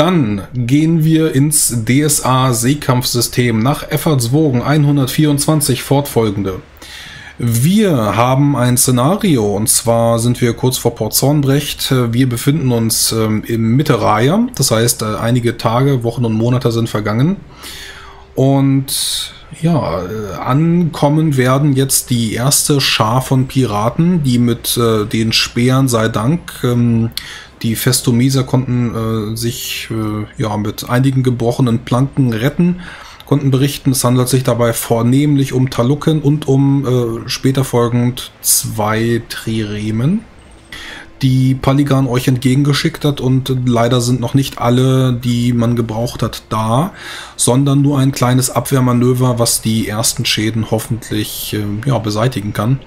Dann gehen wir ins DSA Seekampfsystem nach Effortswogen 124 fortfolgende. Wir haben ein Szenario und zwar sind wir kurz vor Port Zornbrecht. Wir befinden uns ähm, im Mitterreihe, das heißt äh, einige Tage, Wochen und Monate sind vergangen. Und ja, äh, ankommen werden jetzt die erste Schar von Piraten, die mit äh, den Speeren sei Dank ähm, die Festomeser konnten äh, sich äh, ja mit einigen gebrochenen Planken retten, konnten berichten, es handelt sich dabei vornehmlich um Taluken und um äh, später folgend zwei Triremen die Paligan euch entgegengeschickt hat und leider sind noch nicht alle, die man gebraucht hat, da, sondern nur ein kleines Abwehrmanöver, was die ersten Schäden hoffentlich äh, ja, beseitigen kann.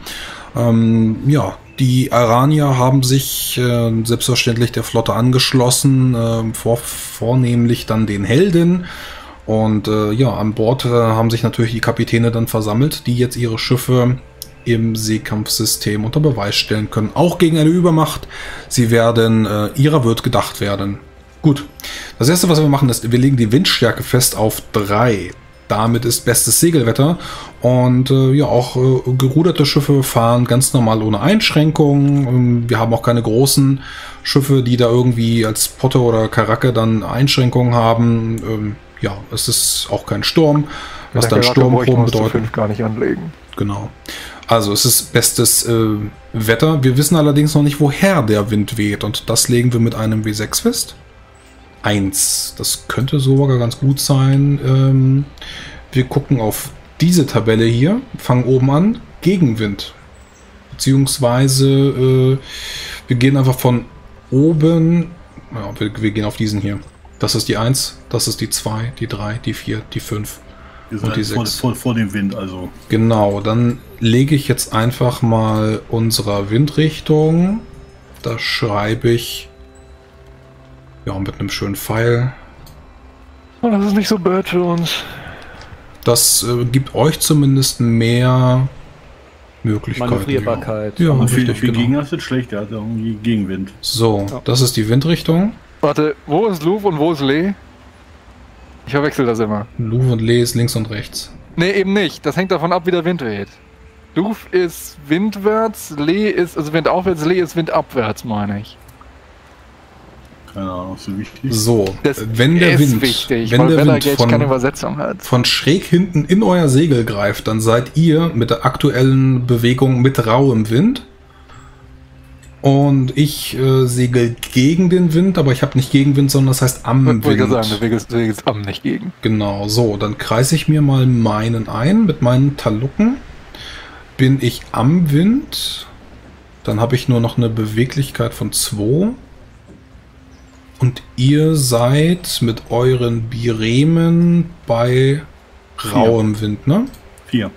Ähm, ja, die Aranier haben sich äh, selbstverständlich der Flotte angeschlossen, äh, vor, vornehmlich dann den Helden. Und äh, ja, an Bord äh, haben sich natürlich die Kapitäne dann versammelt, die jetzt ihre Schiffe im Seekampfsystem unter Beweis stellen können. Auch gegen eine Übermacht. Sie werden, äh, ihrer wird gedacht werden. Gut. Das erste, was wir machen, ist, wir legen die Windstärke fest auf 3. Damit ist bestes Segelwetter. Und äh, ja, auch äh, geruderte Schiffe fahren ganz normal ohne Einschränkungen. Ähm, wir haben auch keine großen Schiffe, die da irgendwie als Potte oder Karacke dann Einschränkungen haben. Ähm, ja, es ist auch kein Sturm. Was dann Sturmproben bedeutet. gar nicht anlegen. Genau. Also es ist bestes äh, Wetter. Wir wissen allerdings noch nicht, woher der Wind weht. Und das legen wir mit einem W6 fest. 1. Das könnte sogar ganz gut sein. Ähm, wir gucken auf diese Tabelle hier. Fangen oben an. Gegenwind. Beziehungsweise äh, wir gehen einfach von oben. Ja, wir, wir gehen auf diesen hier. Das ist die 1, das ist die 2, die 3, die 4, die 5 und die 6. Vor, vor, vor, dem Wind also. Genau, dann lege ich jetzt einfach mal unserer Windrichtung. Da schreibe ich ja mit einem schönen Pfeil. Oh, das ist nicht so blöd für uns. Das äh, gibt euch zumindest mehr Möglichkeiten. Manövrierbarkeit. Ja, und für, für genau. Gegner ist es schlecht, der hat irgendwie Gegenwind. So, ja. das ist die Windrichtung. Warte, wo ist Louvre und wo ist Lee? Ich verwechsel das immer. Louvre und Lee ist links und rechts. Nee, eben nicht. Das hängt davon ab, wie der Wind weht. Louvre ist windwärts, Lee ist, also windaufwärts, Lee ist windabwärts, meine ich. Keine Ahnung, so wichtig. So, das wenn der Wind, wichtig, wenn der Wind von, keine Übersetzung hat. von schräg hinten in euer Segel greift, dann seid ihr mit der aktuellen Bewegung mit rauem Wind. Und ich äh, segel gegen den Wind, aber ich habe nicht Gegenwind, sondern das heißt am Wind. Ich sagen, du segelst am, nicht gegen. Genau, so, dann kreise ich mir mal meinen ein mit meinen Talucken. Bin ich am Wind, dann habe ich nur noch eine Beweglichkeit von 2. Und ihr seid mit euren Biremen bei rauem Wind, ne? 4.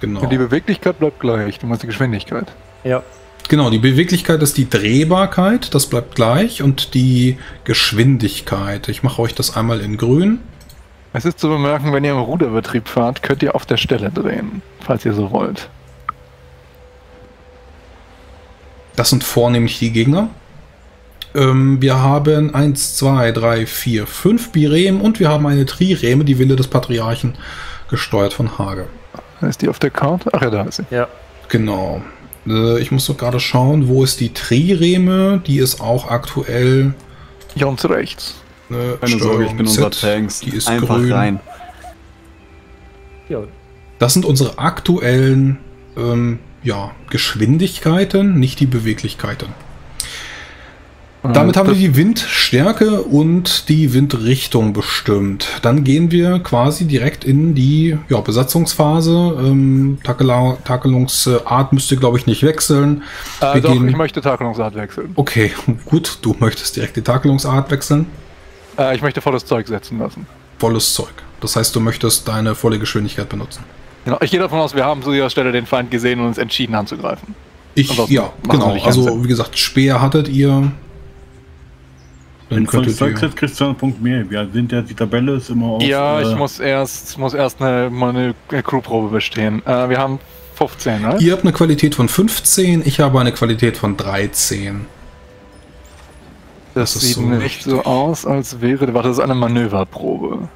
Genau. Und die Beweglichkeit bleibt gleich, du meinst die Geschwindigkeit. Ja. Genau, die Beweglichkeit ist die Drehbarkeit, das bleibt gleich, und die Geschwindigkeit. Ich mache euch das einmal in grün. Es ist zu bemerken, wenn ihr im Ruderbetrieb fahrt, könnt ihr auf der Stelle drehen, falls ihr so wollt. Das sind vornehmlich die Gegner. Ähm, wir haben 1, 2, 3, 4, 5 Birem und wir haben eine Trireme, die Wille des Patriarchen, gesteuert von Hage. Ist die auf der Karte? Ach ja, da ist sie. Ja. Genau. Äh, ich muss doch gerade schauen, wo ist die Trireme? Die ist auch aktuell. Ganz rechts. Äh, Keine Sorge, ich bin unser Tanks. Die ist Einfach grün. rein. Das sind unsere aktuellen ähm, ja, Geschwindigkeiten, nicht die Beweglichkeiten. Damit haben wir die Windstärke und die Windrichtung bestimmt. Dann gehen wir quasi direkt in die ja, Besatzungsphase. Ähm, Takelungsart müsste, glaube ich, nicht wechseln. Äh, doch, gehen... ich möchte Takelungsart wechseln. Okay, gut. Du möchtest direkt die Takelungsart wechseln. Äh, ich möchte volles Zeug setzen lassen. Volles Zeug. Das heißt, du möchtest deine volle Geschwindigkeit benutzen. Genau. Ich gehe davon aus, wir haben zu dieser Stelle den Feind gesehen und uns entschieden anzugreifen. Ich, ja, genau. Also, wie gesagt, Speer hattet ihr. Wenn du volles Zeug setzt, kriegst du einen Punkt mehr. Wir sind ja, die Tabelle ist immer auf. Ja, äh, ich muss erst, muss erst eine, mal eine Crewprobe bestehen. Äh, wir haben 15, ne? Ihr habt eine Qualität von 15, ich habe eine Qualität von 13. Das, das sieht so nicht richtig. so aus, als wäre. Warte, das ist eine Manöverprobe.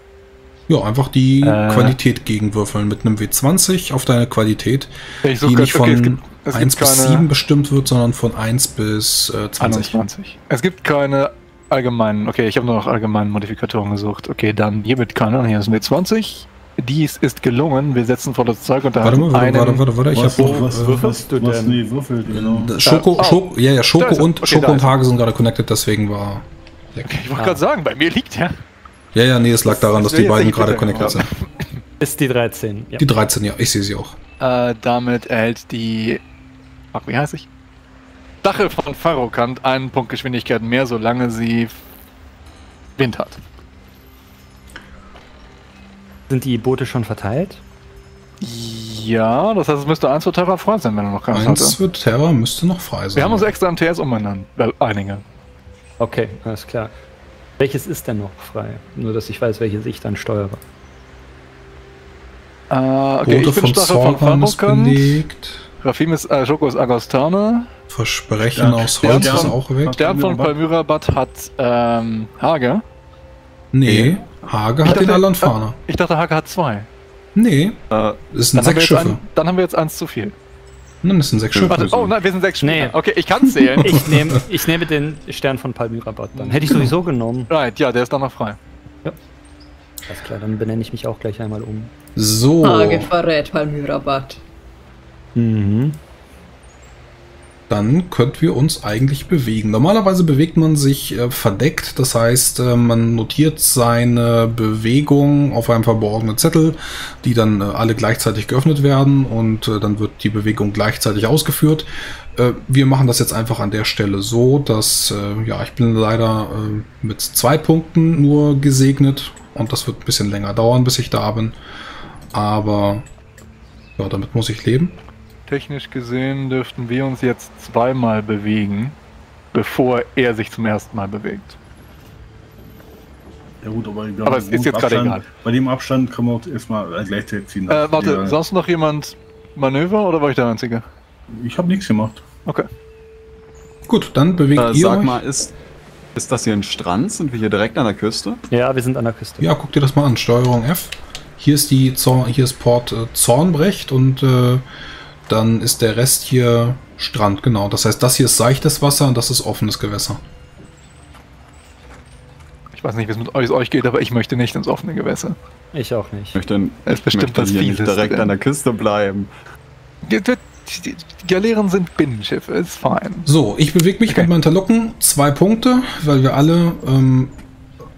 Ja, einfach die äh, Qualität gegenwürfeln mit einem W20 auf deine Qualität, die nicht von okay, es gibt, es 1 bis 7 bestimmt wird, sondern von 1 bis äh, 20. 21. Es gibt keine allgemeinen, okay, ich habe nur noch allgemeinen Modifikatoren gesucht. Okay, dann hier mit keine, hier ist ein W20. Dies ist gelungen. Wir setzen vor das Zeug und da warte mal, warte, einen warte, warte, warte, ich was, hab, was, äh, würfelst du denn? Nee, würfelt, genau. Schoko, äh, Schoko, ja, ja, Schoko und okay, Schoko und Hage sind gerade connected, deswegen war. Okay, ich wollte ah. gerade sagen, bei mir liegt ja. Ja, ja, nee, es lag daran, dass die beiden gerade connected sind. Ist die 13. Ja. Die 13, ja, ich sehe sie auch. Äh, damit erhält die. Ach, wie heißt ich? Stachel von Farokant einen Punkt Geschwindigkeit mehr, solange sie Wind hat. Sind die Boote schon verteilt? Ja, das heißt, es müsste eins für Terra frei sein, wenn er noch keins hatte. Eins für Terra müsste noch frei sein. Wir haben uns extra am TS umbenannt, einige. Okay, alles klar. Welches ist denn noch frei? Nur, dass ich weiß, welches ich dann steuere. Äh, okay, Boote ich bin Stachel von Farokant. Rafim ist, äh, Schoko ist Agostane. Versprechen ja, aus Holz ist auch weg. Stern von Palmyrabat hat ähm, Hage. Nee, Hage ich hat dachte, den Alanfana. Ich dachte, Hage hat zwei. Nee, äh, das sind sechs Schiffe. Ein, dann haben wir jetzt eins zu viel. Nein, das sind sechs Schiffe. Warte, oh nein, wir sind sechs Schiffe. Nee. Okay, ich kann zählen. ich, nehme, ich nehme den Stern von Palmyrabat dann. Hätte ich genau. sowieso genommen. Right, ja, der ist dann noch frei. Ja. Alles klar, dann benenne ich mich auch gleich einmal um. So. Hage verrät Palmyrabat. Mhm. Dann könnten wir uns eigentlich bewegen. Normalerweise bewegt man sich äh, verdeckt, das heißt, äh, man notiert seine Bewegung auf einem verborgenen Zettel, die dann äh, alle gleichzeitig geöffnet werden und äh, dann wird die Bewegung gleichzeitig ausgeführt. Äh, wir machen das jetzt einfach an der Stelle so, dass, äh, ja, ich bin leider mit zwei Punkten nur gesegnet und das wird ein bisschen länger dauern, bis ich da bin. Aber ja, damit muss ich leben. Technisch gesehen dürften wir uns jetzt zweimal bewegen, bevor er sich zum ersten Mal bewegt. Ja gut, aber, aber es ist jetzt gerade egal. Bei dem Abstand können wir auch erstmal gleichzeitig ziehen. Äh, warte, ja. sonst noch jemand Manöver oder war ich der Einzige? Ich habe nichts gemacht. Okay. Gut, dann bewegt äh, ihr Sag euch. mal, ist, ist das hier ein Strand? Sind wir hier direkt an der Küste? Ja, wir sind an der Küste. Ja, guck dir das mal an. Steuerung F. Hier ist die Zorn, hier ist Port äh, Zornbrecht und äh, dann ist der Rest hier Strand, genau. Das heißt, das hier ist seichtes Wasser und das ist offenes Gewässer. Ich weiß nicht, wie es mit euch, euch geht, aber ich möchte nicht ins offene Gewässer. Ich auch nicht. Ich möchte, es bestimmt was Fieses direkt drin. an der Küste bleiben. Die, die, die Galeeren sind Binnenschiffe, ist fein. So, ich bewege mich okay. mit meinen Interlocken. Zwei Punkte, weil wir alle ähm,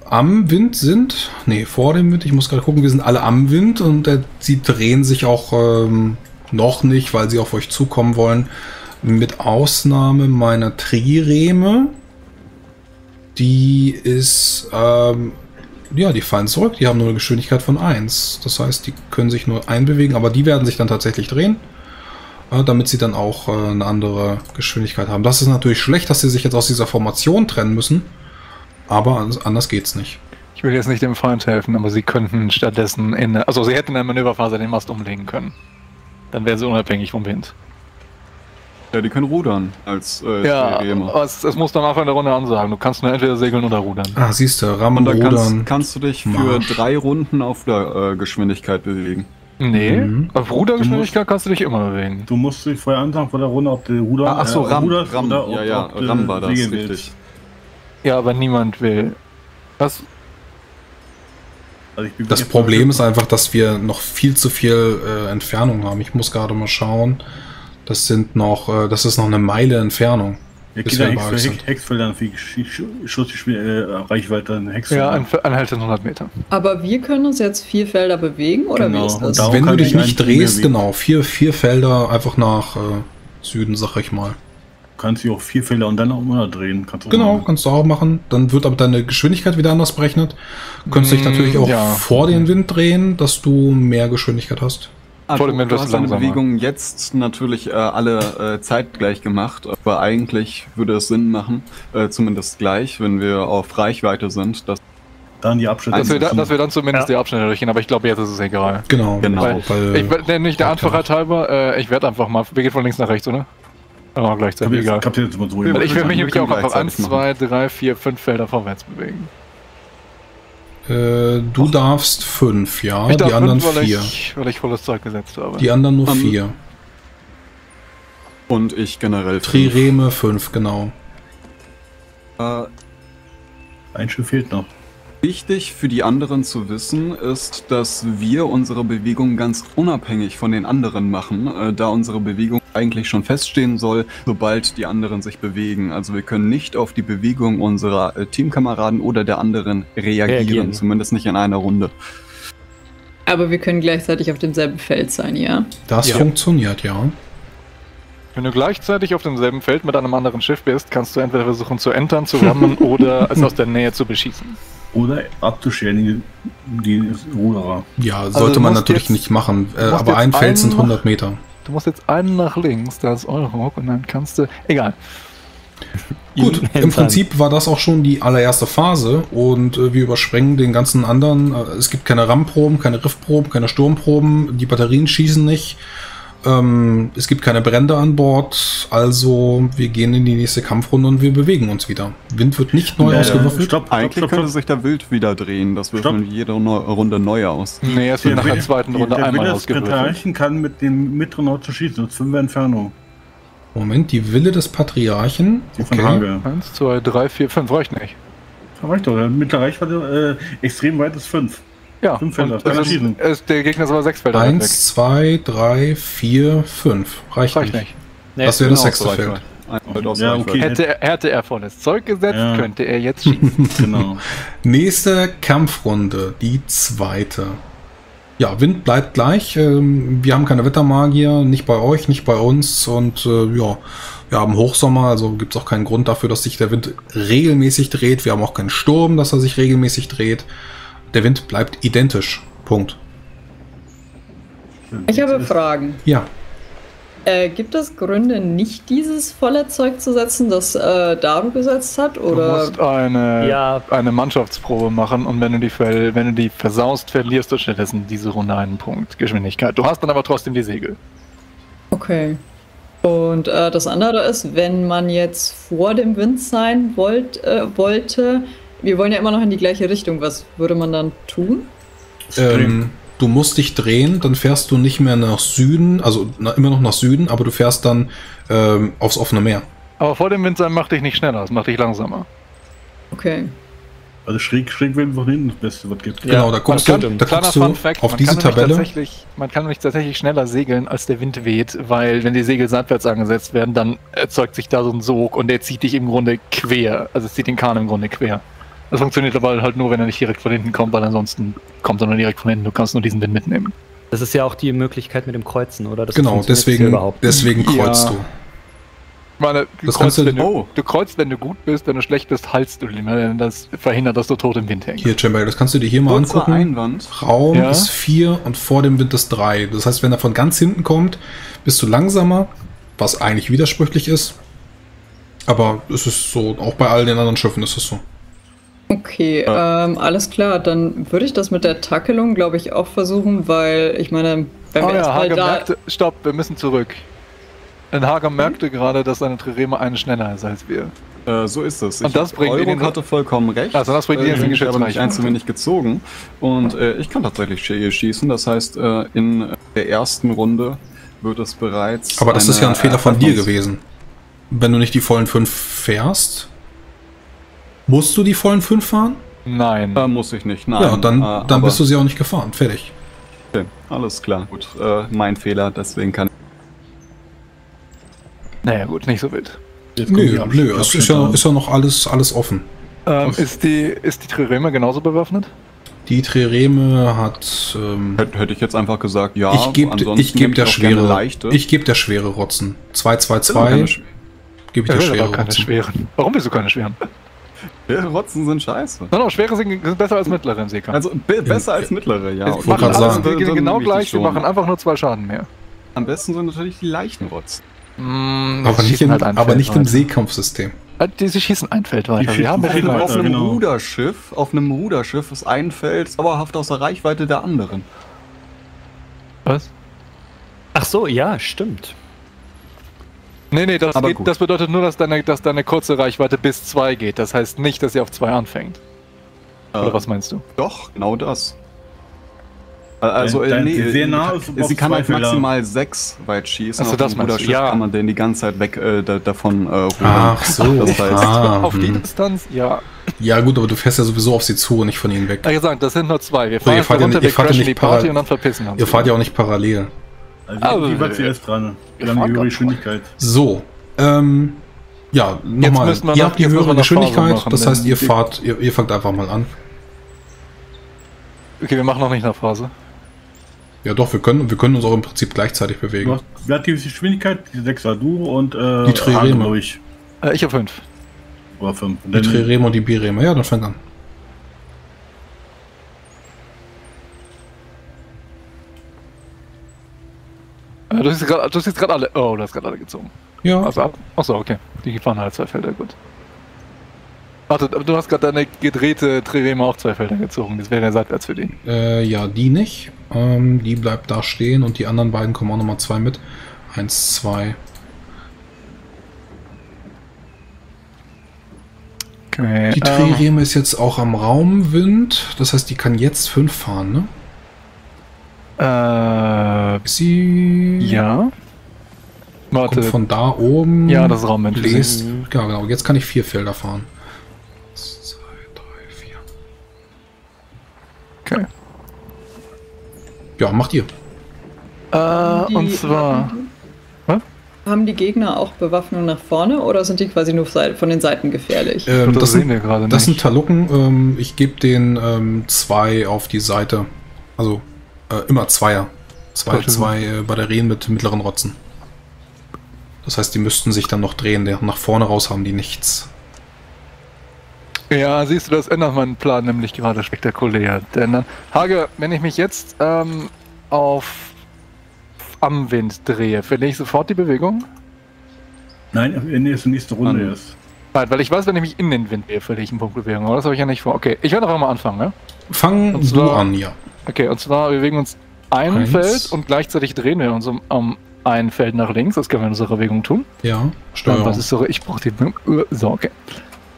am Wind sind. Ne, vor dem Wind. Ich muss gerade gucken, wir sind alle am Wind und äh, sie drehen sich auch ähm, noch nicht, weil sie auf euch zukommen wollen. Mit Ausnahme meiner Trireme. Die ist, ähm, ja, die fallen zurück. Die haben nur eine Geschwindigkeit von 1. Das heißt, die können sich nur einbewegen, aber die werden sich dann tatsächlich drehen. Äh, damit sie dann auch äh, eine andere Geschwindigkeit haben. Das ist natürlich schlecht, dass sie sich jetzt aus dieser Formation trennen müssen. Aber anders geht's nicht. Ich will jetzt nicht dem Feind helfen, aber sie könnten stattdessen in, also sie hätten in der Manöverphase den Mast umlegen können. Dann wären sie unabhängig vom Wind. Ja, die können rudern als äh, Ja, es, es muss dann einfach in der Runde ansagen. Du kannst nur entweder segeln oder rudern. Ah, siehst du, Rammen, Und dann kannst, kannst, du dich Marsch. für drei Runden auf der äh, Geschwindigkeit bewegen. Nee, mhm. auf Rudergeschwindigkeit kannst du dich immer bewegen. Du musst dich vorher ansagen vor der Runde, ob du Ruder ah, Ach so, äh, Ram, Ram, oder ja, ja, ob Ram war das, richtig. Ja, aber niemand will. Was? Also das Problem ist einfach, dass wir noch viel zu viel äh, Entfernung haben. Ich muss gerade mal schauen. Das sind noch, äh, das ist noch eine Meile Entfernung. Ja, bis wir Hex, Hex, Hexfeldern für Schussreichweite Hexfelder. Ja, Anhalt 100 Meter. Aber wir können uns jetzt vier Felder bewegen, oder genau. wie ist das? Wenn du dich nicht drehst, genau, vier, vier Felder einfach nach äh, Süden, sag ich mal kannst du auch vier Felder und dann auch immer drehen. Kannst genau, machen. kannst du auch machen. Dann wird aber deine Geschwindigkeit wieder anders berechnet. Du könntest mm, dich natürlich auch ja. vor den Wind drehen, dass du mehr Geschwindigkeit hast. Also, vor dem Wind du hast deine Bewegungen jetzt natürlich äh, alle äh, zeitgleich gemacht, aber eigentlich würde es Sinn machen, äh, zumindest gleich, wenn wir auf Reichweite sind, dass dann die Abschnitte. Dass wir, da, dass wir dann zumindest ja. die Abschnitte durchgehen, aber ich glaube, jetzt ist es egal. Genau, genau. Weil, weil ich, nicht der Einfachheit halber, äh, ich werde einfach mal. Wir gehen von links nach rechts, oder? Aber gleichzeitig egal. Mal so ich will mich nämlich auch einfach 1, 2, 3, 4, 5 Felder vorwärts bewegen. Äh, du darfst 5, ja. Ich die darf anderen fünf, weil 4. ich, weil ich volles Zeug gesetzt habe. Die anderen nur Ähm, 4. Und ich generell. fünf. Trireme 5, genau. Äh, Ein Schiff fehlt noch. Wichtig für die anderen zu wissen ist, dass wir unsere Bewegung ganz unabhängig von den anderen machen, äh, da unsere Bewegung eigentlich schon feststehen soll, sobald die anderen sich bewegen. Also wir können nicht auf die Bewegung unserer äh, Teamkameraden oder der anderen reagieren, Reagieren. zumindest nicht in einer Runde. Aber wir können gleichzeitig auf demselben Feld sein, ja? Das Ja. funktioniert, ja. Wenn du gleichzeitig auf demselben Feld mit einem anderen Schiff bist, kannst du entweder versuchen zu entern, zu rammen oder es aus der Nähe zu beschießen. Oder abzuscheren, die, die Ruderer. Ja, Also sollte du man natürlich jetzt- nicht machen. Äh, aber ein Feld sind einen 100 Meter. Du musst jetzt einen nach links, da ist Eurock und dann kannst du. Egal. Gut, im. Prinzip war das auch schon die allererste Phase und äh, wir überspringen den ganzen anderen. Äh, es gibt keine RAM-Proben, keine Riffproben, keine Sturmproben, die Batterien schießen nicht. Ähm, es gibt keine Brände an Bord, also wir gehen in die nächste Kampfrunde und wir bewegen uns wieder. Wind wird nicht neu Äh, ausgewürfelt. Stopp, stopp, Eigentlich stopp, könnte stopp. sich der Wild wieder drehen. Das würfeln wir jede Neu- Runde neu aus. Nee, es wird nach der zweiten Runde der einmal Wille des ausgewürfelt. Patriarchen kann mit dem mittleren Ort zu schießen, das ist 5 Entfernung. Moment, die Wille des Patriarchen. Die von Okay. Hage. Eins, zwei, drei, vier, fünf, reicht nicht. Das reicht doch. Der mittlere Reichweite äh, extrem weit ist 5. Ja, Fünf Felder, er es ist, es, der Gegner ist aber sechs Felder. Eins, zwei, drei, vier, fünf. Reicht, Reicht nicht. nicht. Nee, Das wäre das Genau, sechste Feld. Ja, okay. Hätte, er- hätte er volles Zeug gesetzt, Ja. könnte er jetzt schießen. Genau. Nächste Kampfrunde, die zweite. Ja, Wind bleibt gleich. Ähm, Wir haben keine Wettermagier, nicht bei euch, nicht bei uns. Und äh, ja, wir haben Hochsommer, also gibt es auch keinen Grund dafür, dass sich der Wind regelmäßig dreht. Wir haben auch keinen Sturm, dass er sich regelmäßig dreht. Der Wind bleibt identisch. Punkt. Ich habe Fragen. Ja, Äh, gibt es Gründe, nicht dieses volle Zeug zu setzen, das äh, Daru gesetzt hat? Du Oder musst eine, Ja. eine Mannschaftsprobe machen und wenn du, die, wenn du die versaust, verlierst du stattdessen diese Runde einen Punkt Geschwindigkeit. Du hast dann aber trotzdem die Segel. Okay. Und äh, das andere ist, wenn man jetzt vor dem Wind sein wollt, äh, wollte, wir wollen ja immer noch in die gleiche Richtung, was würde man dann tun? ähm, du musst dich drehen, dann fährst du nicht mehr nach Süden, also na, immer noch nach Süden, aber du fährst dann ähm, aufs offene Meer. Aber vor dem Wind sein macht dich nicht schneller, es macht dich langsamer. Okay. Also schräg, schräg werden von hinten das Beste, was gibt. Genau, da guckst du, da guckst du auf diese man kann nämlich Tabelle. Tatsächlich, man kann nämlich tatsächlich schneller segeln, als der Wind weht, weil wenn die Segel seitwärts angesetzt werden, dann erzeugt sich da so ein Sog und der zieht dich im Grunde quer. Also es zieht den Kahn im Grunde quer. Das funktioniert aber halt nur, wenn er nicht direkt von hinten kommt, weil ansonsten kommt er nur direkt von hinten. Du kannst nur diesen Wind mitnehmen. Das ist ja auch die Möglichkeit mit dem Kreuzen, oder? Das Genau, deswegen, deswegen kreuzt Ja. du. Ich meine, du, Das kreuzt, du- wenn du, Oh. du kreuzt, wenn du gut bist, wenn du schlecht bist, haltst du denn das verhindert, dass du tot im Wind hängst. Hier, Chamber, das kannst du dir hier mal Kurzer angucken. Einwand. Raum Ja. ist 4 und vor dem Wind ist 3. Das heißt, wenn er von ganz hinten kommt, bist du langsamer, was eigentlich widersprüchlich ist. Aber es ist so, auch bei all den anderen Schiffen ist es so. Okay, ähm, alles klar. Dann würde ich das mit der Tackelung, glaube ich, auch versuchen, weil ich meine, wenn Oh wir ja, Hager da. merkte, stopp, wir müssen zurück. Denn Hager merkte gerade, dass seine Trireme eine schneller ist als wir. Äh, so ist es. Und das bringt ihn Euro hatte vollkommen recht. Also das bringt ihn in äh, den ich habe mich Geschützreichweite. ein zu wenig gezogen. Und äh, ich kann tatsächlich schießen. Das heißt, äh, in der ersten Runde wird es bereits. Aber das ist ja ein Fehler von dir gewesen. Wenn du nicht die vollen 5 fährst, musst du die vollen 5 fahren? Nein. Äh, muss ich nicht, nein. ja, dann, äh, dann bist du sie auch nicht gefahren. Fertig. Okay, alles klar. Gut, äh, mein Fehler, deswegen kann naja, gut, nicht so wild. Jetzt Nö, nö, es ist ja, ist ja noch alles, alles offen. Ähm, ist, die, ist die Trireme genauso bewaffnet? Die Trireme hat. Ähm, Hätte, hätte ich jetzt einfach gesagt, ja. ich gebe ich geb der schwere. Ich gebe der schwere Rotzen. 222 Keine Sch- gebe ich Ich der schwere keine Rotzen. schweren. Warum willst du keine schweren? Rotzen sind scheiße. Nein, no, schwere sind, besser als mittlere im Seekampf. Also be besser als mittlere, ja. wir machen alles, sagen. wir gehen genau gleich, wir machen einfach nur zwei Schaden mehr. Am besten sind natürlich die leichten Rotzen. Mm, Aber nicht, im, halt aber nicht im. Seekampfsystem. Äh, Die, sie schießen ein Feld weiter. Wir haben weiter. auf einem genau. Ruderschiff, auf einem Ruderschiff ist ein Feld dauerhaft aus der Reichweite der anderen. Was? Ach so, ja, stimmt. Nee, nee, das, geht, das bedeutet nur, dass deine, dass deine kurze Reichweite bis 2 geht. Das heißt nicht, dass sie auf 2 anfängt. Oder Äh, was meinst du? Doch, genau das. Äh, Also, Dein- äh, dein- nee, sehr äh, nah ist sie kann halt maximal sechs weit schießen. So, Auf das meinst du, ja. kann man den die ganze Zeit weg äh, da, davon äh, rudern. Ach so. Das heißt, ah, auf die hm. Distanz? Ja. Ja gut, aber du fährst ja sowieso auf sie zu und nicht von ihnen weg. Wie gesagt, das sind nur zwei. Wir So, fahren ihr jetzt fahrt ja runter, nicht- ihr wir fahrt ja crashen nicht die Party und dann verpissen wir uns. Ihr fahrt ja auch nicht parallel. Also Aber- wie war zuerst dran? Wir haben die höhere Geschwindigkeit. So, ähm, ja, nochmal. müssen wir Ihr habt die höhere Geschwindigkeit, machen, das heißt, ihr fahrt, ihr, ihr fangt einfach mal an. Okay, wir machen noch nicht nach Phase. Ja doch, wir können, wir können uns auch im Prinzip gleichzeitig bewegen. hast, wer hat die Geschwindigkeit? Die 6er du und äh, Die Trireme. glaube ich. Äh, ich habe 5. Oder 5. Die Trireme und die Bireme. Ja, dann fang an. Äh, du siehst gerade alle. Oh, du hast gerade alle gezogen. Ja, Also ab. Achso, okay. Die fahren halt zwei Felder, gut. Warte, aber du hast gerade deine gedrehte Trireme auch zwei Felder gezogen. Das wäre ja seitwärts für die. äh, ja, die nicht. Ähm, die bleibt da stehen und die anderen beiden kommen auch nochmal zwei mit. Eins, zwei. Okay. Die ähm, Trireme ist jetzt auch am Raumwind. Das heißt, die kann jetzt fünf fahren, ne? Äh, sie. ja. Kommt Warte. von da oben. Ja, das ist Raumwind. Bläst. Ja, genau. Jetzt kann ich vier Felder fahren. Eins, zwei, drei, vier. Okay. Ja, macht ihr. Äh, und zwar. Was? Haben die Gegner auch Bewaffnung nach vorne oder sind die quasi nur von den Seiten gefährlich? Ähm, das das, sehen sind, wir gerade das sind nicht. Talucken. Ähm, ich gebe den ähm, zwei auf die Seite. Also äh, immer Zweier. Zwei, zwei äh, Batterien mit mittleren Rotzen. Das heißt, die müssten sich dann noch drehen. Der, nach vorne raus haben die nichts. Ja, siehst du, das ändert meinen Plan nämlich gerade spektakulär. Denn dann, Hage, wenn ich mich jetzt ähm, auf am Wind drehe, verliere ich sofort die Bewegung? Nein, in der nächsten Runde An- erst. Nein, weil ich weiß, wenn ich mich in den Wind drehe, verliere ich einen Punkt Bewegung. Aber das habe ich ja nicht vor. Okay, ich werde einfach mal anfangen, ne? Fang Und du zwar- an, ja. Okay, und zwar, wir bewegen uns ein Eins. Feld und gleichzeitig drehen wir uns um, um ein Feld nach links. Das können wir in unserer Bewegung tun. Ja, Dann, Steuerung. was ist so? Ich brauche die. So, okay.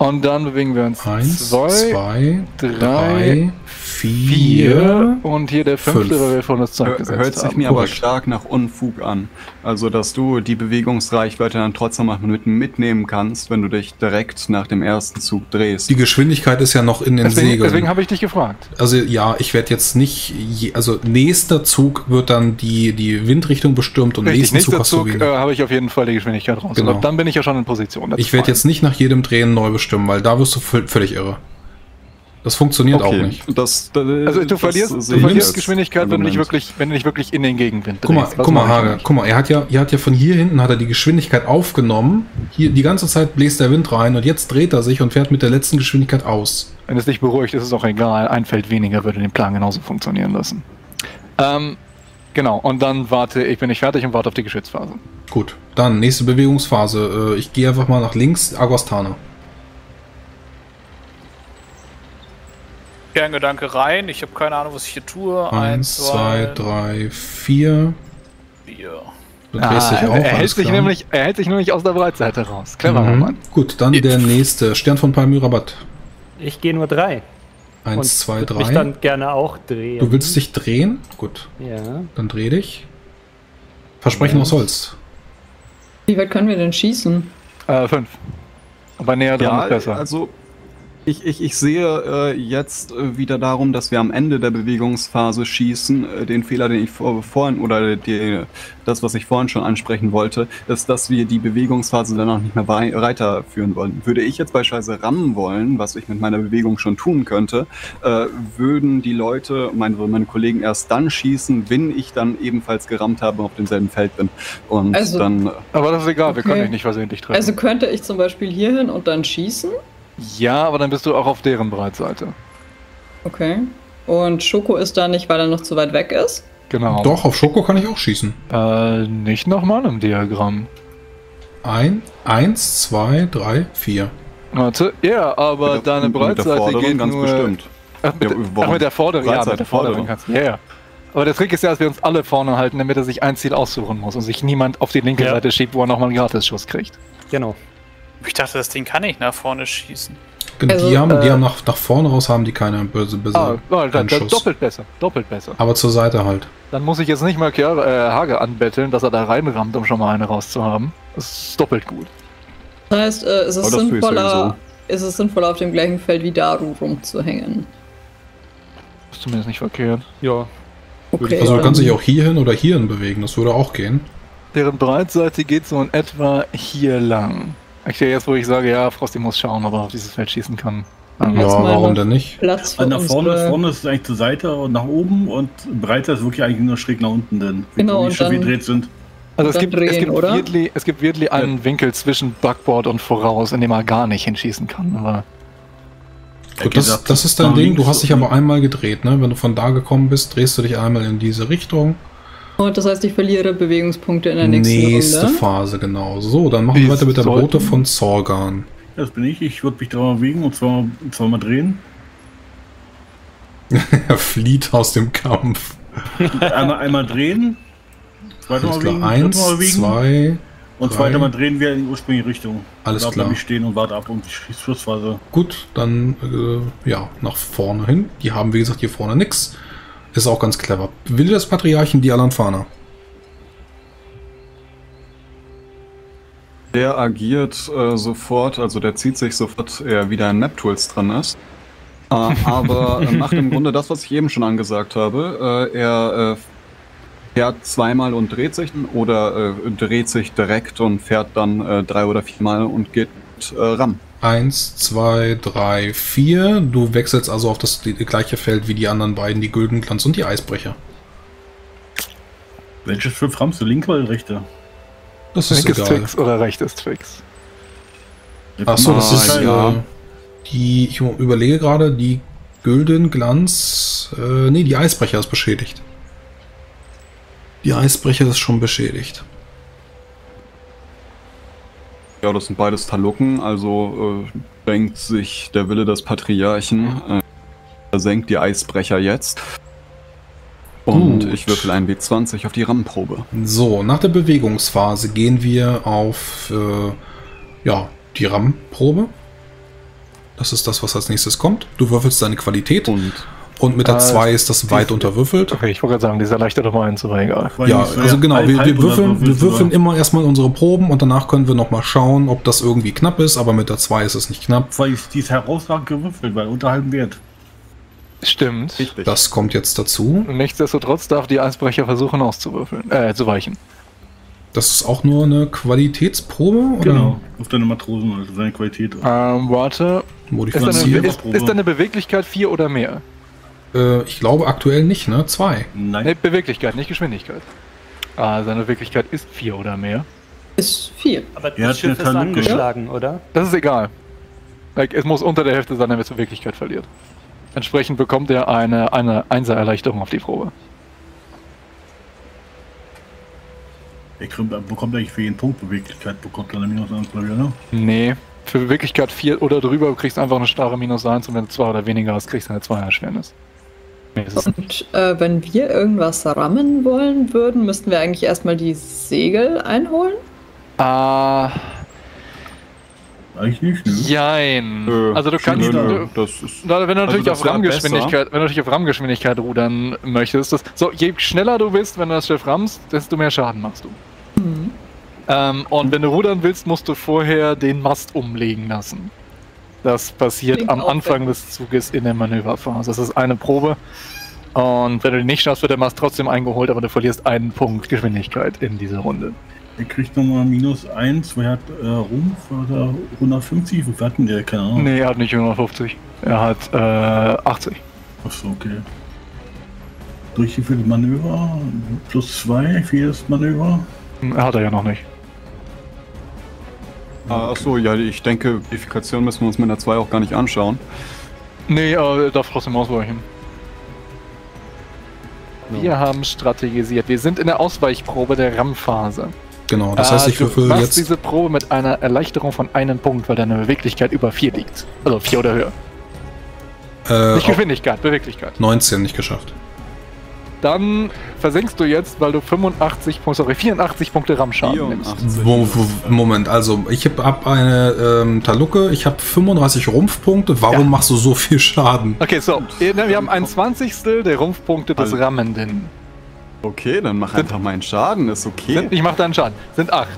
Und dann bewegen wir uns Eins, zwei, zwei, drei, drei, vier und hier der fünfte, fünf. weil wir vorhin das Zeug gesetzt Hört sich haben. mir aber stark nach Unfug an. Also, dass du die Bewegungsreichweite dann trotzdem mit mitnehmen kannst, wenn du dich direkt nach dem ersten Zug drehst. Die Geschwindigkeit ist ja noch in den Deswegen, Segeln. deswegen habe ich dich gefragt. Also ja, ich werde jetzt nicht, je, also nächster Zug wird dann die, die Windrichtung bestimmt und Richtig, nächsten Zug nächster hast du Zug äh, wieder. habe ich auf jeden Fall die Geschwindigkeit raus. Genau. Aber dann bin ich ja schon in Position. Ich werde jetzt nicht nach jedem Drehen neu bestimmen, weil da wirst du völ- völlig irre. Das funktioniert auch nicht. Das, das, Also du das verlierst, du verlierst Geschwindigkeit, wenn du Argument. wirklich, wenn du dich wirklich in den Gegenwind Guck mal, drehst. Guck mal, Hage, nicht? guck mal, er hat ja, er hat ja von hier hinten hat er die Geschwindigkeit aufgenommen. Hier die ganze Zeit bläst der Wind rein und jetzt dreht er sich und fährt mit der letzten Geschwindigkeit aus. Wenn es dich beruhigt, ist es auch egal. Ein Feld weniger würde den Plan genauso funktionieren lassen. Ähm, genau, und dann warte, ich bin nicht fertig und warte auf die Geschützphase. Gut, dann nächste Bewegungsphase. Äh, Ich gehe einfach mal nach links, Agostana. Kein Gedanke rein. Ich habe keine Ahnung, was ich hier tue. Eins, zwei, drei, vier. vier. Du drehst dich Ah, auf. er, hält sich klar. nämlich, er hält sich nur nicht aus der Breitseite raus. Clever, Mhm. Mann. Gut, dann der nächste. Stern von Palmyrabat. Ich gehe nur drei. Eins, zwei, würd mich drei. dann gerne auch drehen. Du willst dich drehen? Gut, Ja. dann dreh dich. Versprechen Ja. aus Holz. Wie weit können wir denn schießen? Äh, fünf. Aber näher dran Ja, ist besser. also ich, ich, ich sehe äh, jetzt äh, wieder darum, dass wir am Ende der Bewegungsphase schießen. Äh, den Fehler, den ich vor, vorhin oder die, das, was ich vorhin schon ansprechen wollte, ist, dass wir die Bewegungsphase dann auch nicht mehr wei- weiterführen wollen. Würde ich jetzt beispielsweise rammen wollen, was ich mit meiner Bewegung schon tun könnte, äh, würden die Leute, meine, meine Kollegen erst dann schießen, wenn ich dann ebenfalls gerammt habe und auf demselben Feld bin. Und Also- dann äh, Aber das ist egal, wir Okay. können dich nicht versehentlich treffen. Also könnte ich zum Beispiel hier hin und dann schießen? Ja, aber dann bist du auch auf deren Breitseite. Okay. Und Schoko ist da nicht, weil er noch zu weit weg ist? Genau. Doch, auf Schoko kann ich auch schießen. Äh, nicht nochmal im Diagramm. Ein, eins, zwei, drei, vier. Warte, ja, aber mit der- deine mit der Breitseite geht ganz nur... bestimmt. Ach, mit, Ja, ach, mit der vorderen, ja, mit der vorderen vordere. kannst du. Ja, ja. Aber der Trick ist ja, dass wir uns alle vorne halten, damit er sich ein Ziel aussuchen muss und sich niemand auf die linke Ja. Seite schiebt, wo er nochmal einen Gratisschuss kriegt. Genau. Ich dachte, das Ding kann nicht nach vorne schießen. Genau, Also, die haben, die äh, haben nach, nach vorne raus haben die keine böse, böse Ah, ah, da, keinen da, Schuss. doppelt besser, doppelt besser. Aber zur Seite halt. Dann muss ich jetzt nicht mal Kiara, äh, Hage anbetteln, dass er da reinrammt, um schon mal eine rauszuhaben. Das ist doppelt gut. Das heißt, äh, ist, es Aber sinnvoller, ist es sinnvoller, auf dem gleichen Feld wie Daru rumzuhängen? Ist zumindest nicht verkehrt. Ja. Okay. Also du dann- kannst dich auch hierhin oder hierhin bewegen, das würde auch gehen. Deren Breitseite geht so in etwa hier lang. Actually, jetzt wo ich sage, ja, Frosty muss schauen, ob er auf dieses Feld schießen kann. Ja, warum denn nicht? Platz für Also nach vorne, unsere- vorne ist es eigentlich zur Seite und nach oben und breiter ist wirklich eigentlich nur schräg nach unten, denn Genau, wie schon dann- gedreht sind. Also es dann gibt, es drehen, gibt oder? weirdly, es gibt weirdly einen Winkel zwischen Backboard und voraus, in dem er gar nicht hinschießen kann. Aber Gut, das, das ist dein Ding. Du hast dich aber einmal gedreht, ne? Wenn du von da gekommen bist, drehst du dich einmal in diese Richtung. Und das heißt, ich verliere Bewegungspunkte in der nächsten Nächste Runde. Phase, genau. So, dann machen wir weiter mit der Rote von Zorgan. Das bin ich. Ich würde mich da bewegen und zwar zweimal drehen. Er flieht aus dem Kampf. Einmal, einmal drehen. Zweites Alles Mal klar. bewegen. Eins, Mal bewegen. zwei. Und drei. zweite Mal drehen wir in die ursprüngliche Richtung. Alles da klar. ich stehen und warte ab und die Sch- Schlussphase. Gut, dann äh, ja, nach vorne hin. Die haben, wie gesagt, hier vorne nix. Ist auch ganz clever. Wille des Patriarchen, die Alanfana. Der agiert äh, sofort, also der zieht sich sofort, er wieder in Map-Tools dran ist. Äh, aber äh, macht im Grunde das, was ich eben schon angesagt habe. Äh, er äh, fährt zweimal und dreht sich oder äh, dreht sich direkt und fährt dann drei oder viermal und geht äh, ran. Eins, zwei, drei, vier. Du wechselst also auf das gleiche Feld wie die anderen beiden, die Güldenglanz und die Eisbrecher. Welches Schiff rammst du? Linke oder rechte? Das ist links ist egal. fix oder rechts ist fix. Achso, das ist ja. die, ich überlege gerade, die Güldenglanz, äh, nee, die Eisbrecher ist beschädigt. Die Eisbrecher ist schon beschädigt. Ja, das sind beides Talucken, also äh, denkt sich der Wille des Patriarchen, äh, er senkt die Eisbrecher jetzt. Und Gut. ich würfel ein W20 auf die RAM-Probe. So, nach der Bewegungsphase gehen wir auf äh, ja, die RAM-Probe. Das ist das, was als nächstes kommt. Du würfelst deine Qualität und, Und mit der Äh, 2 ist das weit die- unterwürfelt. Okay, ich wollte gerade sagen, dieser leichte Nummer 1, aber egal. Weil Ja, also genau, halb, wir, wir würfeln, wir würfeln immer erstmal unsere Proben und danach können wir nochmal schauen, ob das irgendwie knapp ist, aber mit der 2 ist es nicht knapp. Weil die ist herausragend gewürfelt, weil unter halbem Wert. Stimmt. richtig. Das kommt jetzt dazu. Nichtsdestotrotz darf die Eisbrecher versuchen auszuwürfeln, äh, zu weichen. Das ist auch nur eine Qualitätsprobe oder Genau. Auf deine Matrosen, also seine Qualität. Ähm, warte. Ist deine, modifiziert? ist, ist deine Beweglichkeit 4 oder mehr? Äh, ich glaube aktuell nicht, ne? 2. Nein. Ne, Beweglichkeit, nicht Geschwindigkeit. Ah, seine Beweglichkeit ist 4 oder mehr. Ist viel. Aber Er hat das Schiff ist angeschlagen, oder? Das ist egal. Like, es muss unter der Hälfte sein, damit es Beweglichkeit verliert. Entsprechend bekommt er eine, eine Einser-Erleichterung auf die Probe. Er bekommt eigentlich für jeden Punkt Beweglichkeit, bekommt er eine Minus 1, glaube ich, ne? Nee. Für Beweglichkeit 4 oder drüber kriegst du einfach eine starre Minus 1 und wenn du 2 oder weniger hast, kriegst du eine 2 Erschwernis. Und äh, wenn wir irgendwas rammen wollen würden, müssten wir eigentlich erstmal die Segel einholen. Ah, Eigentlich nicht, ne? jein. Äh, also du kannst, nö, nö, du, das ist Na, wenn du natürlich auf wär RAM-Geschwindigkeit, wenn du natürlich auf RAM-Geschwindigkeit rudern möchtest, das, so je schneller du bist, wenn du das Schiff rammst, desto mehr Schaden machst du. Ähm, und wenn du rudern willst, musst du vorher den Mast umlegen lassen. Das passiert Klingt am Anfang des Zuges in der Manöverphase. Das ist eine Probe. Und wenn du die nicht schaffst, wird der Mast trotzdem eingeholt, aber du verlierst einen Punkt Geschwindigkeit in dieser Runde. Er kriegt nochmal minus 1, weil er hat äh, Rumpf oder 150, wie viel hat denn der? Keine Ahnung. Nee, er hat nicht 150. Er hat äh, 80. Achso, okay. Durchgeführte Manöver plus 2 für jedes Manöver. Hat er ja noch nicht. Ah, Achso, ja, ich denke, Verifikation müssen wir uns mit der 2 auch gar nicht anschauen. Nee, aber er darf trotzdem ausweichen. Wir haben strategisiert. Wir sind in der Ausweichprobe der RAM-Phase. Genau, das heißt, Äh, ich du würfel machst jetzt. diese Probe mit einer Erleichterung von einem Punkt, weil deine Beweglichkeit über 4 liegt. Also 4 oder höher. Äh, Nicht Geschwindigkeit, Beweglichkeit. 19 nicht geschafft. Dann versenkst du jetzt, weil du 85, Punkte- sorry, 84 Punkte Rammschaden nimmst. 84. Wo, wo, Moment, also ich habe hab eine ähm, Talucke, ich habe 35 Rumpfpunkte. Warum Ja. machst du so viel Schaden? Okay, so, wir haben ein Zwanzigstel der Rumpfpunkte des Also- Rammenden. Okay, dann mach einfach meinen Schaden, ist okay. Sind, ich mach deinen Schaden. Sind 8.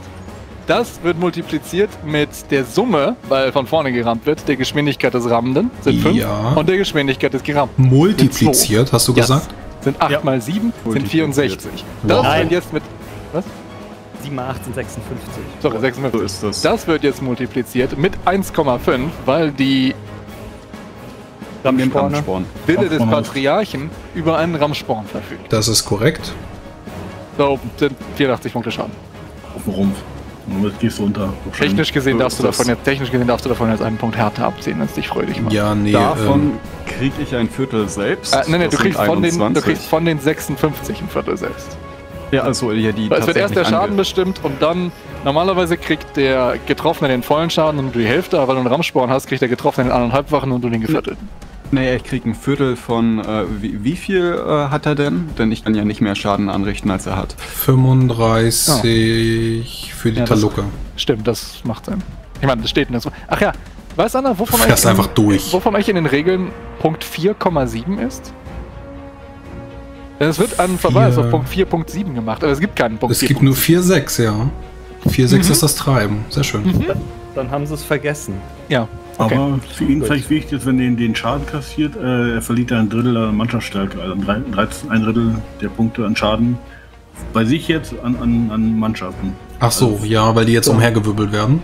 Das wird multipliziert mit der Summe, weil von vorne gerammt wird, der Geschwindigkeit des Rammenden sind 5 Ja. und der Geschwindigkeit des Gerammten. Multipliziert, hast du Yes. gesagt? Sind 8 Ja. mal 7, sind Multipliziert. 64. Das Nein. wird jetzt mit. Was? 7 mal 18, 56. Sorry, So 56. ist das. Das wird jetzt multipliziert mit 1,5, weil die Den Rammsporne. Rammsporn. Wille des Rammsporn. Patriarchen über einen Rammsporn verfügt. Das ist korrekt. So sind 84 Punkte Schaden. Auf dem Rumpf. Und jetzt gehst du unter. Technisch gesehen So darfst du davon jetzt, technisch gesehen darfst du davon jetzt einen Punkt Härte abziehen, wenn es dich fröhlich macht. Ja, nee. Davon Ähm, kriege ich ein Viertel selbst. Äh, nein, nein, du kriegst, von den, du 21. kriegst von den 56 ein Viertel selbst. Ja, also ja, die es wird erst der Schaden bestimmt und dann normalerweise kriegt der Getroffene den vollen Schaden und du die Hälfte, aber weil du einen Rammsporn hast, kriegt der Getroffene den anderthalbfachen und du den geviertelten. Naja, ich krieg ein Viertel von. Äh, wie, wie viel äh, hat er denn? Denn ich kann ja nicht mehr Schaden anrichten, als er hat. 35 für die Ja, Talucke. Stimmt, das macht Sinn. Ich meine, das steht in der so. Ach ja, weiß einer, wovon fährst in- einfach durch. Wovon euch in den Regeln Punkt 4,7 ist? Denn es wird ein Verweis auf Punkt 4.7 gemacht, aber es gibt keinen Punkt Es gibt nur 4,6, ja. 4,6 ist das Treiben. Sehr schön. Dann haben sie es vergessen. Ja. Okay. Aber für ihn Gut. vielleicht wichtig ist, wenn er den Schaden kassiert, äh, er verliert ein Drittel der Mannschaftsstärke, also ein Drei- 13, ein Drittel der Punkte an Schaden. Bei sich jetzt an, an, an Mannschaften. Ach so, ja, weil die jetzt umhergewirbelt werden.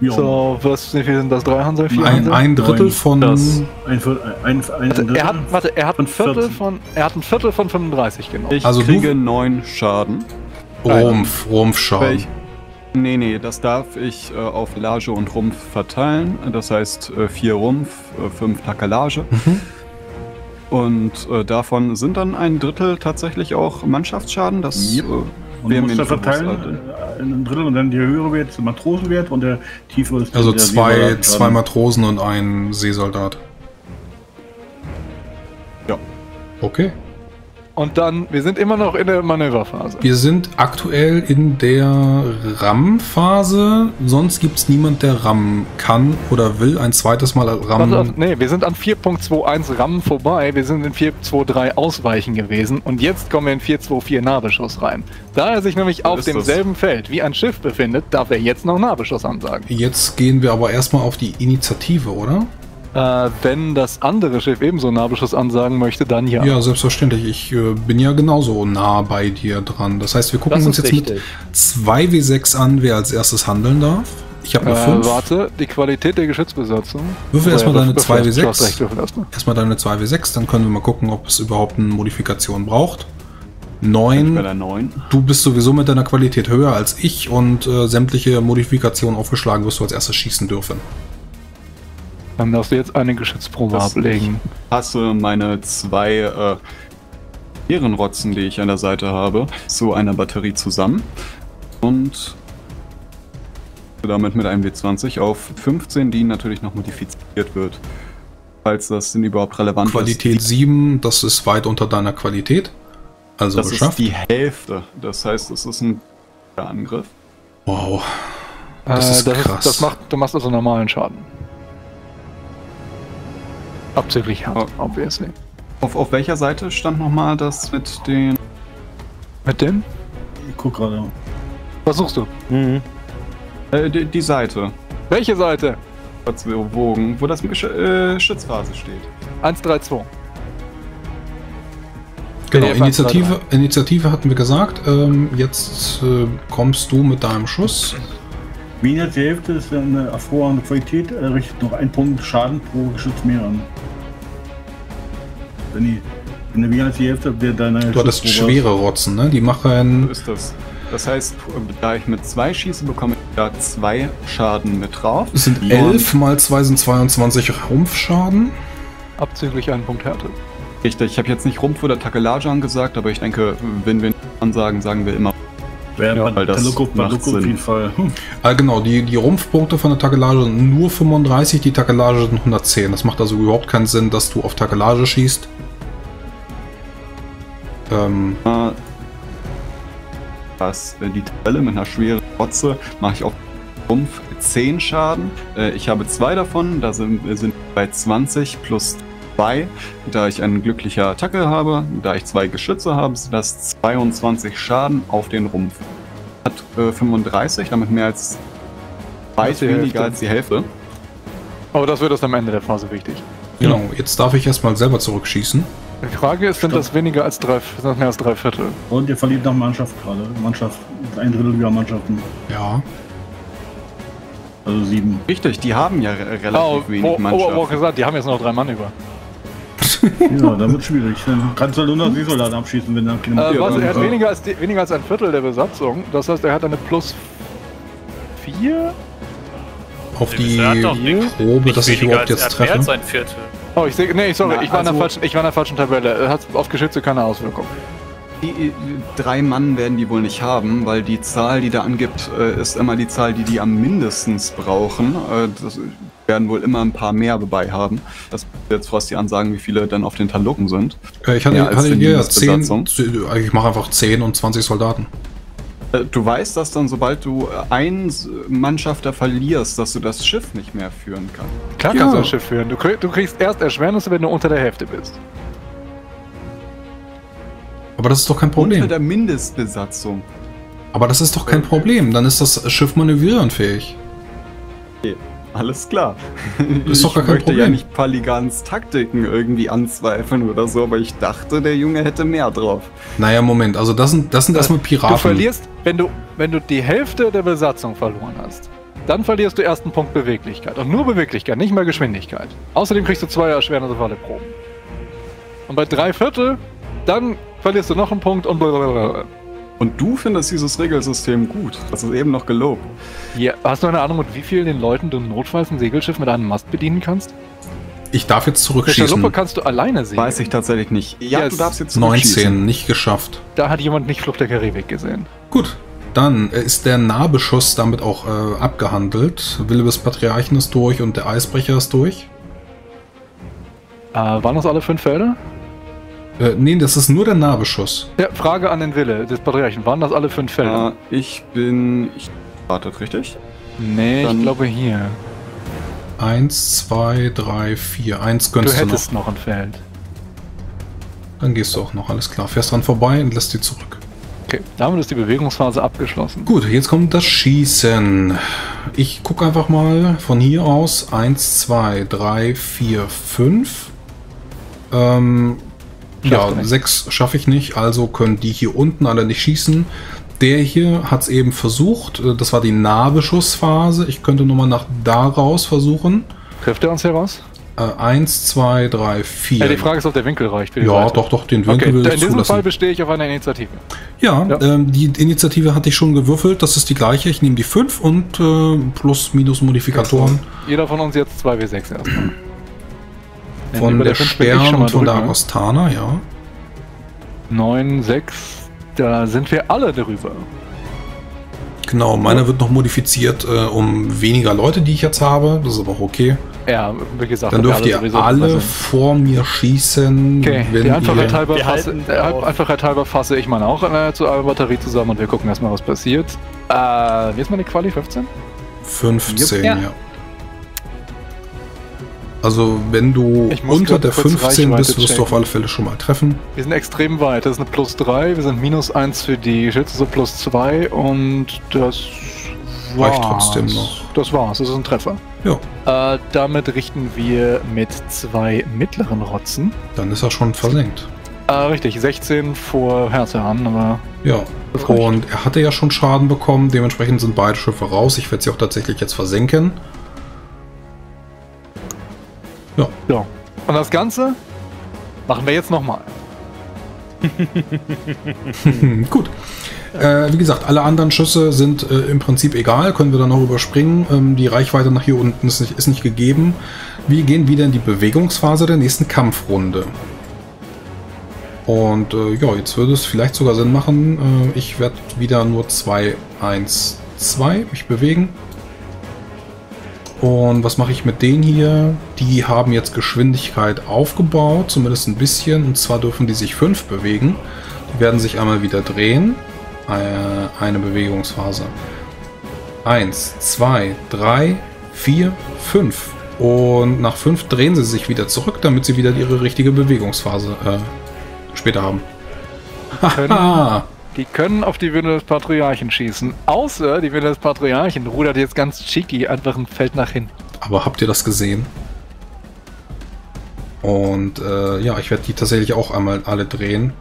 Ja, So, was, wie viel sind das? Drei Hansel? Vier Ein, ein Drittel Neun. von. das ein, ein, ein, Also, Drittel. er hat, warte, er hat ein Viertel 14. von, er hat ein Viertel von 35 genommen. Ich Also kriege neun Schaden. Rumpf, Rumpfschaden. Nee, nee, das darf ich äh, auf Lage und Rumpf verteilen. Das heißt, äh, vier Rumpf, äh, fünf Takelage. Mhm. Und äh, davon sind dann ein Drittel tatsächlich auch Mannschaftsschaden. Das Yep. äh, wäre mir nicht verteilen, ein Drittel und dann der höhere Wert ist der Matrosenwert und der tiefere ist Also der zwei, zwei Matrosen und ein Seesoldat. Ja. Okay. Und dann, wir sind immer noch in der Manöverphase. Wir sind aktuell in der RAM-Phase. Sonst gibt es niemand, der RAM kann oder will ein zweites Mal RAM. Warte, nee, wir sind an 4.21 RAM vorbei, wir sind in 4.23 Ausweichen gewesen und jetzt kommen wir in 4.24 Nahbeschuss rein. Da er sich nämlich auf ist das. demselben Feld wie ein Schiff befindet, darf er jetzt noch Nahbeschuss ansagen. Jetzt gehen wir aber erstmal auf die Initiative, oder? Äh, wenn das andere Schiff ebenso Nahbeschuss ansagen möchte, dann ja. Ja, selbstverständlich. Ich äh, bin ja genauso nah bei dir dran. Das heißt, wir gucken uns jetzt mit richtig. 2W6 an, wer als erstes handeln darf. Ich habe eine Äh, 5. warte, die Qualität der Geschützbesatzung. Würfel erstmal Äh, deine würfel erst- 2W6. du hast recht, würfel erst mal. Erstmal deine 2W6, dann können wir mal gucken, ob es überhaupt eine Modifikation braucht. Ich bin 9. bei der neun. Du bist sowieso mit deiner Qualität höher als ich und äh, sämtliche Modifikationen aufgeschlagen wirst du als erstes schießen dürfen. Dann darfst du jetzt eine Geschützprobe Das ablegen. passe meine zwei äh, Ehrenrotzen, die ich an der Seite habe, zu einer Batterie zusammen. Und damit mit einem W20 auf 15, die natürlich noch modifiziert wird. Falls das denn überhaupt relevant Qualität 7, das ist weit unter deiner Qualität. Also ist. Das geschafft. ist die Hälfte. Das heißt, es ist ein Angriff. wow. Das ist krass. das macht, du machst also normalen Schaden. Abzüglich hart, Oh. obviously. Auf, auf welcher Seite stand nochmal das mit den... Mit dem? Ich guck gerade. Was suchst du? Mhm. Äh, die, die Seite. Welche Seite? Wogen, wo das mit Gesch äh, Schützphase steht. 132. Genau, Initiative, Initiative hatten wir gesagt. Ähm, jetzt äh, kommst du mit deinem Schuss. Weniger als die Hälfte ist eine hervorragende Qualität, er richtet noch einen Punkt Schaden pro Geschütz mehr an. Wenn die, wenn du weniger als die Hälfte der deiner Du hattest schwere Rotzen, ne? Die So machen. ist das. Das heißt, da ich mit zwei schieße, bekomme ich da zwei Schaden mit drauf. Es sind Ja. 11 mal 2 sind 22 Rumpfschaden. Abzüglich einen Punkt Härte. Richtig, ich habe jetzt nicht Rumpf oder Takelage angesagt, aber ich denke, wenn wir ansagen, sagen wir immer. Ja, ja, weil das Taluko, macht Taluko auf Sinn. jeden Fall. Hm. Ah, genau, die, die Rumpfpunkte von der Takelage sind nur 35, die Takelage sind 110. Das macht also überhaupt keinen Sinn, dass du auf Takelage schießt. Ähm, Äh, Das, äh, die Tabelle mit einer schweren Rotze mache ich auf Rumpf 10 Schaden. Äh, Ich habe zwei davon, da sind, wir sind bei 20 plus 2. Da ich ein glücklicher Attacke habe, da ich zwei Geschütze habe, sind das 22 Schaden auf den Rumpf. Hat äh, 35, damit mehr als weit weniger Hälfte. als die Hälfte. Aber das wird erst am Ende der Phase wichtig. genau, jetzt darf ich erstmal selber zurückschießen. Die Frage ist, sind das weniger als drei, sind das mehr als drei Viertel? Und ihr verliert noch Mannschaft gerade. Mannschaft, ein Drittel ihrer Mannschaften. Ja. Also sieben. Richtig, die haben ja re- relativ Oh, wenig oh, oh, Mannschaft. oh, gesagt, die haben jetzt noch drei Mann über. Ja, dann wird schwierig. Dann kannst du halt nur noch Seesoldaten abschießen, wenn dann keine Äh, was, er hat weniger als, die, weniger als ein Viertel der Besatzung. Das heißt, er hat eine plus vier. Auf die Probe, dass ich überhaupt jetzt er hat mehr als treffe. ein Viertel. Oh, ich sehe. Nee, sorry, Na, ich, war in der also- falschen, ich war in der falschen Tabelle. Hat auf Geschütze keine Auswirkung. Die äh, drei Mann werden die wohl nicht haben, weil die Zahl, die da angibt, äh, ist immer die Zahl, die die am mindestens brauchen. Äh, Das werden wohl immer ein paar mehr dabei haben. Das wird jetzt Frosty ansagen, wie viele dann auf den Talucken sind. Äh, ich hatte, Ja, hatte die ja, ja 10, Mindestbesatzung. ich mache einfach 10 und 20 Soldaten. Äh, Du weißt, dass dann, sobald du äh, einen Mannschafter verlierst, dass du das Schiff nicht mehr führen kannst. Klar Ja. kannst du das Schiff führen. Du, krieg, du kriegst erst Erschwernisse, wenn du unter der Hälfte bist. Aber das ist doch kein Unter Problem. der Mindestbesatzung. Aber das ist doch kein Problem. Dann ist das Schiff manövrierenfähig. Alles klar. Ist doch gar kein ich möchte ja Problem. nicht Paligans Taktiken irgendwie anzweifeln oder so, aber ich dachte, der Junge hätte mehr drauf. Naja, Moment. Also das sind, das sind erstmal Piraten. Du verlierst, wenn du, wenn du die Hälfte der Besatzung verloren hast, dann verlierst du ersten Punkt Beweglichkeit. Und nur Beweglichkeit, nicht mal Geschwindigkeit. Außerdem kriegst du zwei Erschwernisse für alle Proben. Und bei drei Viertel, dann verlierst du noch einen Punkt und blablabla. Und du findest dieses Regelsystem gut. Das ist eben noch gelobt. Ja, hast du eine Ahnung, mit wie vielen Leuten du notfalls ein Segelschiff mit einem Mast bedienen kannst? Ich darf jetzt Der zurückschießen. Schaluppe kannst du alleine segeln. Weiß ich tatsächlich nicht. Ja, Ja, du darfst jetzt zurückschießen. 19, nicht geschafft. Da hat jemand nicht Flucht der Karibik gesehen. Gut. Dann äh, ist der Nahbeschuss damit auch äh, abgehandelt. Wille des Patriarchen ist durch und der Eisbrecher ist durch. Äh, waren das alle fünf Felder? Äh, nee, das ist nur der Nahbeschuss. Ja, Frage an den Wille des Patriarchen. Waren das alle fünf Felder? Äh, ich bin. Ich wartet richtig? nee, ich dann- glaube hier. Eins, zwei, drei, vier. Eins Du gönnst du, noch. hättest noch ein Feld. Dann gehst du auch noch, alles klar. Fährst dran vorbei und lässt die zurück. Okay, damit ist die Bewegungsphase abgeschlossen. Gut, jetzt kommt das Schießen. Ich gucke einfach mal von hier aus. Eins, zwei, drei, vier, fünf. Ähm, ja, sechs schaffe ich nicht, also können die hier unten alle nicht schießen. Der hier hat es eben versucht. äh, Das war die Nahbeschussphase. Ich könnte nochmal nach da raus versuchen. Trifft er uns heraus? Äh, eins, zwei, drei, vier. Ja, die Frage ist, ob der Winkel reicht ja, Seite. doch, doch, den Winkel Okay, will in ich diesem Fall zulassen. bestehe ich auf einer Initiative. Ja, Ja. Ähm, die Initiative hatte ich schon gewürfelt. Das ist die gleiche. Ich nehme die 5 und äh, plus minus Modifikatoren Jeder von uns jetzt 2W6 erstmal. Von der Stern und von der. Agostana, ja. 9, 6, da sind wir alle drüber. Genau, meiner wird noch modifiziert äh, um weniger Leute, die ich jetzt habe. Das ist aber auch okay. Ja, wie gesagt, Dann dürft ihr alle vor mir schießen. Okay, wenn die Einfachheit ihr, halber, Wir fasse, äh, auf. Einfachheit halber fasse ich meine auch äh, zu einer Batterie zusammen und wir gucken erstmal, was passiert. Äh, wie ist meine Quali? 15? 15, Ja. ja. Also, wenn du unter der kurz 15 bist, wirst du auf checken. alle Fälle schon mal treffen. Wir sind extrem weit. Das ist eine plus 3, wir sind minus 1 für die Geschütze, so plus 2 und das war's. Reicht trotzdem noch. Das war's, das ist ein Treffer. Ja, Äh, damit richten wir mit zwei mittleren Rotzen. dann ist er schon versenkt. Äh, richtig, 16 vor Herze an, aber Ja, und er hatte ja schon Schaden bekommen, dementsprechend sind beide Schiffe raus. Ich werde sie auch tatsächlich jetzt versenken. Ja. Und das Ganze machen wir jetzt nochmal. Hm, gut. Äh, wie gesagt, alle anderen Schüsse sind äh, im Prinzip egal, können wir dann noch überspringen. Ähm, die Reichweite nach hier unten ist nicht, ist nicht gegeben. Wir gehen wieder in die Bewegungsphase der nächsten Kampfrunde. Und äh, ja, jetzt würde es vielleicht sogar Sinn machen. Äh, ich werde wieder nur 2, 1, 2 mich bewegen. Und was mache ich mit denen hier? Die haben jetzt Geschwindigkeit aufgebaut, zumindest ein bisschen. Und zwar dürfen die sich 5 bewegen. Die werden sich einmal wieder drehen. Äh, Eine Bewegungsphase. Eins, zwei, drei, vier, fünf. Und nach fünf drehen sie sich wieder zurück, damit sie wieder ihre richtige Bewegungsphase äh, später haben. Haha! Die können auf die Winde des Patriarchen schießen. Außer die Winde des Patriarchen rudert jetzt ganz cheeky einfach ein Feld nach hinten. Aber habt ihr das gesehen? Und äh, ja, ich werde die tatsächlich auch einmal alle drehen.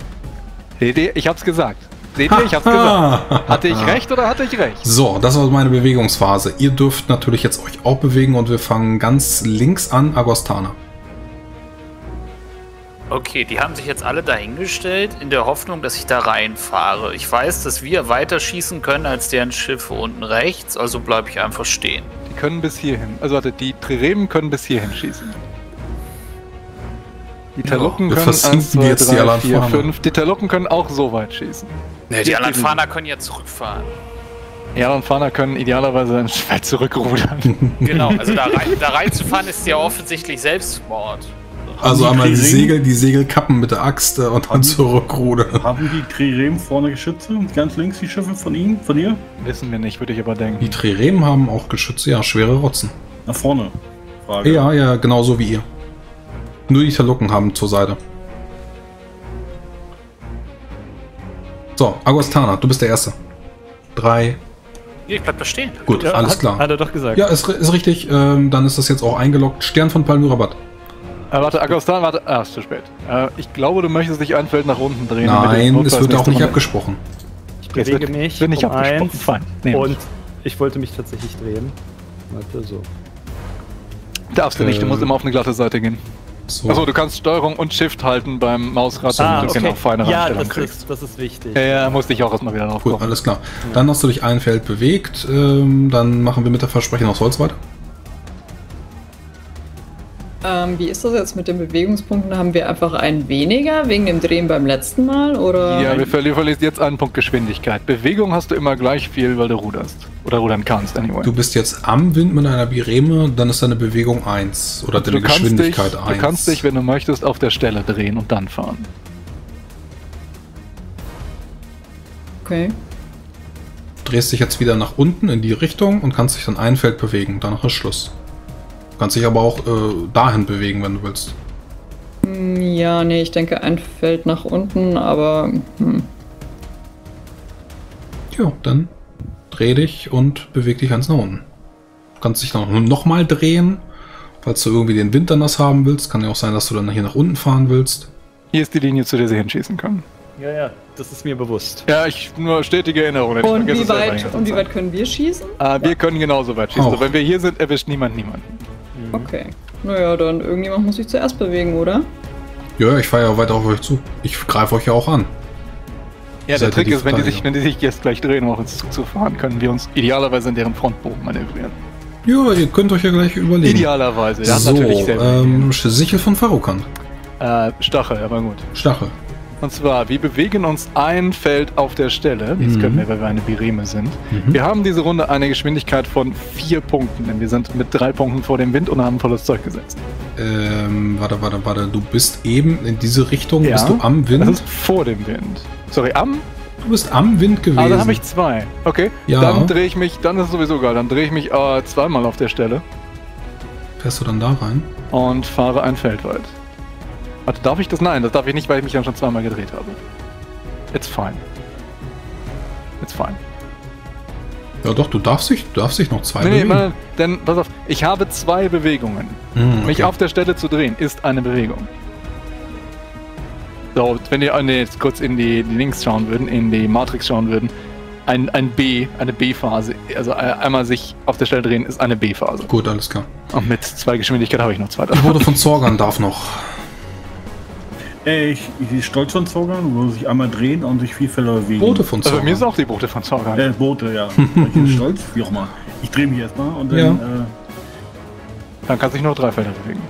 Seht ihr? Ich hab's gesagt. Seht ihr? Ich hab's gesagt. Hatte ich recht oder hatte ich recht? So, das war meine Bewegungsphase. Ihr dürft natürlich jetzt euch auch bewegen und wir fangen ganz links an, Agostana. Okay, die haben sich jetzt alle dahingestellt, in der Hoffnung, dass ich da reinfahre. Ich weiß, dass wir weiter schießen können als deren Schiffe unten rechts, also bleibe ich einfach stehen. Die können bis hierhin. Also warte, die Triremen können bis hierhin schießen. Die Talucken wir können versinken 1, 2, jetzt die 3, Alan 4, Fahner. 5. Die Talucken können auch so weit schießen. Ne, die Fahner können ja zurückfahren. Ja, und Fahner können idealerweise ein weit zurückrudern. Genau, also da, rein, da reinzufahren ist ja offensichtlich Selbstmord. Also die einmal die Trirem- Segel, die Segel kappen mit der Axt äh, und dann Haben- zurückrudern. Haben die Trirem vorne Geschütze? Ganz links die Schiffe von ihm, von ihr? Wissen wir nicht, würde ich aber denken. Die Triremen haben auch Geschütze, ja, schwere Rotzen. Nach vorne. Frage. Ja, ja, genauso wie ihr. Nur die Talucken haben zur Seite. So, Agostana, du bist der Erste. Drei. Ich bleib da stehen. Gut, Ja, alles hat, klar. Hat er doch gesagt. Ja, ist, ist richtig. Ähm, dann ist das jetzt auch eingeloggt. Stern von Palmyrabat. Äh, warte, Agostan, warte. Ah, ist zu spät. Äh, ich glaube, du möchtest dich ein Feld nach unten drehen. Nein, es wird auch nicht abgesprochen. ich bewege wird- mich wird nicht um abgesprochen. eins Fein, nehmen und ich wollte mich tatsächlich drehen. Warte, so. Darfst du nicht, du Äh, musst immer auf eine glatte Seite gehen. So. Achso, du kannst Steuerung und Shift halten beim Mausrad, damit du genau feine Ah, ja, Einstellungen das kriegst. ist, das ist wichtig. Ja, ja, musste ich auch erstmal wieder drauf Gut, kommen. alles klar. Dann hast du dich ein Feld bewegt. Ähm, dann machen wir mit der Versprechen aus Holz weiter. Ähm, wie ist das jetzt mit den Bewegungspunkten? Haben wir einfach einen weniger wegen dem Drehen beim letzten Mal? Oder? Ja, wir verli verlierst jetzt einen Punkt Geschwindigkeit. Bewegung hast du immer gleich viel, weil du ruderst. Oder rudern kannst, anyway. Du bist jetzt am Wind mit einer Bireme, dann ist deine Bewegung 1. Oder deine Du dich, Geschwindigkeit du 1. kannst dich, wenn du möchtest, auf der Stelle drehen und dann fahren. Okay. drehst dich jetzt wieder nach unten in die Richtung und kannst dich dann ein Feld bewegen. Danach ist Schluss. Du kannst dich aber auch äh, dahin bewegen, wenn du willst. Hm, Ja, nee, ich denke ein Feld nach unten, aber hm. Ja, dann dreh dich und beweg dich eins nach unten. Du kannst dich dann noch mal drehen, falls du irgendwie den Wind anders haben willst. Kann ja auch sein, dass du dann hier nach unten fahren willst. Hier ist die Linie, zu der sie hinschießen können. Ja, ja, das ist mir bewusst. Ja, ich nur stetige Erinnerung. denn ich und wie weit und wie weit können wir schießen? Äh, wir können genauso weit schießen. Auch. So, wenn wir hier sind, erwischt niemand niemanden. Okay. Naja, dann irgendjemand muss sich zuerst bewegen, oder? Ja, ich fahre ja weiter auf euch zu. Ich greife euch ja auch an. Ja, Seid der Trick ist, wenn die, sich, wenn die sich jetzt gleich drehen, um auf uns zuzufahren, können wir uns idealerweise in deren Frontbogen manövrieren. Ja, ihr könnt euch ja gleich überlegen. Idealerweise, ja, so, natürlich sehr ähm, Sichel von Farokant. äh, Stachel, aber gut. Stachel. Und zwar, wir bewegen uns ein Feld auf der Stelle. Jetzt Mhm. können wir, weil wir eine Bireme sind. Mhm. Wir haben diese Runde eine Geschwindigkeit von vier Punkten, denn wir sind mit drei Punkten vor dem Wind und haben volles Zeug gesetzt. Ähm, warte, warte, warte. Du bist eben in diese Richtung, Ja. bist du am Wind? Das ist vor dem Wind. Sorry, am? du bist am Wind gewesen. Ah, dann habe ich zwei. Okay, Ja. dann drehe ich mich, dann ist es sowieso geil, dann drehe ich mich äh, zweimal auf der Stelle Fährst du dann da rein? und fahre ein Feld weit. Warte, darf ich das? Nein, das darf ich nicht, weil ich mich dann schon zweimal gedreht habe. It's fine. It's fine. Ja doch, du darfst dich, du darfst dich noch zwei Nee, nee, bewegen. nein, denn pass auf, ich habe zwei Bewegungen. Hm, Mich okay. auf der Stelle zu drehen, ist eine Bewegung. So, wenn ihr äh, jetzt kurz in die, die Links schauen würden, in die Matrix schauen würden, ein, ein B, eine B-Phase, also äh, einmal sich auf der Stelle drehen, ist eine B-Phase. Gut, alles klar. Und mit zwei Geschwindigkeit habe ich noch zwei Die. Wurde von Zorgan darf noch. Ey, ich, ich bin stolz von Zogan, wo sich einmal drehen und sich vier Felder bewegen. Boote von Also Zorgan. bei mir ist auch die Boote von Zorgan. Äh, Boote, ja. ich bin stolz, wie auch immer. Ich drehe mich erstmal und dann. Ja. Äh, Dann kann sich nur drei Felder bewegen.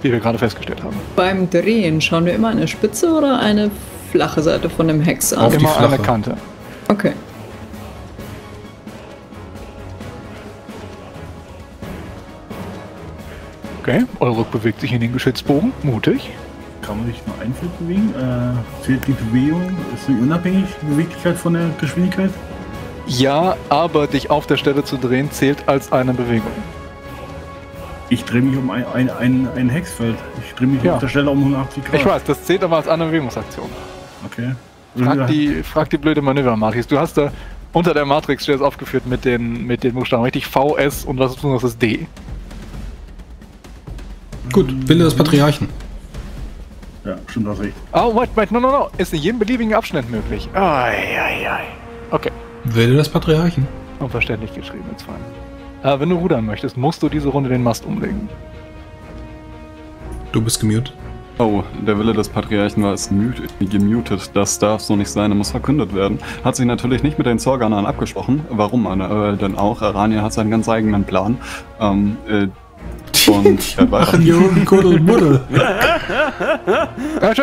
Wie wir gerade festgestellt haben. Beim Drehen schauen wir immer eine spitze oder eine flache Seite von dem Hex an? Auf die Immer eine flache. Kante. Okay. Okay, Euruk bewegt sich in den Geschützbogen. Mutig. Kann man sich nur ein Feld bewegen? Äh, zählt die Bewegung, ist die unabhängig, die Beweglichkeit von der Geschwindigkeit? Ja, aber dich auf der Stelle zu drehen zählt als eine Bewegung. Ich drehe mich um ein, ein, ein, ein Hexfeld. Ich drehe mich Ja. auf der Stelle um 180 Grad. Ich weiß, das zählt aber als eine Bewegungsaktion. Okay. Frag die, frag die blöde Manöver-Matrix. Du hast da unter der Matrix steht es aufgeführt mit den, mit den Buchstaben richtig V, S und was ist das ist D. Gut, Wille des Patriarchen. Ja, stimmt, hast recht. Oh, wait, wait, no, no, no. Ist in jedem beliebigen Abschnitt möglich. Ai, ai, ai. Okay. Wille des Patriarchen. Unverständlich geschrieben, jetzt fein. Äh, wenn du rudern möchtest, musst du diese Runde den Mast umlegen. Du bist gemutet. Oh, der Wille des Patriarchen war es mut- gemutet. Das darf so nicht sein, er muss verkündet werden. Hat sich natürlich nicht mit den Zorganern abgesprochen. Warum äh, denn auch? Arania hat seinen ganz eigenen Plan. Ähm, äh, und er war Jürgen Kuddelmuddel. Das,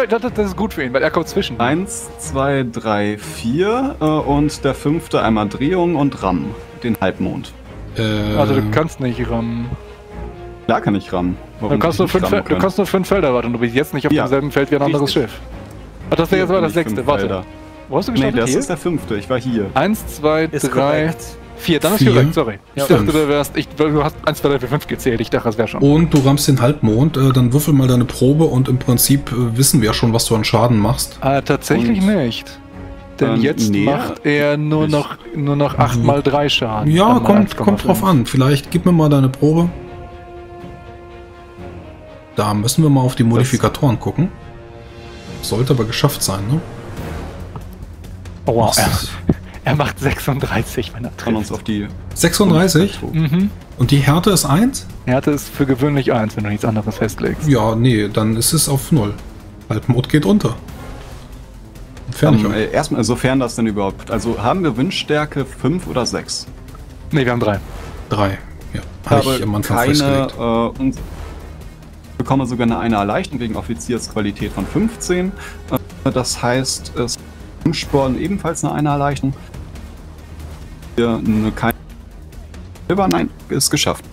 ist gut für ihn, weil er kommt zwischen. Eins, zwei, drei, vier äh, und der fünfte einmal Drehung und Ram, den Halbmond. Äh, Also du kannst nicht rammen. Klar kann ich ran. Du kannst, nur fünf, du kannst nur fünf Felder warten. Du bist jetzt nicht auf Ja, demselben Feld wie ein anderes richtig. Schiff. Ach, das wäre jetzt mal das sechste. Warte. Wo hast du Nee, gestartet? das Hier? ist der fünfte. Ich war hier. Eins, zwei, Ist drei, korrekt. Vier. Dann ist Vier. korrekt, sorry. Ich Stimmt. dachte, du wärst. Ich, du hast eins, zwei, drei, vier, fünf gezählt. Ich dachte, das wäre schon. und du rammst den Halbmond, äh, dann würfel mal deine Probe und im Prinzip äh, wissen wir ja schon, was du an Schaden machst. Ah, tatsächlich Und- nicht. Denn Ähm, jetzt nee, macht er nur noch, nur noch 8 mal 3 Schaden. Ja, kommt, 1,5. kommt drauf an. Vielleicht gib mir mal deine Probe. Da müssen wir mal auf die Modifikatoren gucken. Sollte aber geschafft sein, ne? Oh, wow, Was er, macht 36, wenn er Kann uns trifft. auf die 36? Mhm. Und die Härte ist 1? Härte ist für gewöhnlich 1, wenn du nichts anderes festlegst. Ja, nee, dann ist es auf 0. Halbmond geht runter. Fertig. Ähm, äh, erstmal, sofern das denn überhaupt. Also haben wir Windstärke 5 oder 6? Ne, wir haben 3. 3. Ja, habe ich am Anfang keine, festgelegt. äh, und bekomme sogar eine, eine Erleichterung wegen Offiziersqualität von 15. Äh, das heißt, es Sporn ebenfalls eine, eine Erleichterung. Hier eine keine. Aber nein, ist geschafft.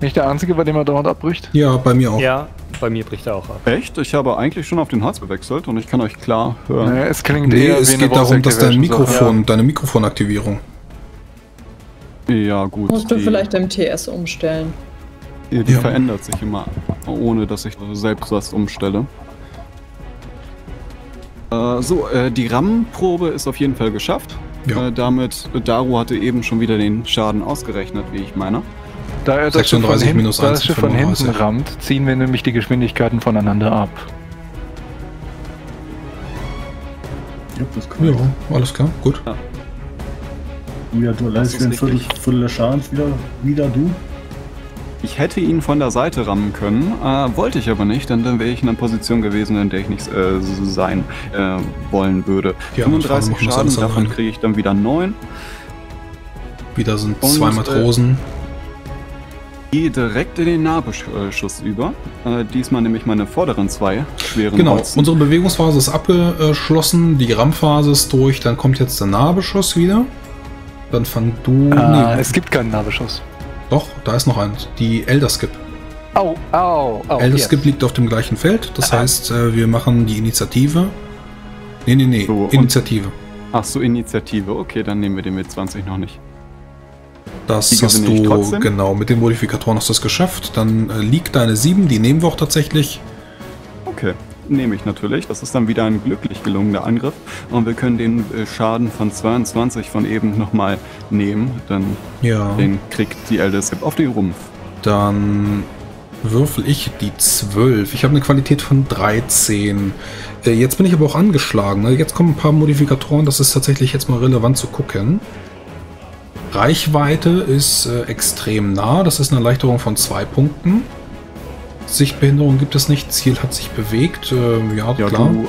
Nicht der einzige, bei dem er dauernd abbricht? Ja, bei mir auch. Ja, bei mir bricht er auch ab. Echt? Ich habe eigentlich schon auf den Hals gewechselt und ich kann euch klar hören. Nee, es klingt Nee, eher es wie eine geht darum, dass dein. Mikrofon, deine Mikrofonaktivierung. Ja, gut. Musst du die- vielleicht im TS umstellen. Die, die Ja. verändert sich immer, ohne dass ich selbst was umstelle. Äh, so, äh, die RAM-Probe ist auf jeden Fall geschafft. Ja. Äh, damit, äh, Daru hatte eben schon wieder den Schaden ausgerechnet, wie ich meine. Da er das Schiff von 36 hinten, minus da 1 das Schiff von hinten 35. rammt, ziehen wir nämlich die Geschwindigkeiten voneinander ab. Ja, das kann Ja, alles klar, gut. Ja, du Das leistest ist wieder ein Viertel. Viertel des Schadens wieder, wieder du. Ich hätte ihn von der Seite rammen können, äh, wollte ich aber nicht, denn dann wäre ich in einer Position gewesen, in der ich nicht äh, sein äh, wollen würde. Ja, 35 machen wir Schaden, alles davon kriege ich dann wieder 9. Wieder sind Und, zwei äh, Matrosen. Gehe direkt in den Nahbeschuss über. Äh, diesmal nämlich meine vorderen zwei schweren Genau, Bolzen. unsere Bewegungsphase ist abgeschlossen, die Rammphase ist durch, dann kommt jetzt der Nahbeschuss wieder. Dann fang du. Ah, nee, es gibt keinen Nahbeschuss. Doch, da ist noch eins. Die Elder Skip. Au, au, au. Elder. Skip liegt auf dem gleichen Feld, das heißt, äh, wir machen die Initiative. Nee, nee, nee, So, und- Initiative. Ach so, Initiative. Okay, dann nehmen wir den mit 20 noch nicht. Das Die hast du, trotzdem? genau, mit den Modifikatoren hast du es geschafft. Dann äh, liegt deine 7, die nehmen wir auch tatsächlich. Okay, nehme ich natürlich. Das ist dann wieder ein glücklich gelungener Angriff. Und wir können den äh, Schaden von 22 von eben nochmal nehmen. Dann Ja. den kriegt die Eldest auf den Rumpf. Dann würfel ich die 12. Ich habe eine Qualität von 13. Äh, jetzt bin ich aber auch angeschlagen. Ne? Jetzt kommen ein paar Modifikatoren. Das ist tatsächlich jetzt mal relevant zu gucken. Reichweite ist äh, extrem nah. Das ist eine Erleichterung von zwei Punkten. Sichtbehinderung gibt es nicht. Ziel hat sich bewegt. Äh, ja, Ja, klar. du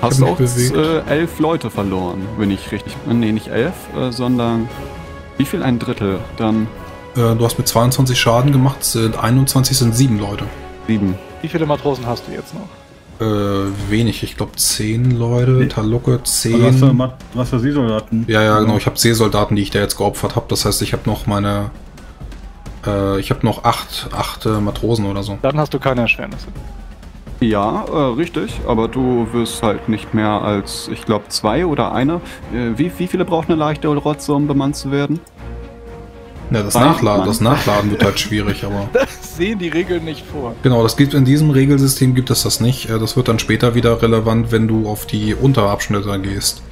hast auch bewegt. äh, elf Leute verloren, wenn ich richtig. Äh, nee, nicht elf, äh, sondern. Wie viel? Ein Drittel? Dann Äh, du hast mit 22 Schaden gemacht. Sind 21 sind sieben Leute. sieben. Wie viele Matrosen hast du jetzt noch? Äh, wenig. Ich glaube 10 Leute. Nee. Talucke hast du, 10. Mat- du hast du Seesoldaten. Ja, ja, genau. Ich habe Seesoldaten, die ich da jetzt geopfert habe. Das heißt, ich habe noch meine. Äh, ich habe noch acht, acht äh, Matrosen oder so. Dann hast du keine Erschwernisse. Ja, äh, richtig, aber du wirst halt nicht mehr als, ich glaube, zwei oder eine. Äh, wie, wie viele braucht eine leichte Rotze, um bemannt zu werden? Ja, das Nachladen, das Nachladen wird halt schwierig, aber. Das sehen die Regeln nicht vor. Genau, das gibt in diesem Regelsystem gibt es das nicht. Äh, Das wird dann später wieder relevant, wenn du auf die Unterabschnitte gehst.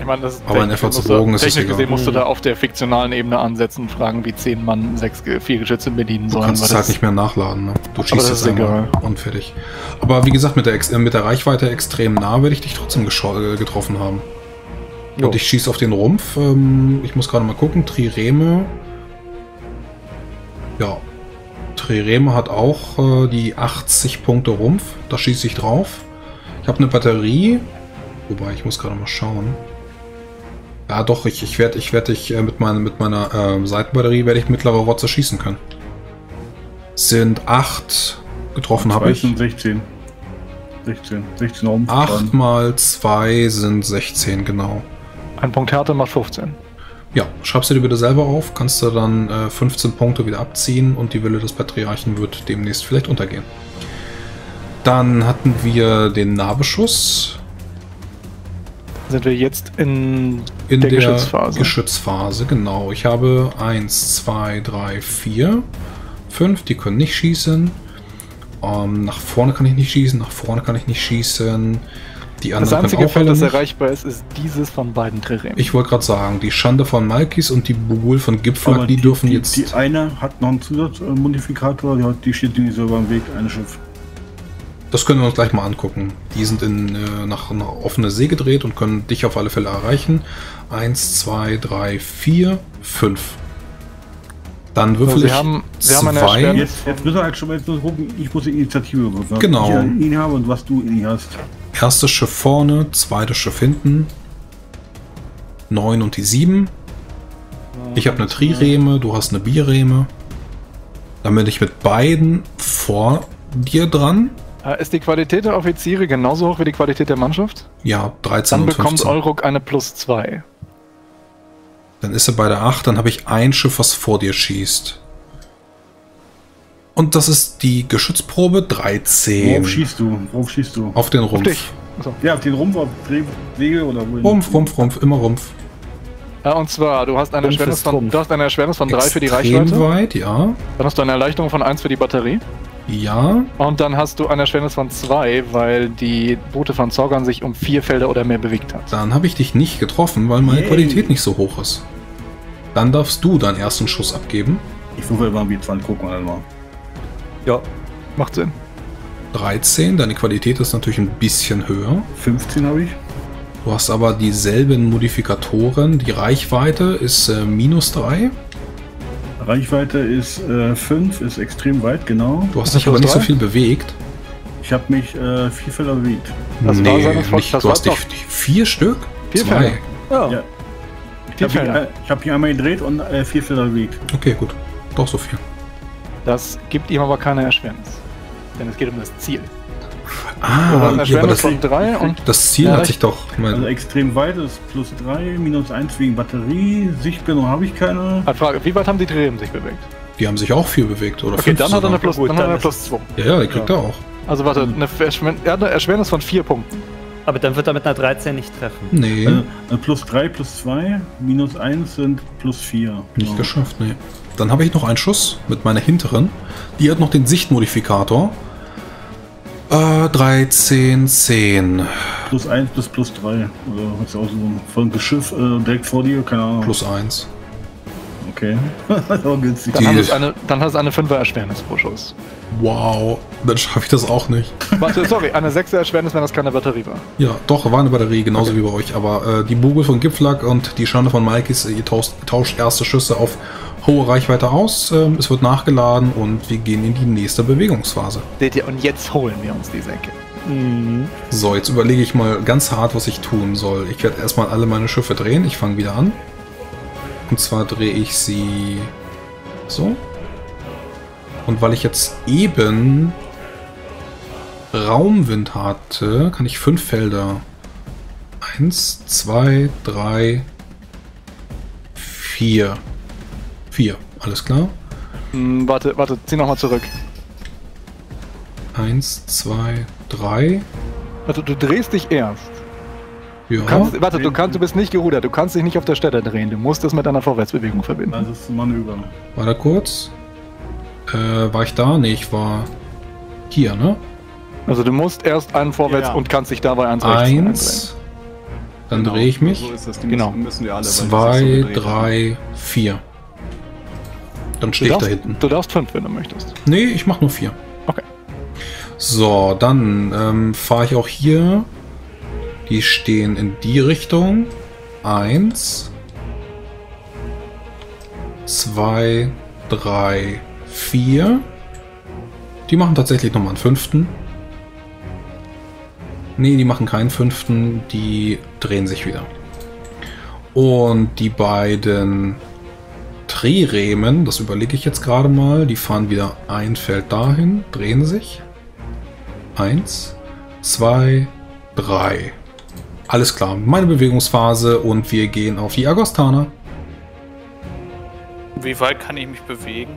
Ich meine, das ist Aber in technisch FA zu du- Bogen ist es Technisch egal. gesehen musst du da auf der fiktionalen Ebene ansetzen und fragen, wie zehn Mann sechs, Ge- vier Geschütze bedienen Du sollen. kannst weil es halt nicht mehr nachladen. Ne? Du das schießt es einmal egal. und fertig. Aber wie gesagt, mit der, äh, mit der Reichweite extrem nah werde ich dich trotzdem äh, getroffen haben. Jo. Und ich schieße auf den Rumpf. Ähm, ich muss gerade mal gucken. Trireme. Ja. Trireme hat auch äh, die 80 Punkte Rumpf. Da schieße ich drauf. Ich habe eine Batterie. Wobei, ich muss gerade mal schauen. Ja, doch, ich, ich werde ich werd dich äh, mit, mein, mit meiner ähm, Seitenbatterie werde ich mittlere Rotze schießen können. Sind 8 getroffen habe Zwei ich. sind 16. 16. 16 Raum. 8 mal 2 sind 16, genau. Ein Punkt Härte macht 15. Ja, schreibst du dir bitte selber auf, kannst du dann äh, 15 Punkte wieder abziehen und die Wille des Patriarchen wird demnächst vielleicht untergehen. Dann hatten wir den Nahbeschuss Sind wir jetzt in in Der der, Geschützphase. Geschützphase, genau. Ich habe 1, 2, 3, 4, 5, die können nicht schießen. Ähm, nach vorne kann ich nicht schießen, nach vorne kann ich nicht schießen. Die Das anderen einzige Feld, das erreichbar ist, ist dieses von beiden Triremen. Ich wollte gerade sagen, die Schande von Malkis und die Bugul von Gipflack, Aber die, dürfen die, jetzt. Die eine hat noch einen Zusatzmodifikator, die, hat- die steht nicht selber im Weg, eine Schiff. Das können wir uns gleich mal angucken. Die sind in, äh, nach einer offene See gedreht und können dich auf alle Fälle erreichen. Eins, zwei, drei, vier, fünf. Dann würfel Sie ich haben- haben zwei. Erschwernis. Jetzt, jetzt müssen wir halt schon mal jetzt gucken, ich muss die Initiative würfeln. Genau. Was ich ihn habe und was du ihn hast. Erstes Schiff vorne, zweites Schiff hinten. Neun und die sieben. Ich habe eine Trireme, du hast eine Bireme. Dann bin ich mit beiden vor dir dran. Äh, Ist die Qualität der Offiziere genauso hoch wie die Qualität der Mannschaft? Ja, 13 Dann und bekommt 15. Euruk eine plus 2. Dann ist er bei der 8, dann habe ich ein Schiff, was vor dir schießt. Und das ist die Geschützprobe 13. Worauf schießt du? Worauf schießt du? Auf den Auf Rumpf. dich. Achso. Ja, auf den Rumpf, auf Dreh- Segel oder wohin? Rumpf, Rumpf, Rumpf, immer Rumpf. Äh, Und zwar, du hast eine Erschwernis von, du hast eine Erschwernis von 3 für die Reichweite. weit, ja. Dann hast du eine Erleichterung von 1 für die Batterie. Ja. Und dann hast du eine Erschwernis von 2, weil die Boote von Zorgan sich um vier Felder oder mehr bewegt hat. Dann habe ich dich nicht getroffen, weil meine Yay. Qualität nicht so hoch ist. Dann darfst du deinen ersten Schuss abgeben. Ich würfel mal wie 20, gucken wir mal. Ja, Macht Sinn. 13, deine Qualität ist natürlich ein bisschen höher. 15 habe ich. Du hast aber dieselben Modifikatoren. Die Reichweite ist äh, minus 3. Reichweite ist 5, ist extrem weit, genau. Du hast dich aber nicht so viel bewegt. Ich habe mich äh, vier Felder bewegt. Das war seine Vor- nicht. das Du war hast dich vier Stück? Vier Zwei. Felder. ja. Ja. Ich habe mich, Felder. äh, hab mich einmal gedreht und äh, vier Felder bewegt. Okay, gut. Doch so viel. Das gibt ihm aber keine Erschwernis. Denn es geht um das Ziel. Ah, eine ja, aber Erschwernis das, von 3 und das Ziel Ja, hat ich- sich doch. Ich Also extrem weit ist plus 3, minus 1 wegen Batterie. Sichtbildung habe ich keine. Halt Frage, wie weit haben die Triremen sich bewegt? die haben sich auch viel bewegt. Oder Okay, fünf dann hat er eine plus, Gut, dann hat er dann eine plus 2. Ja, ja, die kriegt er auch. Also warte, eine Erschwer er hat eine Erschwernis von 4 Punkten. Aber dann wird er mit einer 13 nicht treffen. Nee, Also, plus 3, plus 2, minus 1 sind plus 4. nicht geschafft, nee. Dann habe ich noch einen Schuss mit meiner hinteren. Die hat noch den Sichtmodifikator. Äh, 13, 10. Plus 1 bis plus 3. Oder was auch so von Geschiff äh, direkt vor dir, keine Ahnung. Plus 1. Okay. Dann es eine, dann hat es eine 5er Erschwernis pro Schuss. Wow, dann schaffe ich das auch nicht. Warte, sorry, eine 6er Erschwernis, wenn das keine Batterie war. Ja, doch, war eine Batterie, genauso wie bei euch. Aber äh, die Bugel von Gipflack und die Schande von Malkis, ihr tauscht, tauscht erste Schüsse auf hohe Reichweite aus. Ähm, es wird nachgeladen und wir gehen in die nächste Bewegungsphase. Seht ihr, und jetzt holen wir uns die Säcke. Mhm. So, jetzt überlege ich mal ganz hart, was ich tun soll. Ich werde erstmal alle meine Schiffe drehen. Ich fange wieder an. Und zwar drehe ich sie so. Und weil ich jetzt eben Raumwind hatte, kann ich fünf Felder. Eins, zwei, drei, vier. Vier, alles klar. Hm, warte, warte, zieh nochmal zurück. Eins, zwei, 3. Also du drehst dich erst. Ja. Du kannst, warte, du, kannst, du bist nicht gerudert, du kannst dich nicht auf der Stelle drehen. Du musst das mit einer Vorwärtsbewegung verbinden. Das ist ein Manöver. War da kurz? Äh, war ich da? Nee, ich war hier, ne? Also du musst erst einen vorwärts Ja. und kannst dich dabei eins rechts Eins. Dann Genau, drehe ich mich. So ist das. Genau. müssen, müssen wir alle. weil die sich so Zwei, haben. drei, vier. Dann stehe ich da hinten. du darfst fünf, wenn du möchtest. Nee, ich mach nur vier. Okay. So, dann ähm, fahre ich auch hier. Die stehen in die Richtung. Eins. Zwei, drei, vier. Die machen tatsächlich nochmal einen fünften. Nee, die machen keinen fünften. Die drehen sich wieder. Und die beiden Tririemen, das überlege ich jetzt gerade mal, die fahren wieder ein Feld dahin, drehen sich. Eins, zwei, drei. Alles klar, meine Bewegungsphase und wir gehen auf die Agostana. Wie weit kann ich mich bewegen?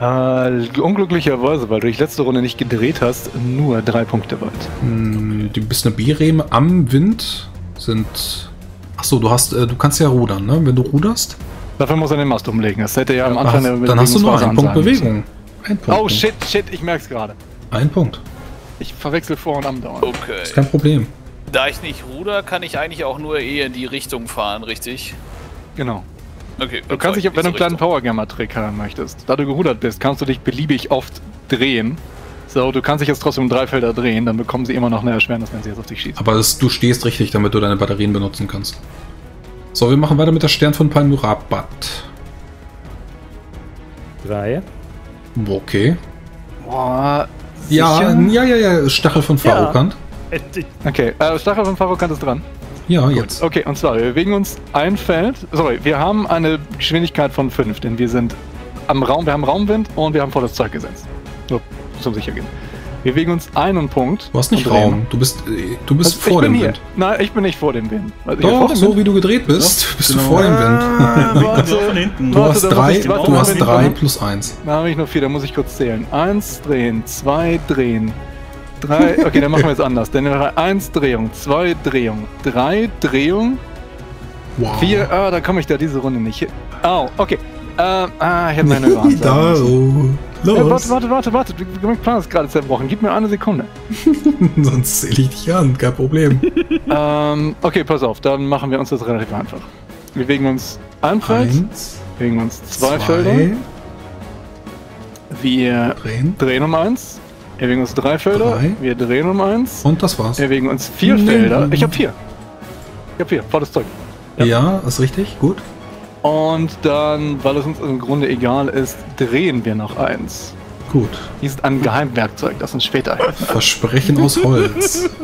Äh, unglücklicherweise, weil du dich letzte Runde nicht gedreht hast, nur drei Punkte weit. Hm, Du bist eine Bireme am Wind, sind... Achso, du hast, äh, du kannst ja rudern, ne? Wenn du ruderst, Dafür muss er den Mast umlegen. Das hätte ja am Anfang der dann hast du nur einen Punkt. Bewegung. Ein Punkt. Oh shit, shit, ich merk's gerade. Ein Punkt. Ich verwechsel vor und am dauernd. Okay. Ist kein Problem. Da ich nicht ruder, kann ich eigentlich auch nur eher in die Richtung fahren, richtig? Genau. Okay. Du kannst dich, wenn du einen kleinen Powergamma-Trick haben möchtest, da du gerudert bist, kannst du dich beliebig oft drehen. So, du kannst dich jetzt trotzdem um drei Felder drehen, dann bekommen sie immer noch eine Erschwernis, wenn sie jetzt auf dich schießen. Aber das, du stehst richtig, damit du deine Batterien benutzen kannst. So, wir machen weiter mit der Stern von Palmyrabat. Drei. Okay. Boah, Ja, ja, ja, ja, Stachel von Ja. Farokant. Okay, äh, Stachel von Farokant ist dran. Ja, jetzt. Okay, und zwar, wir bewegen uns ein Feld. Sorry, wir haben eine Geschwindigkeit von 5, denn wir sind am Raum, wir haben Raumwind und wir haben volles Zeug gesetzt. So, zum Sichergehen. Wir bewegen uns einen Punkt. Du hast nicht drehen. Raum. Du bist, äh, du bist Also, vor dem hier. Wind. Nein, ich bin nicht vor dem Wind. Also, Doch, dem so Wind. wie du gedreht bist, bist genau. du vor dem Wind. Warte, Von hinten. Du warte, hast drei, ich- warte, du hast drei plus eins. Da habe ich noch vier, da muss ich kurz zählen. Eins drehen, zwei drehen, drei. Okay, dann machen wir es anders. Dann eins Drehung, zwei Drehung, drei Drehung, Wow. vier. Ah, da komme ich da diese Runde nicht hin. Au, okay. Ähm, ah, ich hätte meine Überhand Los. warte, warte, warte, warte. Mein Plan ist gerade zerbrochen. Gib mir eine Sekunde. Sonst zähle ich dich an, kein Problem. ähm, okay, pass auf. Dann machen wir uns das relativ einfach. Wir bewegen uns ein Feld, Eins, bewegen uns zwei, zwei, Felder. Wir drehen. drehen um eins. Wir bewegen uns drei Felder. Drei. Wir drehen um eins. Und das war's. Wir bewegen uns vier Nee. Felder. Ich habe vier. Ich habe vier. Volles Zeug. Ja. Ja, ist richtig, gut. Und dann, weil es uns im Grunde egal ist, drehen wir noch eins. Gut. Dies ist ein Geheimwerkzeug, das uns später hilft. Versprechen aus Holz.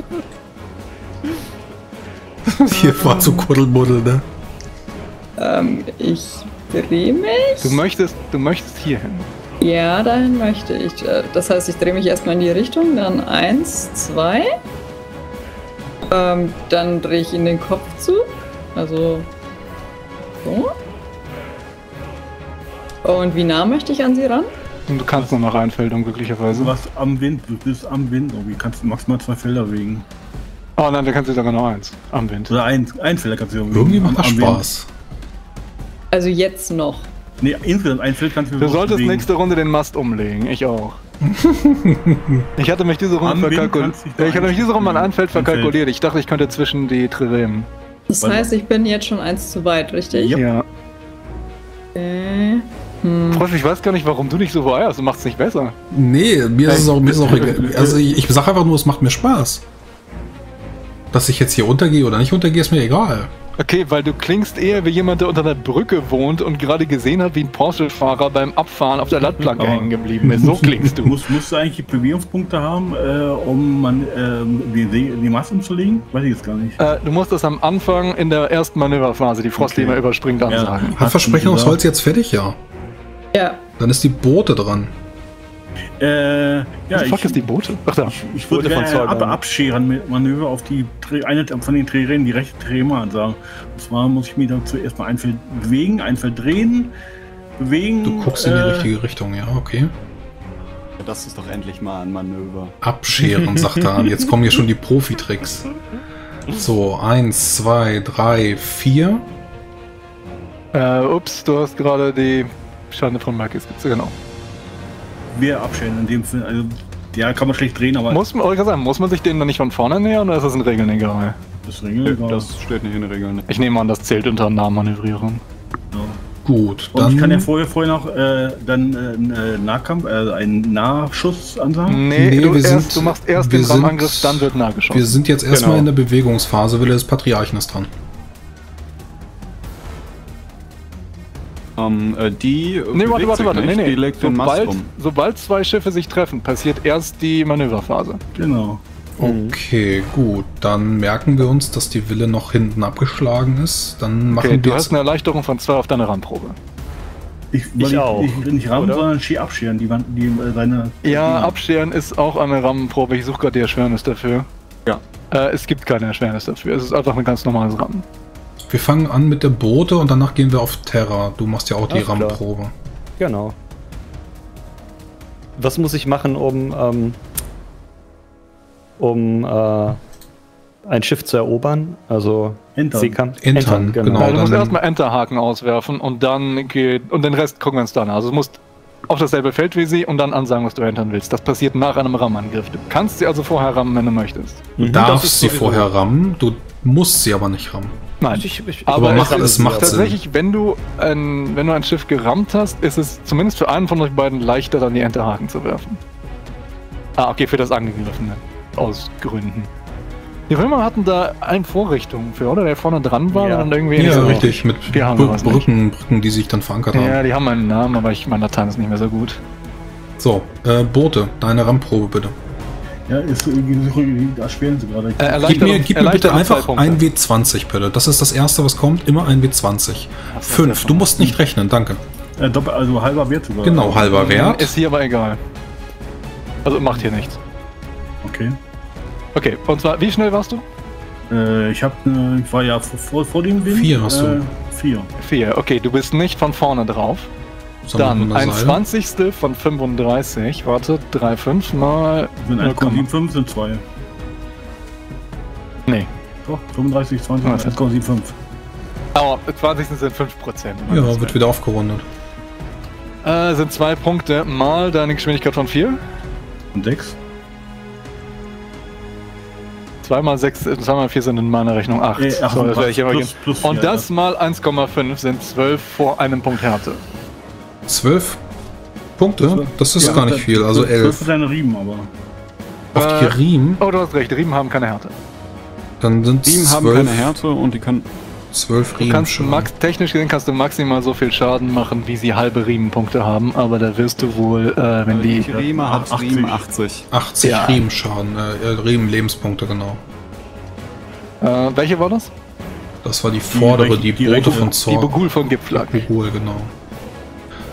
Hier war zu Kuddelmuddel, ne? Ähm, ich drehe mich. Du möchtest, du möchtest hier hin. Ja, dahin möchte ich. Äh, Das heißt, ich drehe mich erstmal in die Richtung, dann eins, zwei. Ähm, dann drehe ich in den Kopf zu. Also. So. Und wie nah möchte ich an sie ran? Und du kannst nur noch ein Feld, unglücklicherweise. Du warst am Wind, du bist am Wind. Oh, wie kannst du maximal zwei Felder bewegen? Oh nein, da kannst du sogar noch eins. Am Wind. Oder ein, ein Felder kannst du bewegen. Irgendwie macht das am Wind. Spaß. Also jetzt noch. Nee, insgesamt ein Feld kannst du Du solltest bewegen. nächste Runde den Mast umlegen. Ich auch. ich hatte mich diese Runde verkalkuliert. ich hatte mich diese Runde mal an ein Feld verkalkuliert. Ich dachte, ich könnte zwischen die Triremen. Das heißt, ich bin jetzt schon eins zu weit, richtig? Ja. Ja. Okay. Hm. Ich weiß gar nicht, warum du nicht so feierst. Du machst es nicht besser. Nee, mir ist es auch, mir ist es auch egal. Also ich, ich sag einfach nur, es macht mir Spaß. Dass ich jetzt hier untergehe oder nicht untergehe, ist mir egal. Okay, weil du klingst eher wie jemand, der unter einer Brücke wohnt und gerade gesehen hat, wie ein Porsche-Fahrer beim Abfahren auf der Leitplanke Aber hängen geblieben ist. So klingst du. Musst, musst du eigentlich Bewegungspunkte haben, äh, um man, ähm, die, die, Masse umzulegen? Weiß ich jetzt gar nicht. Äh, du musst das am Anfang in der ersten Manöverphase, die Frost, die Okay. überspringt, Ja. ansagen. Hat Versprechen aus Holz jetzt fertig? Ja. Ja. Dann ist die Boote dran. Äh, ja, Was ich, fuck ist die Boote? Ach da. ich, ich würde von gerne ab, abscheren mit Manöver auf die eine von den Drehrädern, die rechte Drehma ansagen. Und zwar muss ich mich dann zuerst mal bewegen, ein Feld drehen, bewegen. Du guckst in die äh, richtige Richtung, ja, okay. Das ist doch endlich mal ein Manöver. Abscheren, sagt er. Jetzt kommen hier schon die Profi-Tricks. So, eins, zwei, drei, vier. Äh, ups, du hast gerade die Schande von Marcus genau. Wir abstellen in dem Fall. Also, ja, kann man schlecht drehen, aber Muss man, ich sagen, muss man sich denen dann nicht von vorne nähern oder ist das in Regeln egal? das Ringel war. Das steht nicht in den Regeln. Ich nehme an, das zählt unter Nahmanövrierung. ja. Gut, Und ich kann ja dann. vorher, vorher noch äh, dann äh, einen äh, Nahkampf, äh, einen Nahschuss ansagen. Nee, Nee, du, wir erst, sind- du machst erst den Rammangriff, dann wird nah geschossen. Wir sind jetzt erstmal Genau. in der Bewegungsphase. Wille des Patriarchen ist dran. Ähm, äh, die. Nee, warte, warte, warte. Nee, nicht, nee. Die legt den Mast sobald, um. sobald zwei Schiffe sich treffen, passiert erst die Manöverphase. Genau. Okay, gut. Dann merken wir uns, dass die Wille noch hinten abgeschlagen ist. Dann machen Okay, du wir hast jetzt. eine Erleichterung von zwei auf deine Randprobe. Ich, weil Ich auch, Ich, nicht rammen, oder? sondern Ski abscheren, die, Wand- die äh, seine. Ja, abscheren ist auch eine Rammenprobe. Ich suche gerade die Erschwernis dafür. Ja. Äh, es gibt keine Erschwernis dafür. Es ist einfach ein ganz normales Rammen. Wir fangen an mit der Boote und danach gehen wir auf Terra. Du machst ja auch die. RAM-Probe. Genau. Was muss ich machen, um, ähm, um äh, ein Schiff zu erobern? Also Entern. Seekampf? Entern, genau. Äh, du musst dann- erstmal Enterhaken auswerfen und dann geht. Und den Rest gucken wir uns dann an. Also du musst auf dasselbe Feld wie sie und dann ansagen, was du entern willst. Das passiert nach einem Rammangriff. Du kannst sie also vorher rammen, wenn du möchtest. Du Mhm, darfst sie vorher rammen, du musst sie aber nicht rammen. Nein. Ich, ich, Aber macht- es es macht Sinn. tatsächlich, wenn du, ein, wenn du ein Schiff gerammt hast, ist es zumindest für einen von euch beiden leichter, dann die Enterhaken zu werfen. Ah, okay, für das Angegriffene. Aus Gründen. Die Römer hatten da eine Vorrichtung für, oder? Der vorne dran war Ja. und dann irgendwie Ja, so richtig. Mit. Brücken, Brücken, die sich dann verankert Ja, haben. die haben einen Namen, aber ich mein Latein ist nicht mehr so gut. So, äh, Boote, deine RAM-Probe bitte. Ja, ist, da schweren sie gerade. Äh, Gib mir, gib mir bitte einfach ein W20, bitte. Das ist das erste, was kommt. Immer ein W20. Das ist Fünf. Du musst nicht rechnen, danke. Äh, doppel, also halber Wert sogar. Genau, halber Wert. Ist hier aber egal. Also macht hier nichts. Okay. Okay, und zwar, wie schnell warst du? Äh, ich hab, äh, ich war ja vor, vor, vor dem Wind. Vier hast du. Äh, vier. Vier. Okay, du bist nicht von vorne drauf. Dann ein. Zwanzigstel von 35. Warte, 3, 5 mal. 0, 1,75 sind zwei. Nee. Doch, 35, 20, Was? 1,75. Aber 20 sind 5 Prozent. Ja, wird wieder aufgerundet. Äh, sind zwei Punkte mal deine Geschwindigkeit von 4. Und 6. 2 mal 6, 2 mal 4 sind in meiner Rechnung 8. Äh, ach, so, das plus- gehen. plus Und das mal 1,5 sind 12 vor einem Punkt Härte. Zwölf Punkte? Das ist Ja, gar nicht viel. Also Das elf. ist deine Riemen, aber. Auf die Äh, Riemen, Oh, du hast recht, Riemen haben keine Härte. dann sind Riemen haben keine Härte und die können. zwölf Du Riemen. kannst schon. max, technisch gesehen kannst du maximal so viel Schaden machen, wie sie halbe Riemenpunkte haben, aber da wirst du wohl, äh, wenn die. Die Riemen hat 80. Riemen 80. 80 Ja. Riemenschaden, äh, äh, Riemen-Lebenspunkte, genau. Äh, welche war das? Das war die vordere, die, die Boote rechte- von Die Zorg. Bogul von Gipflag. Bogul, genau.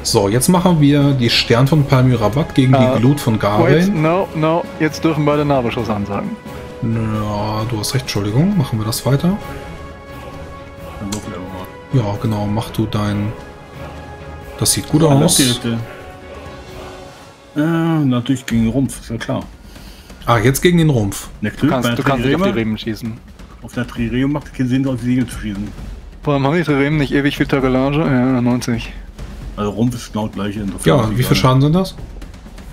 So, jetzt machen wir die Stern von Palmyrabat gegen Äh, die Glut von Garen. no, no, jetzt dürfen beide Nahbeschuss ansagen. Ja, du hast recht, Entschuldigung. Machen wir das weiter? Dann würfel einfach mal. Ja, genau, mach du dein. Das sieht gut aus. Äh, natürlich gegen den Rumpf, ist ja klar. Ah, jetzt gegen den Rumpf. Ne, Du kannst, du kannst nicht auf die Riemen schießen. Auf der Trireo macht keinen Sinn, auf die Segel zu schießen. Vor allem haben die Riemen nicht ewig viel Tagelage? Ja, 90. Also Rumpf ist genau gleiche. insofern ist Ja, wie viel. Schaden sind das?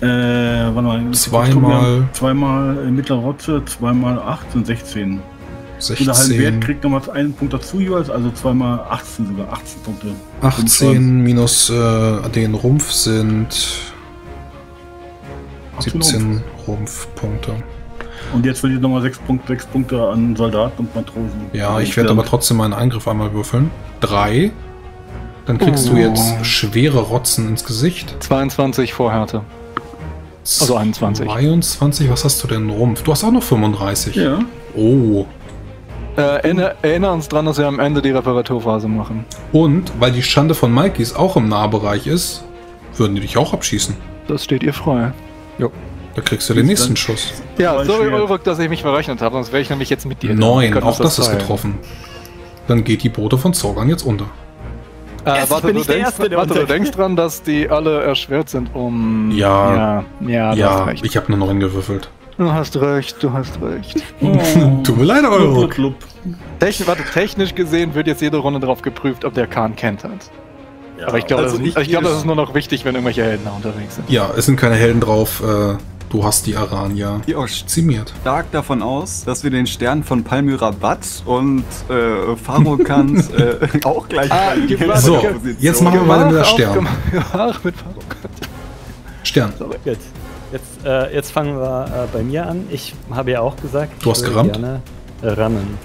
Äh, warte mal. Zweimal- Zweimal mittlere Rotze, zweimal 8 sind 16. Und der halbe Wert 16. kriegt nochmal einen Punkt dazu jeweils, also zweimal 18 sogar, 18 Punkte. 18 minus äh, den Rumpf sind 17 Rumpfpunkte. Und jetzt verliert nochmal 6 Punkte, 6 Punkte an Soldaten und Matrosen. Ja, ich werde aber trotzdem meinen Eingriff einmal würfeln. Drei. Dann kriegst du Oh. jetzt schwere Rotzen ins Gesicht. 22 vor Härte. Also 21. 22, was hast du denn Rumpf? Du hast auch noch 35. Ja, Oh. Äh, erinnere, erinnere uns dran, dass wir am Ende die Reparaturphase machen. Und weil die Schande von Malkis auch im Nahbereich ist, würden die dich auch abschießen. Das steht ihr frei. Da kriegst du den nächsten Schuss. Ja, sorry. Ulrich, dass ich mich verrechnet habe, sonst wäre ich nämlich jetzt mit dir. können auch uns das ist getroffen. Dann geht die Boote von Zorgan jetzt unter. Äh, warte, bin du ich der denkst, Erste, warte, du denkst dran, dass die alle erschwert sind um. Ja. Ja, ja, du Ja, hast recht. ich habe eine 9 gewürfelt. Du hast recht, du hast recht. Tut mir leid, Euro. Technisch, warte, technisch gesehen wird jetzt jede Runde darauf geprüft, ob der Kahn kennt hat. Aber ich glaube, also das, gehe- das ist nur noch wichtig, wenn irgendwelche Helden da unterwegs sind. Ja, es sind keine Helden drauf. Äh, du hast die Arania auch dezimiert. stark davon aus, dass wir den Stern von Palmyra Bat und äh, Farokant äh, auch gleich Ah, mal- So, jetzt machen wir weiter mit der Stern. auf, Gemach mit Farok. Stern. Gut. Jetzt, äh, jetzt fangen wir äh, bei mir an. Ich habe ja auch gesagt, Du hast gerammt? gerne äh, rammen.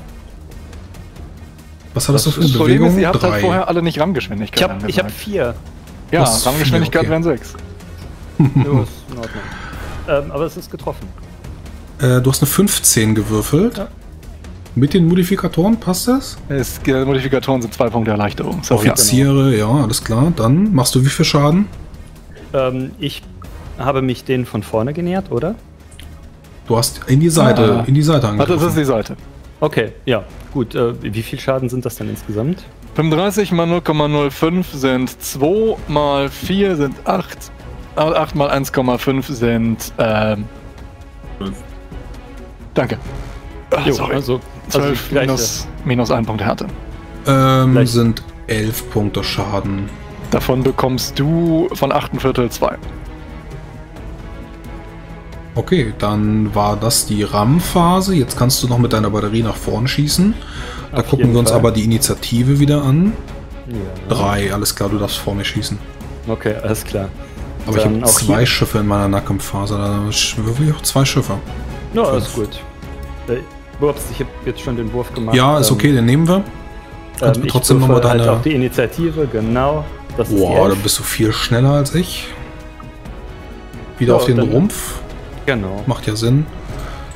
Was hattest du für eine Das Problem ist, Bewegung? ihr habt halt Drei. vorher alle nicht RAM-Geschwindigkeit Ich habe hab vier. Ja, Das viel, okay. wären sechs. Ist in Ordnung. Ähm, aber es ist getroffen. Äh, du hast eine 15 gewürfelt. Ja. Mit den Modifikatoren passt das? Es, die Modifikatoren sind zwei Punkte Erleichterung. Sorry. Offiziere, ja, alles klar. Dann machst du wie viel Schaden? Ähm, ich habe mich denen von vorne genähert, oder? Du hast in die Seite, Ah. in die Seite Warte, das ist angegriffen. die Seite. Okay, ja, gut. Äh, wie viel Schaden sind das denn insgesamt? 35 mal 0,05 sind 2 mal 4 sind 8. 8 mal 1,5 sind. Ähm, danke. Ah, Jo, sorry. also, also 12 gleiche. minus, minus 1 Punkt Härte. Ähm, sind 11 Punkte Schaden. Davon bekommst du von 8 ein Viertel 2. Okay, dann war das die RAM-Phase. Jetzt kannst du noch mit deiner Batterie nach vorn schießen. Da Auf gucken wir uns Fall. aber die Initiative wieder an. Ja. Drei, alles klar, du darfst vor mir schießen. Okay, alles klar. Aber ich Dann habe zwei hier- Schiffe in meiner Nahkampfphase. Da würfel ich auch zwei Schiffe. Ja, Fünf. alles gut. Äh, Ups, ich habe jetzt schon den Wurf gemacht. Ja, ist Ähm, okay, den nehmen wir. Kannst Ähm, ich trotzdem nochmal halt deine- auch die Initiative, genau. Das ist die Boah, da elf. bist du viel schneller als ich. Wieder Ja, auf den dann- Rumpf. Genau. Macht ja Sinn.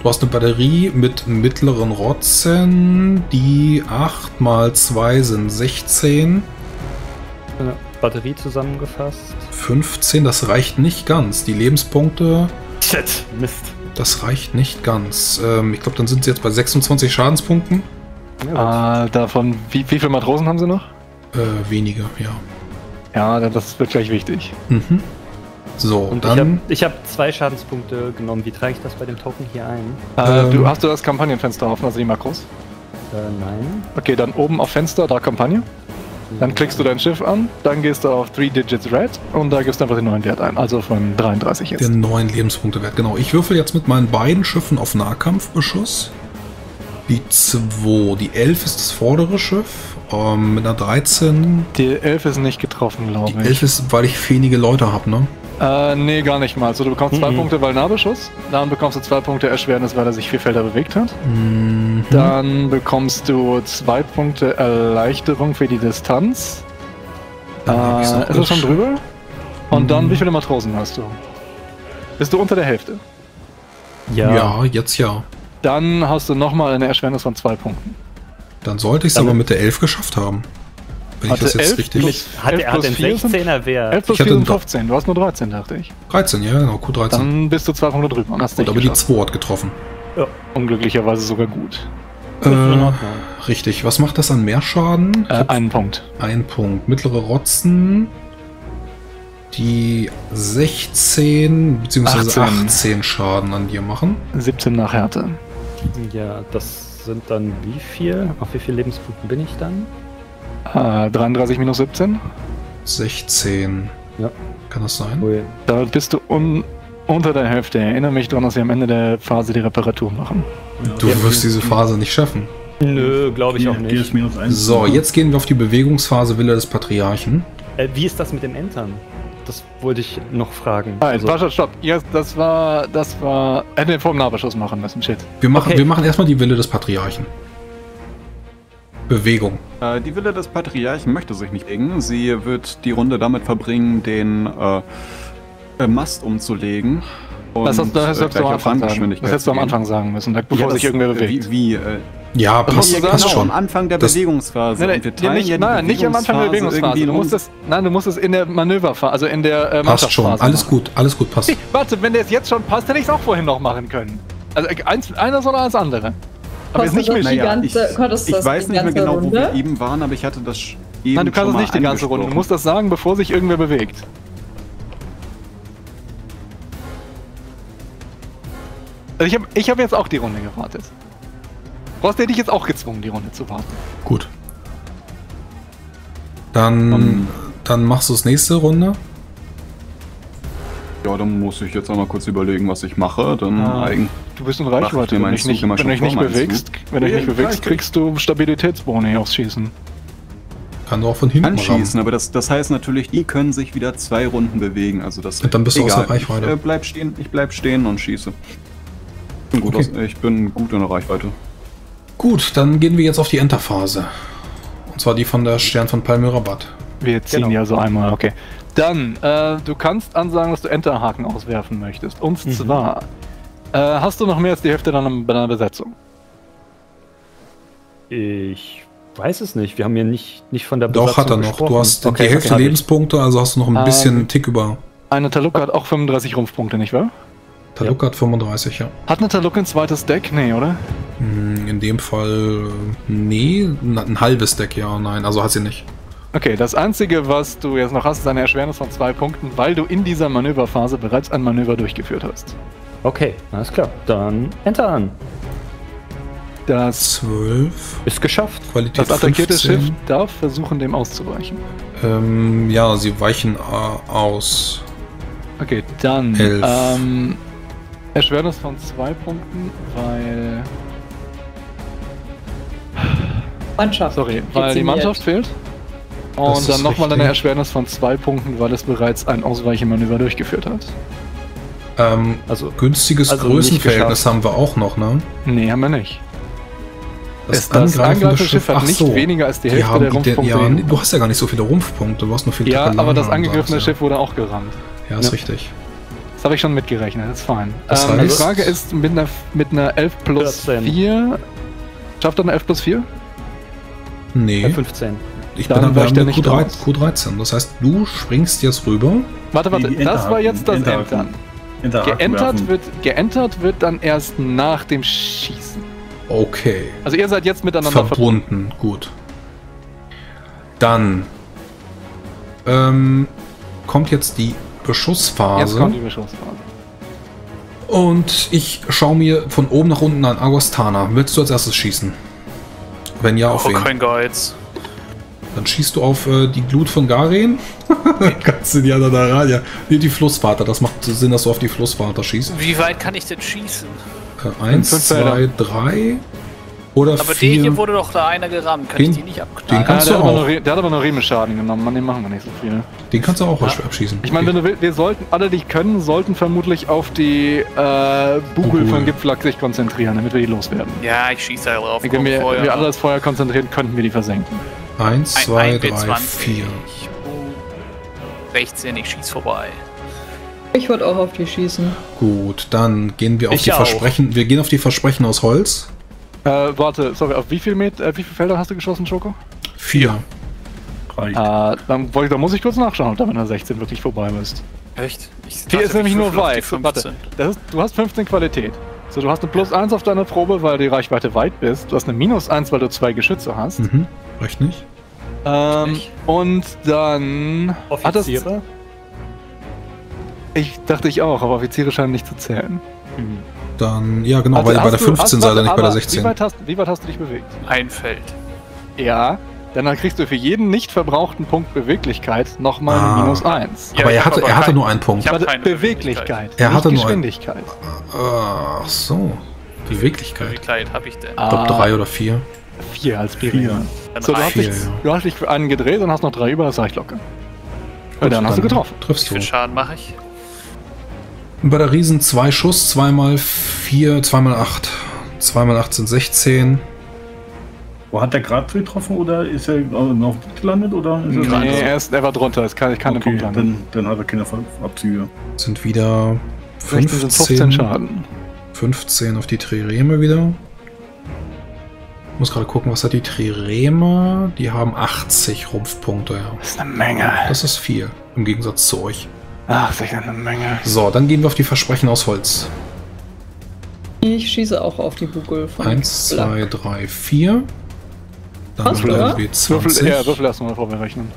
Du hast eine Batterie mit mittleren Rotzen. Die 8 mal 2 sind 16. Eine Batterie zusammengefasst. 15, das reicht nicht ganz. Die Lebenspunkte, Shit, Mist. das reicht nicht ganz. Ähm, ich glaube, dann sind sie jetzt bei 26 Schadenspunkten. Ja. Ah, davon, wie, wie viele Matrosen haben sie noch? Äh, wenige, ja. Ja, das wird gleich wichtig. Mhm. So, Und ich habe dann. ich hab zwei Schadenspunkte genommen. Wie trage ich das bei dem Token hier ein? Äh, Ähm. du, hast du das Kampagnenfenster offen, also die Makros? Äh, nein. Okay, dann oben auf Fenster, da Kampagne. Dann klickst du dein Schiff an, dann gehst du auf 3 Digits Red und da gibst du einfach den neuen Wert ein. Also von 33 jetzt. Den neuen Lebenspunktewert, genau. Ich würfel jetzt mit meinen beiden Schiffen auf Nahkampfbeschuss. Die 2. Die 11 ist das vordere Schiff. Ähm, mit einer 13. Die 11 ist nicht getroffen, Die glaube 11 ich. ist, weil ich wenige Leute habe, ne? Äh, nee, gar nicht mal. Also du bekommst zwei Mhm. Punkte, weil Nahbeschuss. Dann bekommst du zwei Punkte Erschwernis, weil er sich vier Felder bewegt hat. Mhm. Dann bekommst du zwei Punkte Erleichterung für die Distanz. Dann ich's Äh, ist das schon drüber? Und dann, Mhm. wie viele Matrosen hast du? Bist du unter der Hälfte? Ja. Ja. jetzt ja. Dann hast du nochmal eine Erschwernis von zwei Punkten. Dann sollte ich es Dann- aber mit der 11 geschafft haben. Wenn Warte, ich das jetzt 11 richtig. plus- Hat, 11 er hat plus den vier sind- 16er Wert. 11 plus Ich hatte 4 sind doch- 15. Du hast nur 13, dachte ich. 13, ja, genau, Q13. Dann bist du zwei Punkte drüber und hast Gut, nicht aber die geschafft. 2 hat getroffen. Unglücklicherweise sogar gut. Äh, richtig. Was macht das an Mehrschadden? Äh, einen Punkt. Ein Punkt. Mittlere Rotzen. Die 16 bzw. 18. 18 Schaden an dir machen. 17 nach Härte. Ja, das sind dann wie viel? Auf wie viel Lebenspunkten bin ich dann? Äh, 33 minus 17. 16. Ja. Kann das sein? Ui. Da bist du un unter der Hälfte. Erinnere mich daran, dass wir am Ende der Phase die Reparatur machen. Du Ja. wirst diese Phase nicht schaffen. Nö, glaube ich auch nicht. So, jetzt gehen wir auf die Bewegungsphase Wille des Patriarchen. Äh, wie ist das mit dem Entern? Das wollte ich noch fragen. Nein, Also- warte, stopp. Jetzt, das war, das war, hätten wir vor dem Nahbeschuss machen müssen, shit. Wir machen, Okay. wir machen erstmal die Wille des Patriarchen. Bewegung. Äh, die Wille des Patriarchen möchte sich nicht bewegen. Sie wird die Runde damit verbringen, den äh, äh, Mast umzulegen. Und Das, hast, das, hättest äh, du am Anfang sagen. Das hättest du am. Anfang sagen müssen, bevor Ja, sich das- irgendwer äh, bewegt. Wie, wie äh, Ja, Das passt, sagen, passt genau, schon. am Anfang der Das- Bewegungsphase. Nein, Und wir nein, nicht, ja die nein, nicht am Anfang der Bewegungsphase. Du musst es, nein, du musst es in der Manöverphase, also in der äh, Passt schon. Alles machen. gut, alles gut, passt. Hey, warte, wenn der es jetzt schon passt, hätte ich es auch vorhin noch machen können. Also äh, eins, einer soll als andere. Aber jetzt nicht mischen. die ganze- ich, du ich das weiß nicht mehr genau, wo wir Runde? eben waren, aber ich hatte das eben Nein, du kannst es nicht die ganze Runde. Du musst das sagen, bevor sich irgendwer bewegt. Also ich habe ich hab jetzt auch die Runde gewartet. Rost hätte dich jetzt auch gezwungen, die Runde zu warten. Gut. Dann, Ähm. dann machst du das nächste Runde. Ja, dann muss ich jetzt einmal kurz überlegen, was ich mache. Dann Ah. eigen. Du bist in ich Reichweite. Wenn dich nicht, wenn schon nicht bewegst, wenn du dich Ja, nicht bewegst, kriegst du Stabilitätsboni aufs Schießen. Kann du auch von hinten Anschießen, aber das, das heißt natürlich, die können sich wieder zwei Runden bewegen. Also das Und dann bist du egal. außer Reichweite. Ich, äh, bleib stehen, ich bleib stehen und schieße. Ich bin gut, Okay. aus, ich bin gut in der Reichweite. Gut, dann gehen wir jetzt auf die Enterphase. Und zwar die von der Stern von Palmyrabat. Wir ziehen Genau. ja so einmal, okay. Dann, äh, du kannst ansagen, dass du Enterhaken auswerfen möchtest. Und Mhm. zwar, äh, hast du noch mehr als die Hälfte deiner, deiner Besetzung? Ich weiß es nicht. Wir haben ja nicht, nicht von der Doch, hat er noch. gesprochen. Du hast Okay, die Hälfte okay. Lebenspunkte, also hast du noch ein Ähm, bisschen einen Tick über. Eine Taluka hat auch 35 Rumpfpunkte, nicht wahr? Taluk hat 35, ja. Hat eine Taluka ein zweites Deck? Nee, oder? Hm, In dem Fall, äh, nee, ein, ein halbes Deck, ja, nein, also hat sie nicht. Okay, das einzige, was du jetzt noch hast, ist eine Erschwernis von zwei Punkten, weil du in dieser Manöverphase bereits ein Manöver durchgeführt hast. Okay, alles klar. Dann Enter an. Das, 12, Ist geschafft. Qualität das attackierte 15. Schiff darf versuchen, dem auszuweichen. Ähm, ja, sie weichen äh, aus. Okay, dann Elf. ähm, Erschwernis von zwei Punkten, weil. Mannschaft. Sorry, weil die. Mannschaft fehlt. Und ist dann nochmal eine. Erschwernis von zwei Punkten, weil es bereits ein Ausweichmanöver durchgeführt hat. Ähm, Also, günstiges Also Größenverhältnis haben wir auch noch, ne? Nee, haben wir nicht. Das, Das, das angreifende Schiff hat nicht so. weniger als die Die Hälfte haben, der Rumpfpunkte. ja, nee, du hast ja gar nicht so viele Rumpfpunkte, du hast nur viele ja, aber das angegriffene sowas, ja. Schiff wurde auch gerammt. Ja, ist Ja. richtig. Das habe ich schon mitgerechnet, das ist fein. Das ähm, die heißt- Frage ist, mit einer, mit einer 11 plus 14. 4, schafft er eine 11 plus 4? Nee, bei 15. ich dann bin weicht er Q3, nicht aus. Q13. Das heißt, du springst jetzt rüber. Warte, warte, das war jetzt das. Entern. Geentert wird, geentert wird dann erst nach dem Schießen. Okay. Also ihr seid jetzt miteinander verbunden. Verbunden, gut. Dann ähm, kommt jetzt die Jetzt kommt Beschussphase. die Beschussphase. Und ich schaue mir von oben nach unten an. Agostana, willst du als erstes schießen? Wenn ja, auf Oh, wen? kein Geiz. Dann schießt du auf äh, die Glut von Garen. Kannst du die an der Radia. Nee, die Flussvater. Das macht Sinn, dass du auf die Flussvater schießt. Wie weit kann ich denn schießen? Äh, eins, zwei, drei oder Aber vier. den hier wurde doch da einer gerammt. Kann Den- ich die nicht den abknallen? kann- Kannst der, du hat aber auch. nur, Re- der hat aber nur Reme-Schaden genommen, an dem machen wir nicht so viel. Den kannst du auch Ja. abschießen. Ich meine, wenn du willst, wir sollten, alle die können, sollten vermutlich auf die äh, Bugel von Gipflack sich konzentrieren, damit wir die loswerden. Ja, ich schieße da drauf. Wenn wir, wir alle das Feuer konzentrieren, könnten wir die versenken. Eins, Ein- zwei, ein drei, B20. vier. Oh. 16, ich schieß vorbei. Ich würde auch auf die schießen. Gut, dann gehen wir auf Ich die auch. Versprechen. Wir gehen auf die Versprechen aus Holz. Äh, warte, sorry, auf wie viel, Met äh, wie viel Felder hast du geschossen, Schoko? Vier. Reicht. Äh, dann, wollte- da muss ich kurz nachschauen, ob du mit einer 16 wirklich vorbei bist. Echt? Ich Vier ist nämlich ich nur weit. Warte, 15. das ist, du hast 15 Qualität. So, du hast eine plus 1 auf deiner Probe, weil die Reichweite weit bist. Du hast eine minus 1, weil du zwei Geschütze hast. Mhm. Reicht nicht? Ähm, und dann. Hat das, Offiziere? ich dachte ich auch, aber Offiziere scheinen nicht zu zählen. Mhm. Dann, ja genau, Also weil ihr bei der du- 15 hast- seid ihr nicht bei der aber 16. Wie weit, hast, wie weit hast du dich bewegt? Ein Feld. Ja, denn dann kriegst du für jeden nicht verbrauchten Punkt Beweglichkeit nochmal Ah. eine minus 1. Ja, aber er hatte, aber er hatte kein- nur einen Punkt. Ich keine Beweglichkeit. Er hatte nur ein- Geschwindigkeit. Ach so. Wie Beweglichkeit. viel Kleid habe ich denn? Ich glaube drei oder vier. Vier als Vier. Pirine. Dann So, du hast, reicht. dich, Vier, ja. du hast dich für einen gedreht und hast noch drei über, das reicht locker. Ja, Gut, dann hast du getroffen. Wie Triffst du. viel Schaden mache ich? Bei der Riesen zwei Schuss, zweimal vier, zweimal acht. Zweimal acht sind 16. Wo hat der gerade getroffen oder ist er noch gelandet oder ist er Nee, er ist, er war drunter, es kann keine okay, Punkte an. dann, dann hat er keine Abzüge. Sind wieder 16 sind 15 15, Schaden. 15 auf die Trireme wieder. Muss gerade gucken, was hat die Trireme? Die haben 80 Rumpfpunkte, ja. Das ist eine Menge. Das ist viel, im Gegensatz zu euch. Ach, das ist eine Menge. So, dann gehen wir auf die Versprechen aus Holz. Ich schieße auch auf die Bugel von Eins, Black. zwei, drei, vier. Dann Hast du, oder? Würfel, 20. ja, Würfel erstmal, bevor wir rechnen.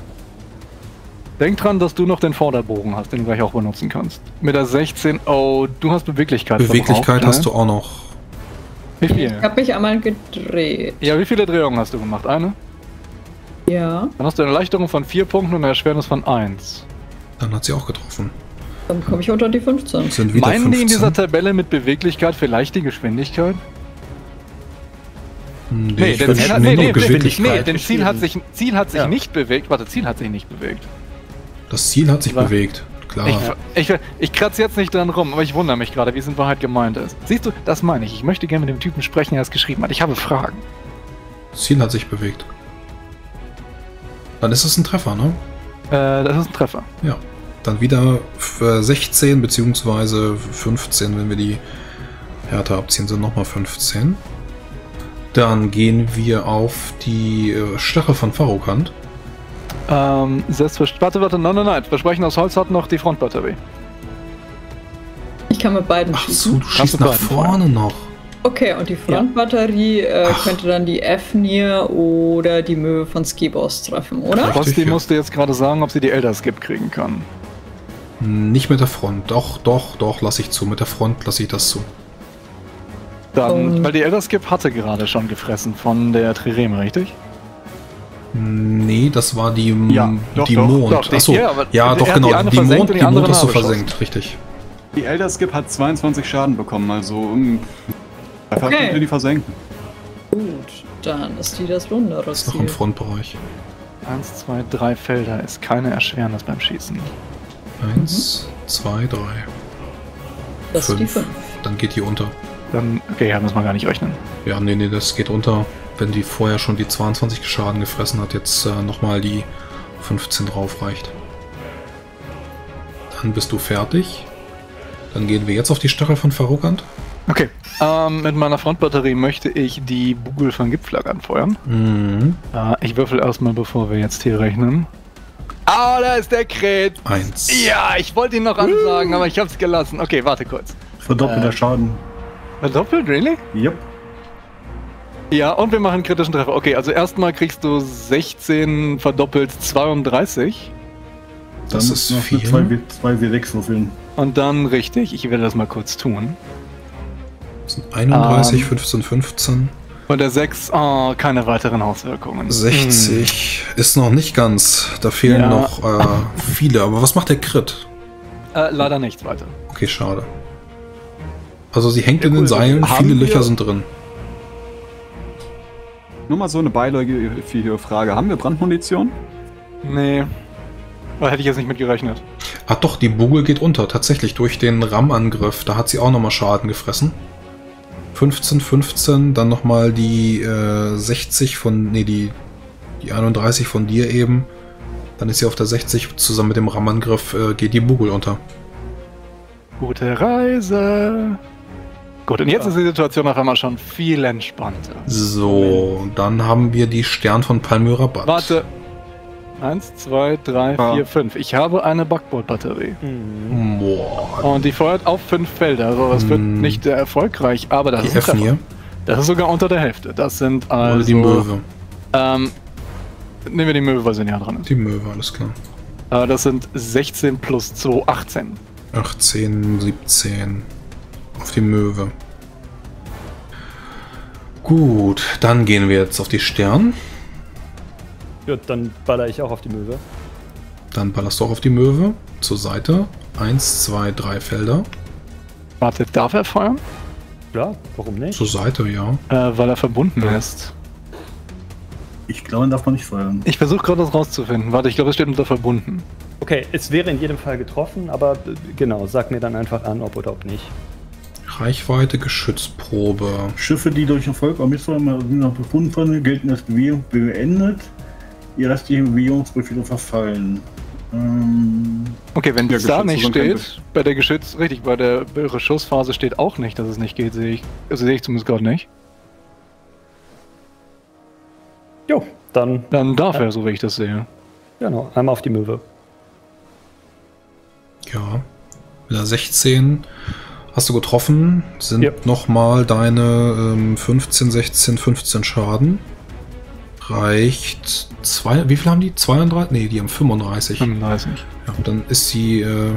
Denk dran, dass du noch den Vorderbogen hast, den du gleich auch benutzen kannst. Mit der 16, oh, du hast Beweglichkeit Beweglichkeit verbraucht, hast ne? du auch noch. Wie Ich viel? habe mich einmal gedreht. Ja, wie viele Drehungen hast du gemacht? Eine? Ja, Dann hast du eine Erleichterung von 4 Punkten und eine Erschwernis von 1. Dann hat sie auch getroffen. dann komme ich unter die 15. Sind wieder Meinen die in 15. dieser Tabelle mit Beweglichkeit vielleicht die Geschwindigkeit? Nee, Nee, ich denn Ziel, nee, nee, nee, denn Ziel hat, sich, Ziel hat sich Ja. nicht bewegt. Warte, Ziel hat sich nicht bewegt. Das Ziel hat sich War- bewegt. Klar. Ich, ich, ich kratze jetzt nicht dran rum, aber ich wundere mich gerade, wie es in Wahrheit gemeint ist. Siehst du, das meine ich. Ich möchte gerne mit dem Typen sprechen, der es geschrieben hat. Ich habe Fragen. Das Ziel hat sich bewegt. Dann ist es ein Treffer, ne? Äh, das ist ein Treffer. Ja. Dann wieder für 16 beziehungsweise 15, wenn wir die Härte abziehen, sind nochmal 15. Dann gehen wir auf die äh, Stachel von Farokant. Ähm, selbstverständlich. Warte, warte, nein, nein, nein. Versprechen aus Holz hat noch die Frontbatterie. Ich kann mit beiden Ach schießen. so, du schießt nach vorne noch. Okay, und die Frontbatterie äh, Ach. könnte dann die Fnir oder die Möwe von Skiboss treffen, oder? Rosti ja. musste jetzt gerade sagen, ob sie die Elder Skip kriegen kann. Nicht mit der Front. Doch, doch, doch, lasse ich zu. Mit der Front lasse ich das zu. Dann, Und- weil die Elder Skip hatte gerade schon gefressen von der Trireme, richtig? Nee, das war die, Ja, doch, die doch, Mond. doch, die- Achso, ja, ja, doch, die genau. Die, versenkt Mond, und die die Mond andere hast du versenkt, richtig. Die Elder Skip hat 22 Schaden bekommen, also um, einfach Okay. könnt ihr die versenken. Gut, dann ist die das Das ist noch im Frontbereich. Eins, zwei, drei Felder ist keine Erschwernis beim Schießen. Eins, zwei, drei. Das ist die fünf. 5. Dann geht die unter. Dann, okay, ja, müssen wir gar nicht rechnen. Ja, nee, nee, das geht unter. Wenn die vorher schon die 22 Schaden gefressen hat, jetzt äh, nochmal die 15 drauf reicht. Dann bist du fertig. Dann gehen wir jetzt auf die Stachel von Farokant. Okay. Ähm, mit meiner Frontbatterie möchte ich die Bugel von Gipflag anfeuern. Mhm. Äh, ich würfel erstmal, bevor wir jetzt hier rechnen. Ah, da ist der Kret. Eins. Ja, ich wollte ihn noch ansagen, aber ich hab's gelassen. Okay, warte kurz. Verdoppelter Äh. Schaden. Doppelt, really? Yep. Ja, und wir machen einen kritischen Treffer. Okay, also erstmal kriegst du 16 verdoppelt 32. Das Dann ist noch viel. eine 2 W6 würfeln. Und dann richtig, ich werde das mal kurz tun. Das sind 31, Ähm. 15, 15. Und der 6, oh, keine weiteren Auswirkungen. 60 ist noch nicht ganz. Da fehlen Ja. noch äh, viele. Aber was macht der Crit? Hm. Äh, leider nichts weiter. Okay, schade. Also sie hängt Ja, in den cool. Seilen, Haben viele Löcher sind drin. Nur mal so eine beiläufige Frage. Haben wir Brandmunition? Nee. Da hätte ich jetzt nicht mit gerechnet. Ah doch, die Bugel geht unter. Tatsächlich durch den RAM-Angriff. Da hat sie auch nochmal Schaden gefressen. 15, 15, dann nochmal die äh, 60 von, nee, die, die 31 von dir eben. Dann ist sie auf der 60 zusammen mit dem RAM-Angriff, äh, geht die Bugel unter. Gute Reise. Gut, und jetzt ist die Situation auf einmal schon viel entspannter. So, dann haben wir die Stern von Palmyra Bad. Warte. Eins, zwei, drei, Ah. vier, fünf. Ich habe eine Backboard-Batterie. Mhm. Boah, Und die feuert auf fünf Felder. Also das wird Hm. nicht sehr erfolgreich, aber das die ist ein Treffer. Das ist sogar unter der Hälfte. Das sind also... oder die Möwe. Ähm, nehmen wir die Möwe, weil sie näher dran ist. Die Möwe, alles klar. Äh, das sind 16 plus 2, 18. 18, 17 auf die Möwe. Gut, dann gehen wir jetzt auf die Stern. Ja, dann baller ich auch auf die Möwe. Dann ballerst du auch auf die Möwe. Zur Seite. Eins, zwei, drei Felder. Warte, darf er feuern? Klar, warum nicht? Zur Seite, ja. Äh, weil er verbunden ist. Ich glaube, darf man nicht feuern. Ich versuche gerade das rauszufinden. Warte, ich glaube, es steht unter verbunden. Okay, es wäre in jedem Fall getroffen, aber äh, genau, sag mir dann einfach an, ob oder ob nicht. Reichweite, Geschützprobe. Schiffe, die durch Erfolg am Missfall noch befunden wurden, gelten als Bewegung beendet. Ihr restliche Bewegungsprofile verfallen. Ähm, Okay, wenn es da nicht steht, bei der Geschütz, richtig, bei der Beschussphase steht auch nicht, dass es nicht geht, sehe ich. Also sehe ich zumindest gerade nicht. Jo, dann Dann darf Ja. er, so wie ich das sehe. genau, einmal auf die Möwe. Ja. Mit der 16 hast du getroffen. Sind Ja. nochmal deine ähm, 15, 16, 15 Schaden. reicht zwei. Wie viel haben die? 32? Nee, die haben 35. 35. Ja, dann ist sie. Äh,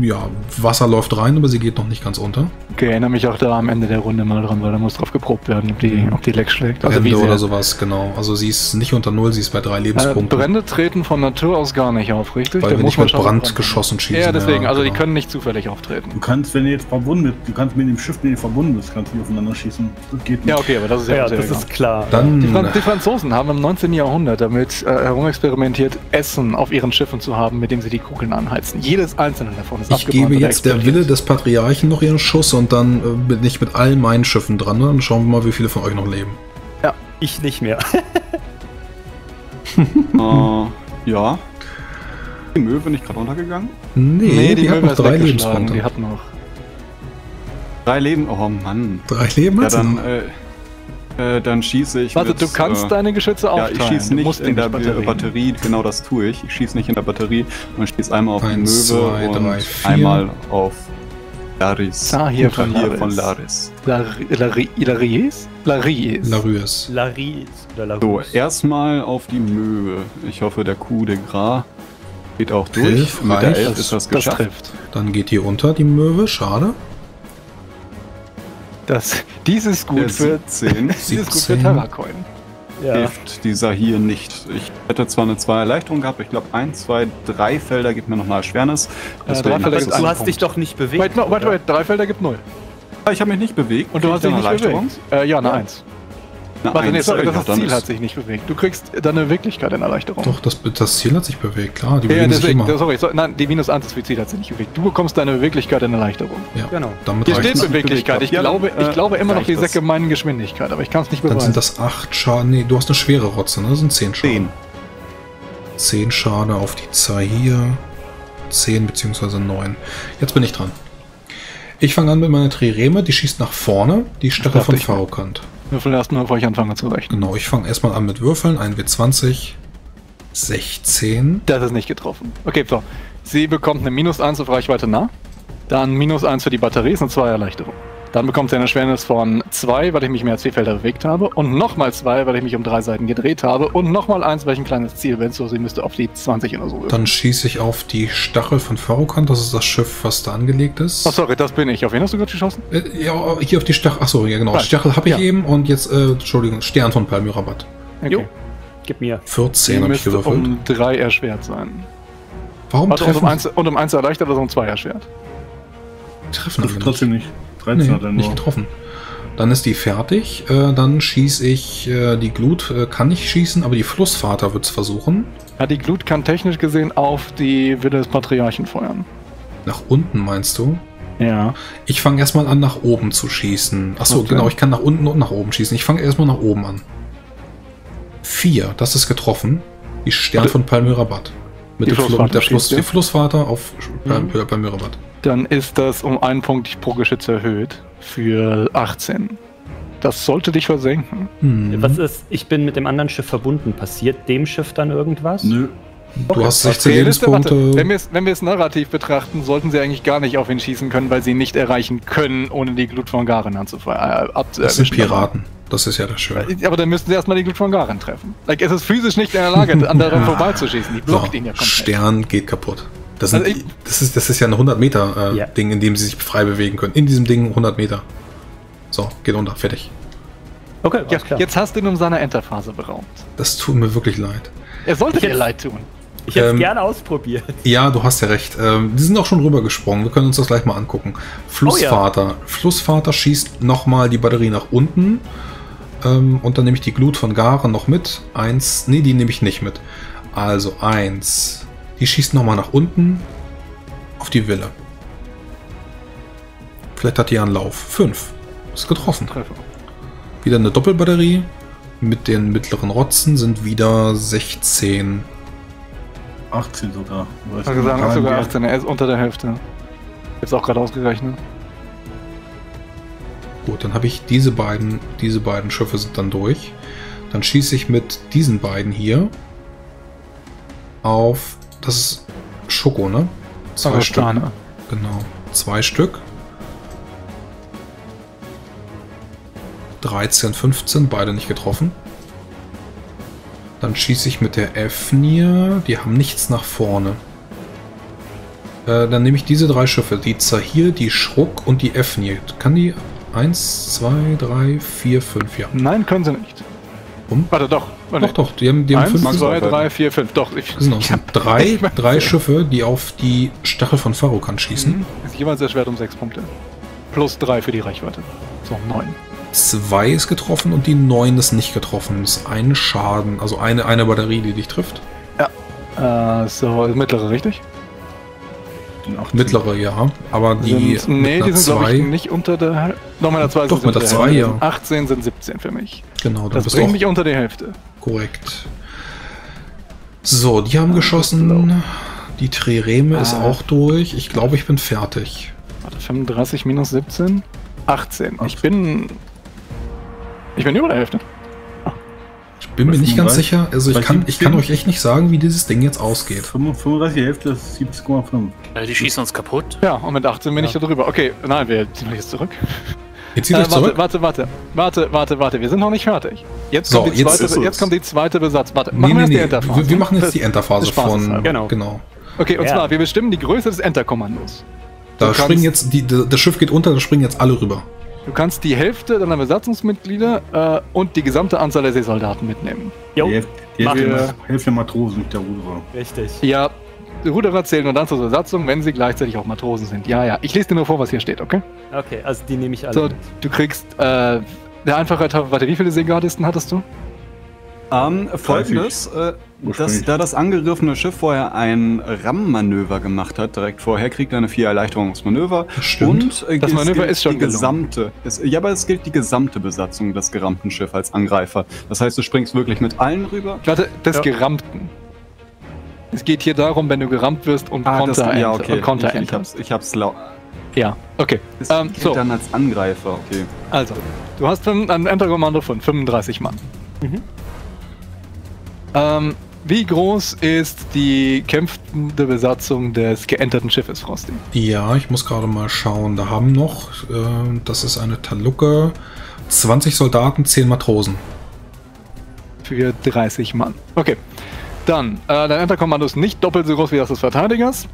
ja, Wasser läuft rein, aber sie geht noch nicht ganz unter. Okay, erinnere mich auch da am Ende der Runde mal dran, weil da muss drauf geprobt werden, ob die, ob die Leck schlägt. Also Ende wie oder sowas, genau. Also sie ist nicht unter Null, sie ist bei drei Äh, Lebenspunkten. Brände treten von Natur aus gar nicht auf, richtig? weil Da wir muss nicht man mit schon Brand dran- geschossen schießen. Ja, deswegen, also die genau. können nicht zufällig auftreten. Du kannst, wenn du jetzt verbunden bist, du kannst mit dem Schiff, mit dem verbunden bist, kannst du nicht aufeinander schießen. Das geht nicht. Ja, okay, aber das ist ja, Ja, sehr das egal. ist klar. Dann Die, Fran die Franzosen haben im 19. Jahrhundert damit äh, herumexperimentiert, Essen auf ihren Schiffen zu haben, mit dem sie die Kugeln anheizen. Jedes einzelne davon ist Ich gebe jetzt der. Wille des Patriarchen noch ihren Schuss und dann äh, bin ich mit all meinen Schiffen dran. Und dann schauen wir mal, wie viele von euch noch leben. Ich nicht mehr. Äh, ja. Die Möwe nicht gerade untergegangen? Nee, die, hat Möwe noch drei Lebenspunkte. Die hat noch. Drei Leben? Oh Mann. drei Leben Ja, hat dann, äh, äh, dann schieße ich Warte, mit, du kannst äh, deine Geschütze Ja, aufteilen. ich schieße nicht musst in der Batterien. Batterie. genau das tue ich. Ich schieße nicht in der Batterie, sondern ich schieße einmal auf die Eins, Möwe zwei, und drei, einmal auf Laris. Tahir von Laris. von Laris. Lari- Lari- Laries? Laries. Larues. Laris oder So, erstmal auf die Möwe. Ich hoffe, der Coup de Gras geht auch durch. Elf Mit der. 11 Das- ist das Das geschafft. trifft. Dann geht die unter, die Möwe. Schade. Das, dies ist Der gut für, 17 dies ist gut für 17. Terracoin. Ja. hilft dieser hier nicht. Ich hätte zwar eine 2 Erleichterung gehabt, ich glaube 1, 2, 3 Felder gibt mir nochmal drei Felder ist gibt es- einen Du hast Punkt. dich doch nicht bewegt. Wait, no, wait, wait, drei Felder gibt null. Ah, Ich habe mich nicht bewegt. Und du hast ich dich eine nicht Erleichterung? bewegt. Äh, ja, eine Eins. Eine Warte, nee, sorry, das, das dann Ziel hat sich nicht bewegt. Du kriegst deine Wirklichkeit in Erleichterung. Doch, das, das Ziel hat sich bewegt, klar. Die Ja, ja, bewegen sich deswegen, immer. sorry, so, nein, die minus 1 ist für Ziel hat sich nicht bewegt. Du bekommst deine Beweglichkeit in Erleichterung. Ja, Genau. damit Hier steht Beweglichkeit. Ich. Ja, glaube, dann, ich äh, glaube immer noch die das. Säcke meinen Geschwindigkeit, aber ich kann es nicht Dann beweisen. sind das 8 Schaden. Nee, du hast eine schwere Rotze, ne? Das sind 10 Schaden. 10. 10 Schade auf die Zahir. 10 bzw. 9. Jetzt bin ich dran. Ich fange an mit meiner Trireme, die schießt nach vorne, die Stachel von. Farokant. Würfel erstmal, bevor ich anfange zu rechnen. Genau, ich fange erstmal an mit Würfeln. Ein W20, 16. Das ist nicht getroffen. Okay, so. Sie bekommt eine minus 1 auf Reichweite nah. Dann minus 1 für die Batterie, ist eine 2 Erleichterung. Dann bekommt sie eine Schwernis von 2, weil ich mich mehr als 4 Felder bewegt habe. Und nochmal 2, weil ich mich um drei Seiten gedreht habe. Und nochmal 1, weil ich ein kleines Ziel bin. So, sie müsste auf die 20 oder so würfeln. Dann schieße ich auf die Stachel von Farokant. Das ist das Schiff, was da angelegt ist. Oh, sorry, das bin ich. Auf wen hast du gerade geschossen? Äh, ja, hier auf die Stachel. Achso, ja genau. Nein. Stachel habe ich Ja. eben und jetzt, äh, Entschuldigung, Stern von Palmyrabat. Jo. Gib mir. 14 Sie habe ich gewürfelt. um 3 erschwert sein. Warum Warte, und treffen, um 1 und um eins erleichtert oder um 2 erschwert? treffen wir nicht? Trotzdem nicht. 13 Nee, hat er nicht getroffen. Dann ist die fertig. Äh, dann schieße ich äh, die Glut, äh, kann ich schießen, aber die Flussvater wird es versuchen. Ja, die Glut kann technisch gesehen auf die Wille des Patriarchen feuern. Nach unten meinst du? Ja. Ich fange erstmal an, nach oben zu schießen. Achso, Okay. genau, ich kann nach unten und nach oben schießen. Ich fange erstmal nach oben an. Vier, das ist getroffen. Die Stern von Palmyrabat. Mit, Die dem Flu- Flussvater mit der Fluss, die Flussvater auf Mhm. Dann ist das um einen Punkt pro Geschütz erhöht. Für 18. Das sollte dich versenken. Hm. Was ist, ich bin mit dem anderen Schiff verbunden. Passiert dem Schiff dann irgendwas? Nö. Du hast 16 Okay, Liste, warte. Lebenspunkte. Wenn wir es wenn wir es narrativ betrachten, sollten sie eigentlich gar nicht auf ihn schießen können, weil sie ihn nicht erreichen können, ohne die Glut von Garen anzufeuern. Äh, Das sind. Piraten. Das ist ja das Schöne. Äh, Aber dann müssten sie erstmal die Glut von Garen treffen. Like, es ist physisch nicht in der Lage, an daran vorbeizuschießen. Die blockt So, ihn ja komplett. Stern geht kaputt. Das, sind, Also ich- das, ist, das ist ja ein 100 Meter äh, Ja. Ding, in dem sie sich frei bewegen können. In diesem Ding 100 Meter. So, geht unter. Fertig. Okay, Ja, klar. jetzt hast du ihn um seine Enterphase beraubt. Das tut mir wirklich leid. Er sollte dir leid tun. Ich hätte es ähm, gerne ausprobiert. Ja, du hast ja recht. Ähm, die sind auch schon rübergesprungen. Wir können uns das gleich mal angucken. Flussvater. Flussvater schießt nochmal die Batterie nach unten. Ähm, und dann nehme ich die Glut von Garen noch mit. Eins. Nee, die nehme ich nicht mit. Also eins. Die schießt nochmal nach unten. Auf die Wille. Vielleicht hat die ja einen Lauf. Fünf. Ist getroffen. Treffer. Wieder eine Doppelbatterie. Mit den mittleren Rotzen sind wieder 16. 18 sogar. Ich habe gesagt, sogar wert. 18, er ist unter der Hälfte. Hab's auch gerade ausgerechnet. Gut, dann habe ich diese beiden, diese beiden Schiffe sind dann durch. Dann schieße ich mit diesen beiden hier auf, das ist Schoko, ne? Zwei Aber Stück. Sterne. Genau, zwei Stück. 13, 15, beide nicht getroffen. Dann schieße ich mit der Fnir. Die haben nichts nach vorne. Äh, dann nehme ich diese drei Schiffe. Die Zahir, die Schruck und die Fnir. Kann die 1, 2, 3, 4, 5, ja. Nein, können sie nicht. Warum? Warte, doch. Warte. Doch, doch, die haben, die haben Eins, fünf. zwei, drei, vier, fünf. Doch, ich, Genau, es ich sind drei, drei Schiffe, die auf die Stachel von Farokan schießen. Mhm. Ist jeweils erschwert um sechs Punkte. Plus drei für die Reichweite. So, neun. Zwei ist getroffen und die neun ist nicht getroffen. Das ist ein Schaden, also eine, eine Batterie, die dich trifft. Äh, so, mittlere, richtig? Den 18. Mittlere, ja. Aber die sind, nee, die sind, glaube ich, zwei- nicht unter der Hälfte. Doch, mit der 2 Doch, mit der zwei, ja. 18 sind 17 für mich. Genau, dann Das bist du bringt auch mich unter die Hälfte. Korrekt. So, die haben geschossen. Die Trireme ist Ah. auch durch. Ich glaube, ich bin fertig. Warte, 35 minus 17? 18. Ich bin. Ich bin über der Hälfte. Ich bin mir nicht ganz 35? sicher. Also ich kann, ich kann 17? euch echt nicht sagen, wie dieses Ding jetzt ausgeht. 35 Hälfte ist 17,5. Äh, die schießen uns kaputt. Ja, und mit 18 bin ich da drüber. Okay, nein, wir ziehen euch jetzt zurück. Jetzt zieht Äh, euch zurück. warte, warte, warte, warte, warte, warte. Wir sind noch nicht fertig. Jetzt So, kommt die jetzt zweite, jetzt kommt die zweite Besatzung. Warte, Nee, machen wir nee, die nee. Enterphase. Wir, wir machen jetzt Das- die Enterphase von. halber. Genau. genau. Okay, und Ja. zwar, wir bestimmen die Größe des Enterkommandos. Da Du kannst- springen jetzt, die, das Schiff geht unter, da springen jetzt alle rüber. Du kannst die Hälfte deiner Besatzungsmitglieder äh, und die gesamte Anzahl der Seesoldaten mitnehmen. Jo, Die Hälfte, die Machen Hälfte, Hälfte Matrosen mit der Ruderer. richtig. Ja, Ruderer zählen nur dann zur Besatzung, wenn sie gleichzeitig auch Matrosen sind. Ja, ja. Ich lese dir nur vor, was hier steht, okay? Okay, also die nehme ich alle So, mit. du kriegst, äh, der Einfachheit halber, warte, wie viele Seegardisten hattest du? Ähm, Folgendes, äh, dass, da das angegriffene Schiff vorher ein RAM-Manöver gemacht hat, direkt vorher kriegt er eine vier Erleichterungsmanöver. Stimmt. Und äh, Das Manöver ist schon die gesamte. Es, ja, aber es gilt die gesamte Besatzung des gerammten Schiffs als Angreifer. Das heißt, du springst wirklich mit allen rüber. Warte, des Ja. Gerammten. Es geht hier darum, wenn du gerammt wirst und Ah, das, Konter ja, enter- okay. und Konter ich, ich hab's, ich hab's lau. Ja, okay. Es Ähm, so. dann als Angreifer, okay. Also, du hast ein Enterkommando von 35 Mann. Mhm. Ähm, wie groß ist die kämpfende Besatzung des geenterten Schiffes, Frosty? Ja, ich muss gerade mal schauen. Da haben noch, äh, das ist eine Talucke, 20 Soldaten, 10 Matrosen. Für 30 Mann. Okay. Dann, äh, dein Enterkommando ist nicht doppelt so groß wie das des Verteidigers.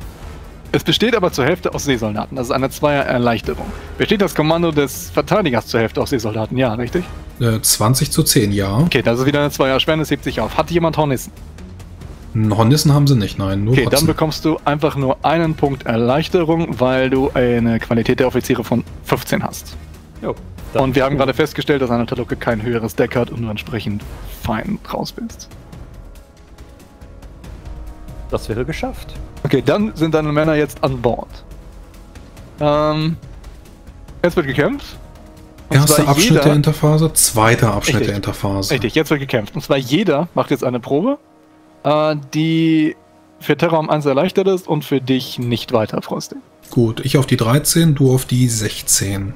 Es besteht aber zur Hälfte aus Seesoldaten. Das ist eine Zweier-Erleichterung. Besteht das Kommando des Verteidigers zur Hälfte aus Seesoldaten? Ja, richtig? Äh, 20 zu 10, ja. Okay, das ist wieder eine Zweier-Schwerne, es hebt sich auf. Hat jemand Hornissen? Hornissen haben sie nicht, nein, nur Okay, dann Hotzen. bekommst du einfach nur einen Punkt Erleichterung, weil du eine Qualität der Offiziere von 15 hast. Jo, Und wir haben gerade festgestellt, dass eine Talucke kein höheres Deck hat und du entsprechend fein raus bist. Das wäre geschafft. Okay, dann sind deine Männer jetzt an Bord. Ähm, jetzt wird gekämpft. Und Erster Abschnitt jeder- der Interphase, zweiter Abschnitt Richtig. der Interphase. Richtig, jetzt wird gekämpft. Und zwar jeder macht jetzt eine Probe, äh, die für Terra um 1 erleichtert ist und für dich nicht weiter, Frosty. Gut, ich auf die 13, du auf die 16.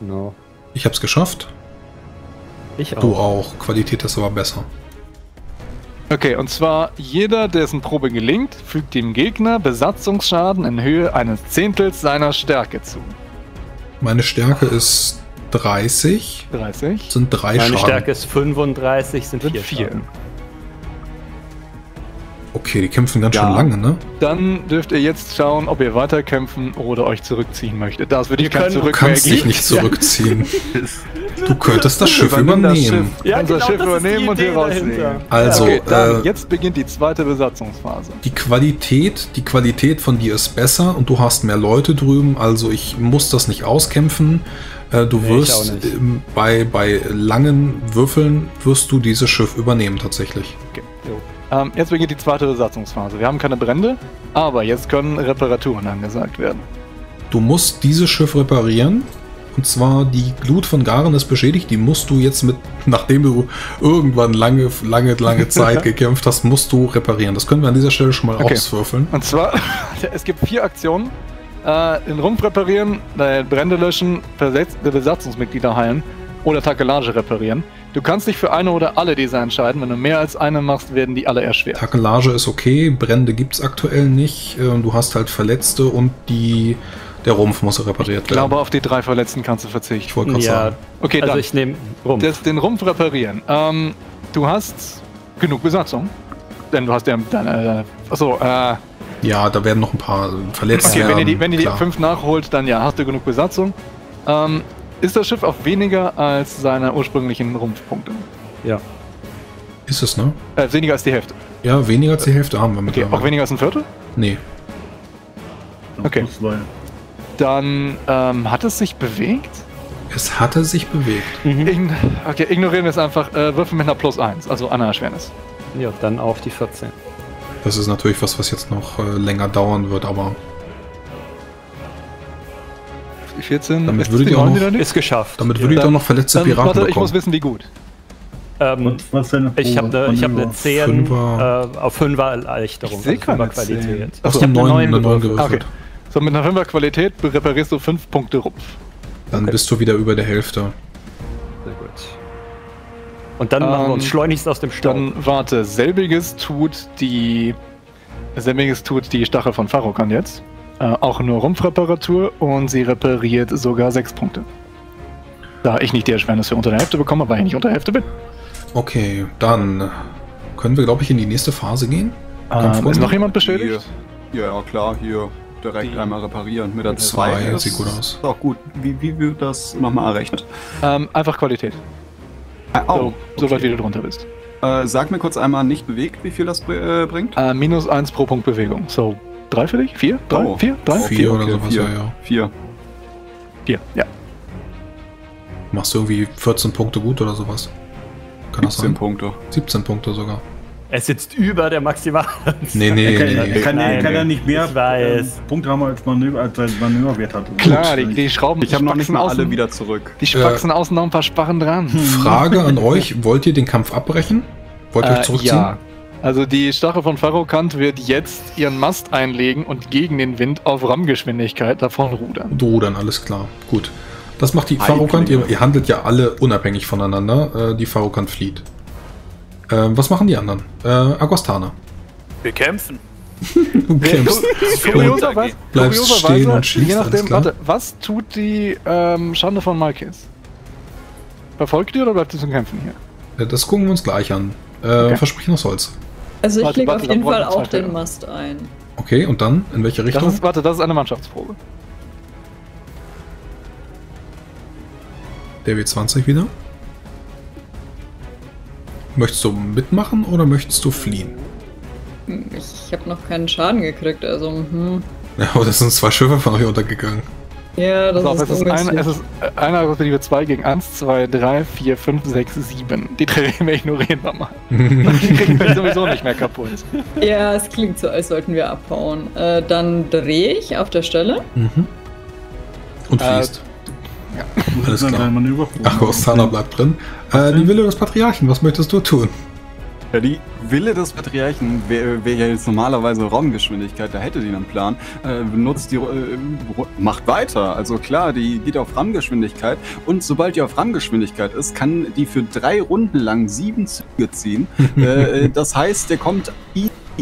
No. Ich hab's geschafft, Ich auch. du auch. Qualität ist aber besser. Okay, und zwar jeder, dessen Probe gelingt, fügt dem Gegner Besatzungsschaden in Höhe eines Zehntels seiner Stärke zu. Meine Stärke ist 30, 30. sind drei Meine Schaden. Stärke ist 35, sind Sind 4 vier. Schaden. Okay, die kämpfen ganz Ja. schön lange, ne? Dann dürft ihr jetzt schauen, ob ihr weiterkämpfen oder euch zurückziehen möchtet. Das würde ich kein können- Du kannst dich Zurück nicht zurückziehen. Du könntest das Schiff Übernimm das übernehmen. Schiff. Ja, Unser genau, Schiff übernehmen und hier rausnehmen. Also, Okay, dann, äh, jetzt beginnt die zweite Besatzungsphase. Die Qualität, die Qualität von dir ist besser und du hast mehr Leute drüben, also ich muss das nicht auskämpfen. Äh, Du Nee, wirst nicht. ähm, bei, bei langen Würfeln wirst du dieses Schiff übernehmen tatsächlich. Ähm, jetzt beginnt die zweite Besatzungsphase. Wir haben keine Brände, aber jetzt können Reparaturen angesagt werden. Du musst dieses Schiff reparieren. Und zwar die Glut von Garen ist beschädigt. Die musst du jetzt mit, nachdem du irgendwann lange, lange, lange Zeit gekämpft hast, musst du reparieren. Das können wir an dieser Stelle schon mal Okay. auswürfeln. Und zwar, es gibt vier Aktionen. Äh, den Rumpf reparieren, äh, Brände löschen, versetzte Besatzungsmitglieder heilen oder Takelage reparieren. Du kannst dich für eine oder alle dieser entscheiden. Wenn du mehr als eine machst, werden die alle erschwert. Takelage ist okay, Brände gibt's aktuell nicht. Äh, Du hast halt Verletzte und die, der Rumpf muss repariert Ich glaube, werden. auf die drei Verletzten kannst du Ich verzichten. wollte gerade Ja, sagen. Okay, also dann ich nehme rum. das, den Rumpf reparieren. Ähm, du hast genug Besatzung. Denn du hast ja deine. deine achso, äh, Ja, da werden noch ein paar verletzt okay, werden. wenn ihr die, wenn ihr die fünf nachholt, dann ja, hast du genug Besatzung. Ähm, ist das Schiff auf weniger als seine ursprünglichen Rumpfpunkte? Ja. Ist es, ne? Äh, weniger als die Hälfte. Ja, weniger als die Hälfte haben wir Okay, mittlerweile. auch weniger als ein Viertel? Nee. Okay. Dann ähm, hat es sich bewegt. Es hatte sich bewegt. Ign okay, ignorieren wir es einfach. Äh, Würfel mit einer Plus 1, also einer Erschwernis. Ja, dann auf die 14. Das ist natürlich was, was jetzt noch äh, länger dauern wird, aber 14. Damit die ihr auch 9 noch-? Ist geschafft. damit würde ich Dann- auch noch verletzte Dann, Piraten warte, ich bekommen. muss wissen, wie gut. Ähm, Was, was deine ich habe eine ich hab ne Manöver? 10 Fünfer. äh, auf 5er Erleichterung. Ich seh also keine Fünfer Qualität. 10. Hast Achso, ich hab einen eine neuen, eine neun neuen gewürfelt. gewürfelt? So, mit einer 5er Qualität reparierst du 5 Punkte Rumpf. Dann Okay. bist du wieder über der Hälfte. Sehr gut. Und dann machen wir uns Ähm, schleunigst aus dem Staub. Dann warte, selbiges tut die. Selbiges tut die Stachel von Farrokan jetzt. Äh, auch nur Rumpfreparatur und sie repariert sogar 6 Punkte. Da ich nicht die Erschwernis für unter der Hälfte bekomme, weil ich nicht unter der Hälfte bin. Okay, dann können wir, glaube ich, in die nächste Phase gehen. Ähm, ist noch jemand beschädigt? Hier. Ja, ja, klar, hier direkt Die- einmal reparieren. Mit der Zwei, 2. sieht gut aus. Ist auch gut. Wie, wie wird das nochmal errechnet? Ähm, einfach Qualität. Äh, So, so weit okay. wie du drunter bist. Äh, sag mir kurz einmal nicht bewegt, wie viel das br- äh, bringt. Äh, minus 1 pro Punkt Bewegung. So, 3 für dich? 4? 3? Oh. 4? 3? Vier oder sowas, vier. ja, ja. Vier. 4, ja. Machst du irgendwie 14 Punkte gut oder sowas? Kann das 17 sein? Punkte. 17 Punkte sogar. Er sitzt über der Maximal. Nee, nee, Er kann, nee. er nee. kann, er Nein, kann ja nicht mehr ich weiß. ähm, Punkte haben als, Manöver, als sein Manöverwert hat. Klar, die, die Schrauben. Ich habe noch nicht mal außen- alle wieder zurück. Die spaxen außen noch ein paar Sparren dran. Frage an euch: Wollt ihr den Kampf abbrechen? Wollt ihr euch Äh, zurückziehen? ja. Also die Stachel von Farrokant wird jetzt ihren Mast einlegen und gegen den Wind auf Rammgeschwindigkeit davon rudern. Rudern, alles klar. Gut. Das macht die Feiglinge. Farokant. Ihr, ihr handelt ja alle unabhängig voneinander. Äh, die Farokant flieht. Ähm, was machen die anderen? Äh, Agostana. Wir kämpfen. Du kämpfst. Kurioserweise, Bleibst stehen und schießt, je alles nachdem, klar. warte, was tut die ähm, Schande von Malkis? Verfolgt ihr oder bleibt ihr zum Kämpfen hier? Äh, Das gucken wir uns gleich an. Äh, Okay. Versprechen aus Holz. Also ich Warte, lege warte, auf jeden Fall auch den Felder. Mast ein. Okay, und dann? In welche Das Richtung? ist, warte, das ist eine Mannschaftsprobe. Der W20 wieder. Möchtest du mitmachen oder möchtest du fliehen? Ich habe noch keinen Schaden gekriegt, also hm. Ja, aber das sind zwei Schiffe von euch untergegangen. Ja, das Pass auf, ist, es ist, ein, es ist äh, einer Perspektive 2 gegen 1, 2, 3, 4, 5, 6, 7. Die drei wir ignorieren wir mal. Die kriegen wir sowieso nicht mehr kaputt. Ja, es klingt so, als sollten wir abhauen. Äh, dann drehe ich auf der Stelle. Mhm. Und Äh, fließt. Wo Alles ist dann klar. Manöver? Agostana bleibt drin. Äh, die Wille des Patriarchen, was möchtest du tun? Ja, die Wille des Patriarchen wäre wär ja jetzt normalerweise Raumgeschwindigkeit, da hätte die einen Plan. Äh, benutzt die, äh, macht weiter. Also klar, die geht auf Rammgeschwindigkeit und sobald die auf Rammgeschwindigkeit ist, kann die für drei Runden lang sieben Züge ziehen. äh, das heißt, der kommt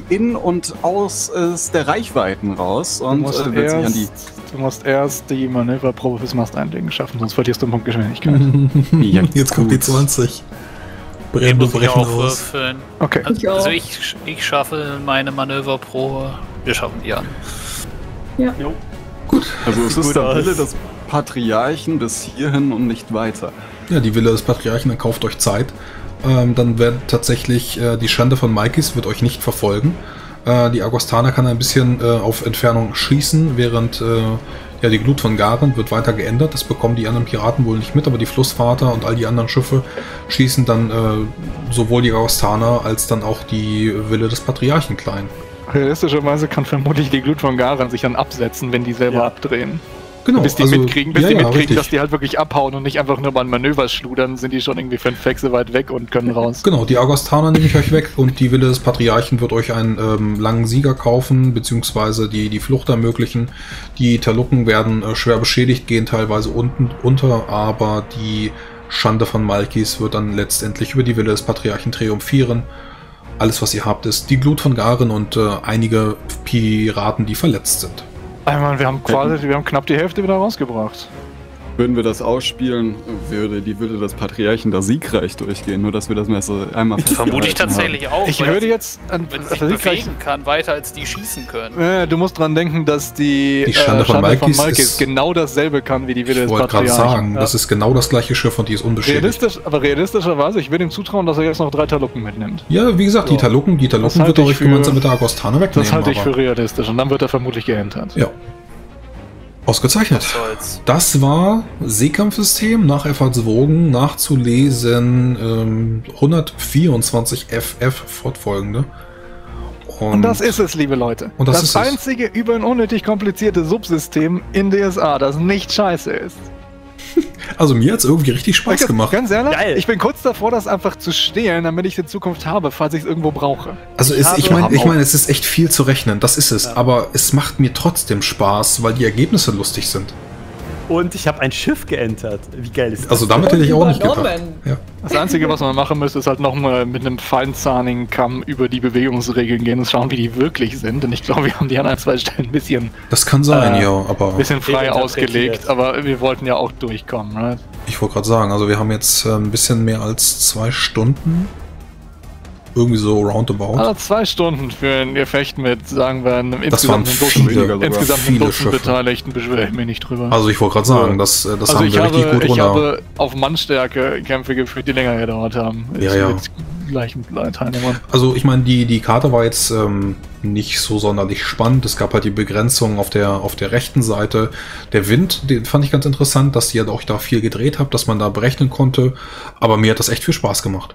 in und aus äh, der Reichweiten raus Du und musst, äh, wird sich an die du musst erst die Manöverprobe fürs Mast einlegen schaffen, sonst verlierst du einen Punkt Geschwindigkeit. Ja, Jetzt kommt die gut. 20. Den Brennen, muss ich brechen auch würfeln. Okay. Also, Ich auch. also ich, ich schaffe meine Manöverprobe. Wir schaffen die an. Also es ist Gut der. Wille des Patriarchen bis hierhin und nicht weiter. Ja, die Wille des Patriarchen, dann kauft euch Zeit. Ähm, dann wird tatsächlich äh, die Schande von Maikis wird euch nicht verfolgen. Äh, die Agostana kann ein bisschen äh, auf Entfernung schießen, während äh, ja, die Glut von Garen wird weiter geändert. Das bekommen die anderen Piraten wohl nicht mit, aber die Flussvater und all die anderen Schiffe schießen dann äh, sowohl die Agostana als dann auch die Wille des Patriarchen klein. Realistischerweise kann vermutlich die Glut von Garan sich dann absetzen, wenn die selber Ja. abdrehen. Genau, bis die mitkriegen, bis ja, die ja, mitkriegen richtig. dass die halt wirklich abhauen und nicht einfach nur beim Manöver schludern, sind die schon irgendwie fünf Wechsel weit weg und können raus. Genau, die Agostana nehme ich euch weg und die Wille des Patriarchen wird euch einen ähm, langen Sieger kaufen, beziehungsweise die, die Flucht ermöglichen. Die Taluken werden äh, schwer beschädigt, gehen teilweise unten unter, aber die Schande von Malkis wird dann letztendlich über die Wille des Patriarchen triumphieren. Alles, was ihr habt, ist die Glut von Garen und äh, einige Piraten, die verletzt sind. Einmal, wir haben quasi, wir haben knapp die Hälfte wieder rausgebracht. Würden wir das ausspielen, würde, die würde das Patriarchen da siegreich durchgehen, nur dass wir das Messer einmal Vermute ich festgehalten haben. tatsächlich auch. Ich würde jetzt an wenn es sich ich bewegen kann, weiter als die schießen können. Äh, du musst dran denken, dass die, Die Schande von Malkis genau dasselbe kann wie die Wille Ich des wollte gerade Patriarchen. sagen, Ja. das ist genau das gleiche Schiff und die ist unbeschädigt. Realistisch, aber realistischerweise, ich würde ihm zutrauen, dass er jetzt noch drei Talucken mitnimmt. Ja, wie gesagt, die Ja. Talucken, die Talucken wird er ich euch für- gemeinsam mit der Agostana wegnehmen. Das halte ich aber- für realistisch und dann wird er vermutlich geentert. Ja. Ausgezeichnet. Was soll's. Das war Seekampfsystem nach Effortswogen nachzulesen ähm, 124 FF fortfolgende. Und das ist es, liebe Leute. Und das das ist es. einzige über ein unnötig komplizierte Subsystem in DSA, das nicht scheiße ist. Also mir hat es irgendwie richtig Spaß Ganz- gemacht. Ganz ehrlich, Geil. ich bin kurz davor, das einfach zu stehlen, damit ich es in Zukunft habe, falls ich es irgendwo brauche. Also Ich habe- ich meine, ich meine, es ist echt viel zu rechnen, das ist es. Aber es macht mir trotzdem Spaß, weil die Ergebnisse lustig sind. Und ich habe ein Schiff geentert. Wie geil ist das? Also damit hätte ich auch nicht gedacht. Ja. Das Einzige, was man machen müsste, ist halt nochmal mit einem feinzahnigen Kamm über die Bewegungsregeln gehen und schauen, wie die wirklich sind. Denn ich glaube, wir haben die an ein, zwei Stellen ein bisschen, Das kann sein, Äh, ja, aber bisschen frei ausgelegt, aber wir wollten ja auch durchkommen, right? ich wollte gerade sagen, also wir haben jetzt äh, ein bisschen mehr als zwei Stunden. Irgendwie so roundabout. Also zwei Stunden für ein Gefecht mit, sagen wir, einem waren insgesamt Dutzend, sogar. insgesamt einem viele Dutzend Schiffe. Beteiligten, beschwere ich mich nicht drüber. Also ich wollte gerade sagen, das, äh, das also haben ich wir habe, richtig gut ich runter. habe auf Mannstärke Kämpfe geführt, die länger gedauert haben. Ja, ja. Mit gleichen Teilnehmern. Also ich meine, die, die Karte war jetzt ähm, nicht so sonderlich spannend. Es gab halt die Begrenzung auf der, auf der rechten Seite. Der Wind, den fand ich ganz interessant, dass ihr auch da viel gedreht habt, dass man da berechnen konnte. Aber mir hat das echt viel Spaß gemacht.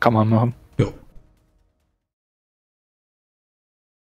Kann man machen.